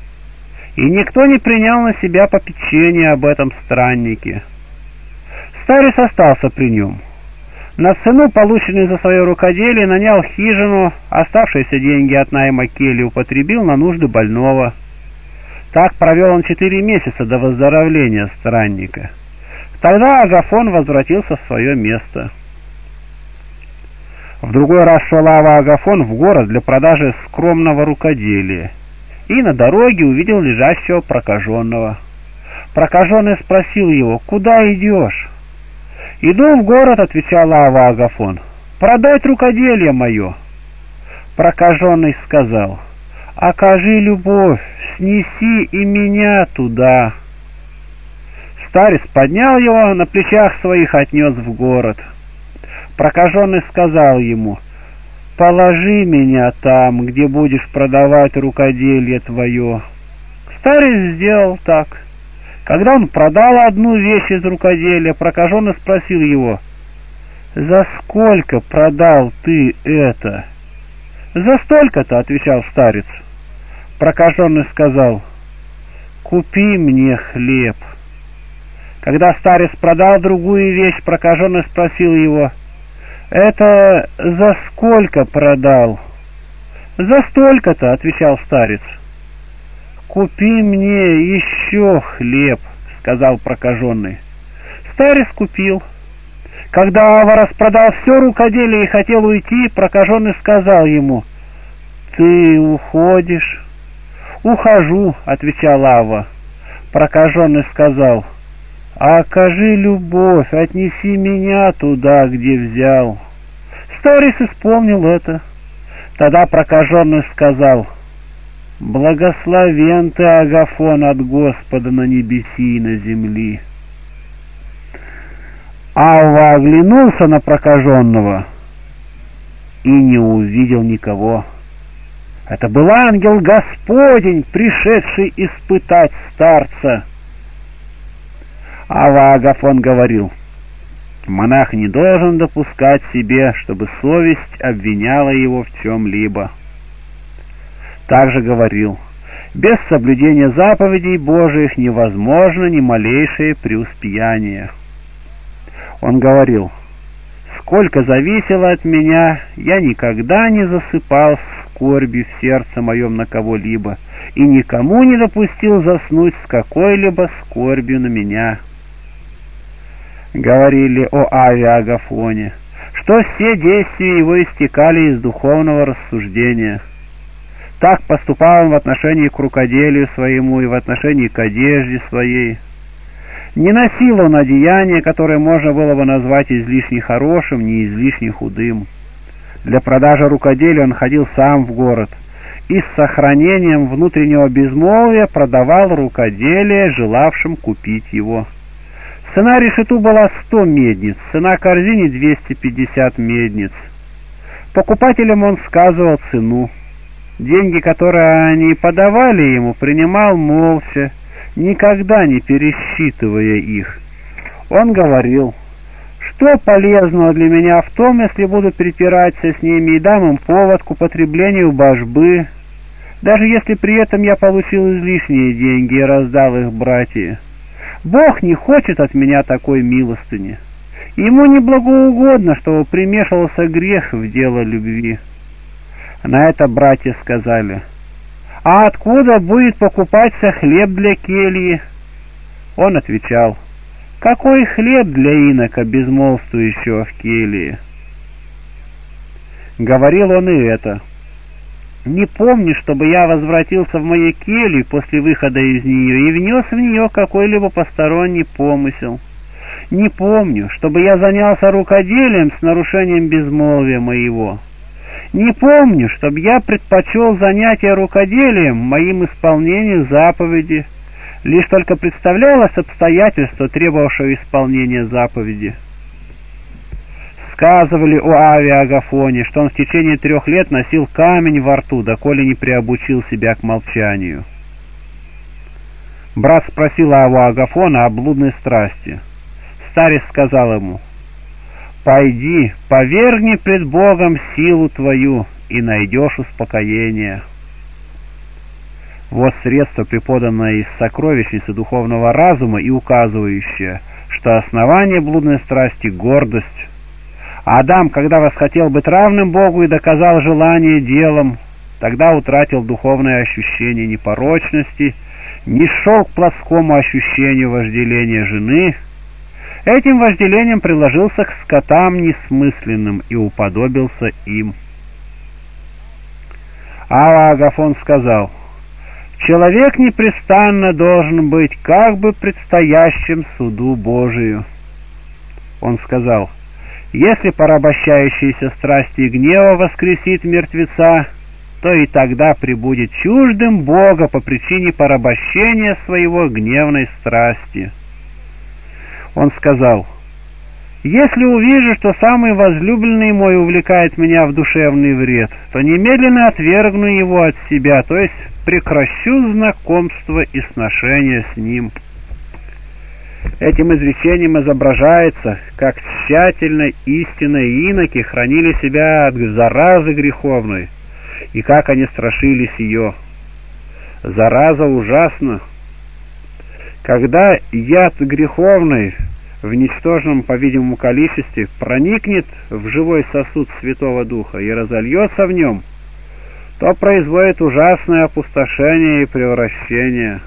A: И никто не принял на себя попечение об этом страннике. Старец остался при нем. На цену, полученную за свое рукоделие, нанял хижину, оставшиеся деньги от найма кельи употребил на нужды больного – так провел он четыре месяца до выздоровления странника. Тогда Агафон возвратился в свое место. В другой раз шел Ава Агафон в город для продажи скромного рукоделия и на дороге увидел лежащего прокаженного. Прокаженный спросил его, «Куда идешь?» «Иду в город», — отвечал Ава Агафон, — «продать рукоделие мое». Прокаженный сказал, «Окажи любовь, снеси и меня туда». Старец поднял его, на плечах своих отнес в город. Прокаженный сказал ему, «Положи меня там, где будешь продавать рукоделие твое». Старец сделал так. Когда он продал одну вещь из рукоделия, прокаженный спросил его, «За сколько продал ты это?» «За столько-то», — отвечал старец. Прокаженный сказал, «Купи мне хлеб». Когда старец продал другую вещь, прокаженный спросил его, «Это за сколько продал?» «За столько-то», — отвечал старец. «Купи мне еще хлеб», — сказал прокаженный. Старец купил. Когда Ава распродал все рукоделие и хотел уйти, прокаженный сказал ему, «Ты уходишь?» «Ухожу», — отвечал Ава. Прокаженный сказал, «Окажи любовь, отнеси меня туда, где взял». Старец исполнил это. Тогда прокаженный сказал, «Благословен ты, Агафон, от Господа на небеси и на земли». Алва оглянулся на прокаженного и не увидел никого. Это был ангел Господень, пришедший испытать старца. Ава Агафон говорил, монах не должен допускать себе, чтобы совесть обвиняла его в чем-либо. Также говорил, без соблюдения заповедей Божиих невозможно ни малейшее преуспеяние. Он говорил, «Сколько зависело от меня, я никогда не засыпал скорби в сердце моем на кого-либо и никому не допустил заснуть с какой-либо скорбью на меня». Говорили о Авиагафоне, что все действия его истекали из духовного рассуждения. Так поступал он в отношении к рукоделию своему и в отношении к одежде своей. Не носил он одеяние, которое можно было бы назвать излишне хорошим, не излишне худым. Для продажи рукоделия он ходил сам в город и с сохранением внутреннего безмолвия продавал рукоделие желавшим купить его. Цена решету была 100 медниц, цена корзине 250 медниц. Покупателям он сказывал цену. Деньги, которые они подавали ему, принимал молча, никогда не пересчитывая их. Он говорил, что полезного для меня в том, если буду припираться с ними и дам им повод к употреблению божбы, даже если при этом я получил излишние деньги и раздал их братья. Бог не хочет от меня такой милостыни. Ему не благоугодно, чтобы примешивался грех в дело любви. На это братья сказали — а откуда будет покупаться хлеб для кельи? Он отвечал, какой хлеб для инока, безмолвствующего в келье? Говорил он и это. Не помню, чтобы я возвратился в мою келью после выхода из нее и внес в нее какой-либо посторонний помысел. Не помню, чтобы я занялся рукоделием с нарушением безмолвия моего. Не помню, чтобы я предпочел занятие рукоделием моим исполнению заповеди. Лишь только представлялось обстоятельство, требовавшее исполнения заповеди. Сказывали о Авиагафоне, что он в течение трех лет носил камень во рту, доколе не приобучил себя к молчанию. Брат спросил Авиагафона о блудной страсти. Старец сказал ему, Пойди, повергни пред Богом силу твою, и найдешь успокоение. Вот средство, преподанное из сокровищницы духовного разума и указывающее, что основание блудной страсти — гордость. Адам, когда восхотел быть равным Богу и доказал желание делом, тогда утратил духовное ощущение непорочности, не шел к плоскому ощущению вожделения жены — Этим вожделением приложился к скотам несмысленным и уподобился им. А Агафон сказал, «Человек непрестанно должен быть как бы предстоящим суду Божию». Он сказал, «Если порабощающаяся страсти и гнева воскресит мертвеца, то и тогда прибудет чуждым Бога по причине порабощения своего гневной страсти». Он сказал, «Если увижу, что самый возлюбленный мой увлекает меня в душевный вред, то немедленно отвергну его от себя, то есть прекращу знакомство и сношение с ним». Этим изречением изображается, как тщательно истинные иноки хранили себя от заразы греховной, и как они страшились ее. Зараза ужасна, когда яд греховный в ничтожном, по-видимому, количестве проникнет в живой сосуд Святого Духа и разольется в нем, то производит ужасное опустошение и превращение.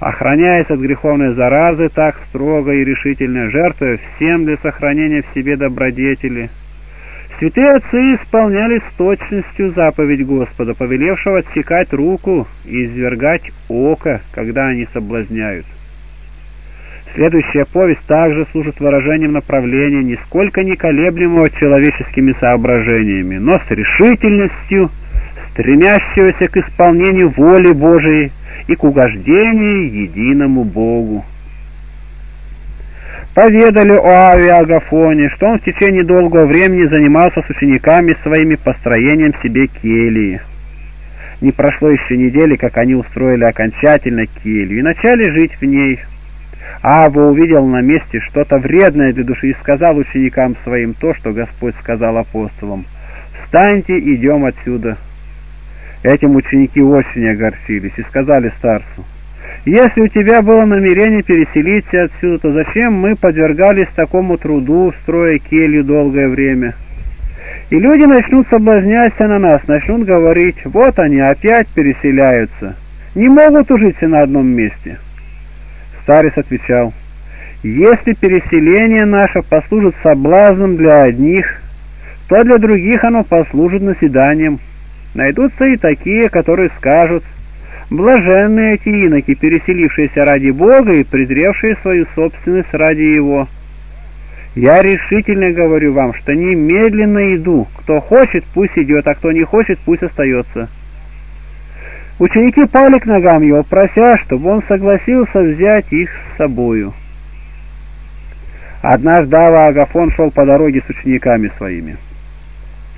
A: Охраняясь от греховной заразы так строго и решительно, жертвуя всем для сохранения в себе добродетели, святые отцы исполняли с точностью заповедь Господа, повелевшего отсекать руку и извергать око, когда они соблазняют. Следующая повесть также служит выражением направления, нисколько не колеблемого человеческими соображениями, но с решительностью, стремящегося к исполнению воли Божией и к угождению единому Богу. Поведали о Авиагафоне, что он в течение долгого времени занимался с учениками своими построением себе келии. Не прошло еще недели, как они устроили окончательно келью и начали жить в ней – Ава увидел на месте что-то вредное для души и сказал ученикам своим то, что Господь сказал апостолам. «Встаньте, идем отсюда». Этим ученики очень огорчились и сказали старцу, «Если у тебя было намерение переселиться отсюда, то зачем мы подвергались такому труду, строя келью долгое время?» И люди начнут соблазняться на нас, начнут говорить, вот они опять переселяются, не могут ужиться на одном месте. Старец отвечал, «Если переселение наше послужит соблазном для одних, то для других оно послужит наседанием. Найдутся и такие, которые скажут, блаженные эти иноки, переселившиеся ради Бога и презревшие свою собственность ради Его. Я решительно говорю вам, что немедленно иду. Кто хочет, пусть идет, а кто не хочет, пусть остается». Ученики пали к ногам его, прося, чтобы он согласился взять их с собою. Однажды Ава Агафон шел по дороге с учениками своими.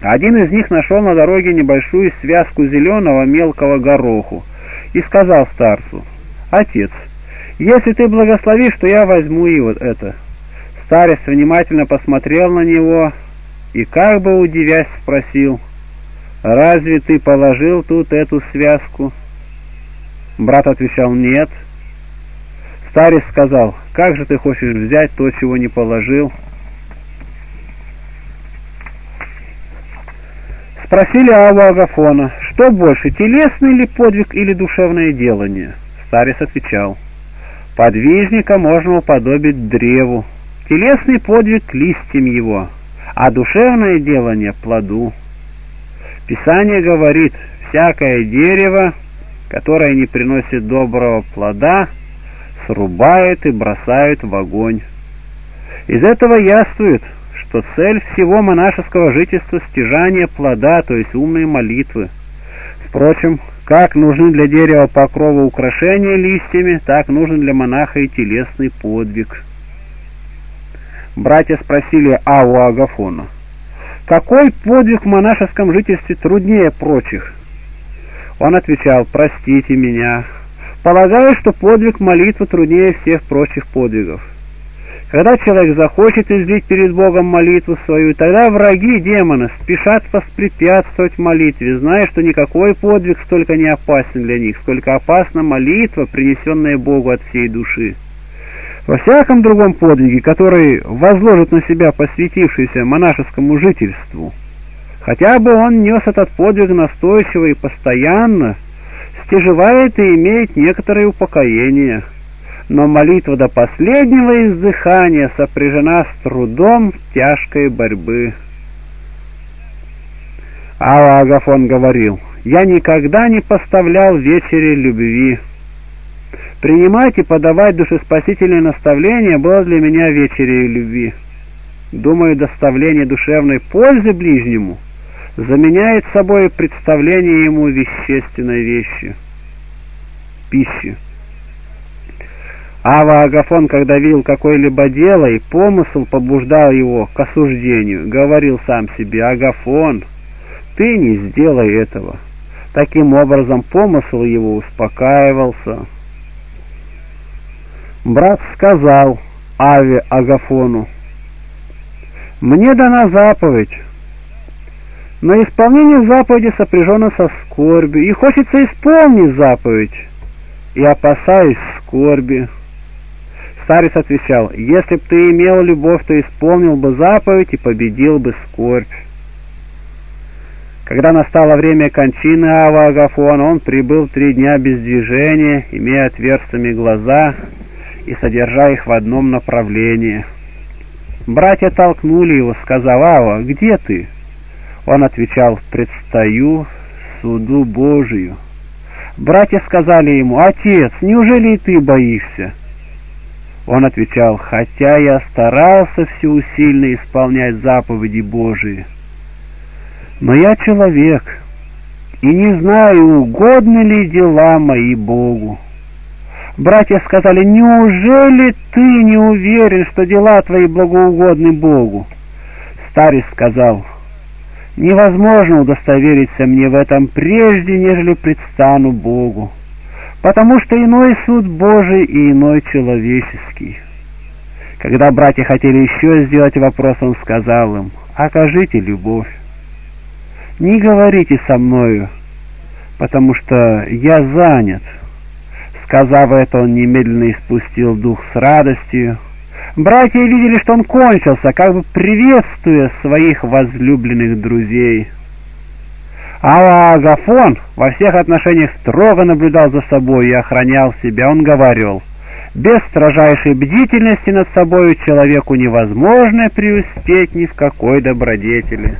A: Один из них нашел на дороге небольшую связку зеленого мелкого гороху и сказал старцу, «Отец, если ты благословишь, то я возьму и вот это». Старец внимательно посмотрел на него и, как бы удивясь, спросил, «Разве ты положил тут эту связку?» Брат отвечал «Нет». Старец сказал «Как же ты хочешь взять то, чего не положил?» Спросили Аву Агафона, что больше, телесный ли подвиг или душевное делание? Старец отвечал, подвижника можно уподобить древу, телесный подвиг листьям его, а душевное делание плоду. Писание говорит, всякое дерево, которое не приносит доброго плода, срубает и бросает в огонь. Из этого яствует, что цель всего монашеского жительства – стяжание плода, то есть умные молитвы. Впрочем, как нужны для дерева покрова украшения листьями, так нужен для монаха и телесный подвиг. Братья спросили Аву Агафона – какой подвиг в монашеском жительстве труднее прочих? Он отвечал, простите меня. Полагаю, что подвиг молитвы труднее всех прочих подвигов. Когда человек захочет излить перед Богом молитву свою, тогда враги демона спешат воспрепятствовать молитве, зная, что никакой подвиг столько не опасен для них, сколько опасна молитва, принесенная Богу от всей души. Во всяком другом подвиге, который возложит на себя посвятившийся монашескому жительству, хотя бы он нес этот подвиг настойчиво и постоянно, стяжевает и имеет некоторое упокоение. Но молитва до последнего издыхания сопряжена с трудом тяжкой борьбы. Ава Агафон говорил, «Я никогда не поставлял вечери любви, Принимать и подавать душеспасительные наставления было для меня вечерей любви. Думаю, доставление душевной пользы ближнему заменяет собой представление ему вещественной вещи, пищи. Ава Агафон, когда видел какое-либо дело и помысл побуждал его к осуждению, говорил сам себе, Агафон, ты не сделай этого. Таким образом помысл его успокаивался, брат сказал Аве Агафону, «Мне дана заповедь, но исполнение заповеди сопряжено со скорбью, и хочется исполнить заповедь, и опасаюсь скорби». Старец отвечал, «Если б ты имел любовь, то исполнил бы заповедь и победил бы скорбь». Когда настало время кончины Ава Агафона, он прибыл три дня без движения, имея отверстыми глаза и содержа их в одном направлении. Братья толкнули его, сказав, «Ава, где ты?» Он отвечал, «Предстаю суду Божию». Братья сказали ему, «Отец, неужели и ты боишься?» Он отвечал, «Хотя я старался всеусильно исполнять заповеди Божии, но я человек, и не знаю, угодны ли дела мои Богу. Братья сказали, неужели ты не уверен, что дела твои благоугодны Богу? Старец сказал, невозможно удостовериться мне в этом прежде, нежели предстану Богу, потому что иной суд Божий и иной человеческий. Когда братья хотели еще сделать вопрос, он сказал им, окажите любовь не говорите со мною, потому что я занят». Сказав это, он немедленно испустил дух с радостью. Братья видели, что он кончился, как бы приветствуя своих возлюбленных друзей. А Агафон во всех отношениях строго наблюдал за собой и охранял себя. Он говорил, без строжайшей бдительности над собой человеку невозможно преуспеть ни в какой добродетели.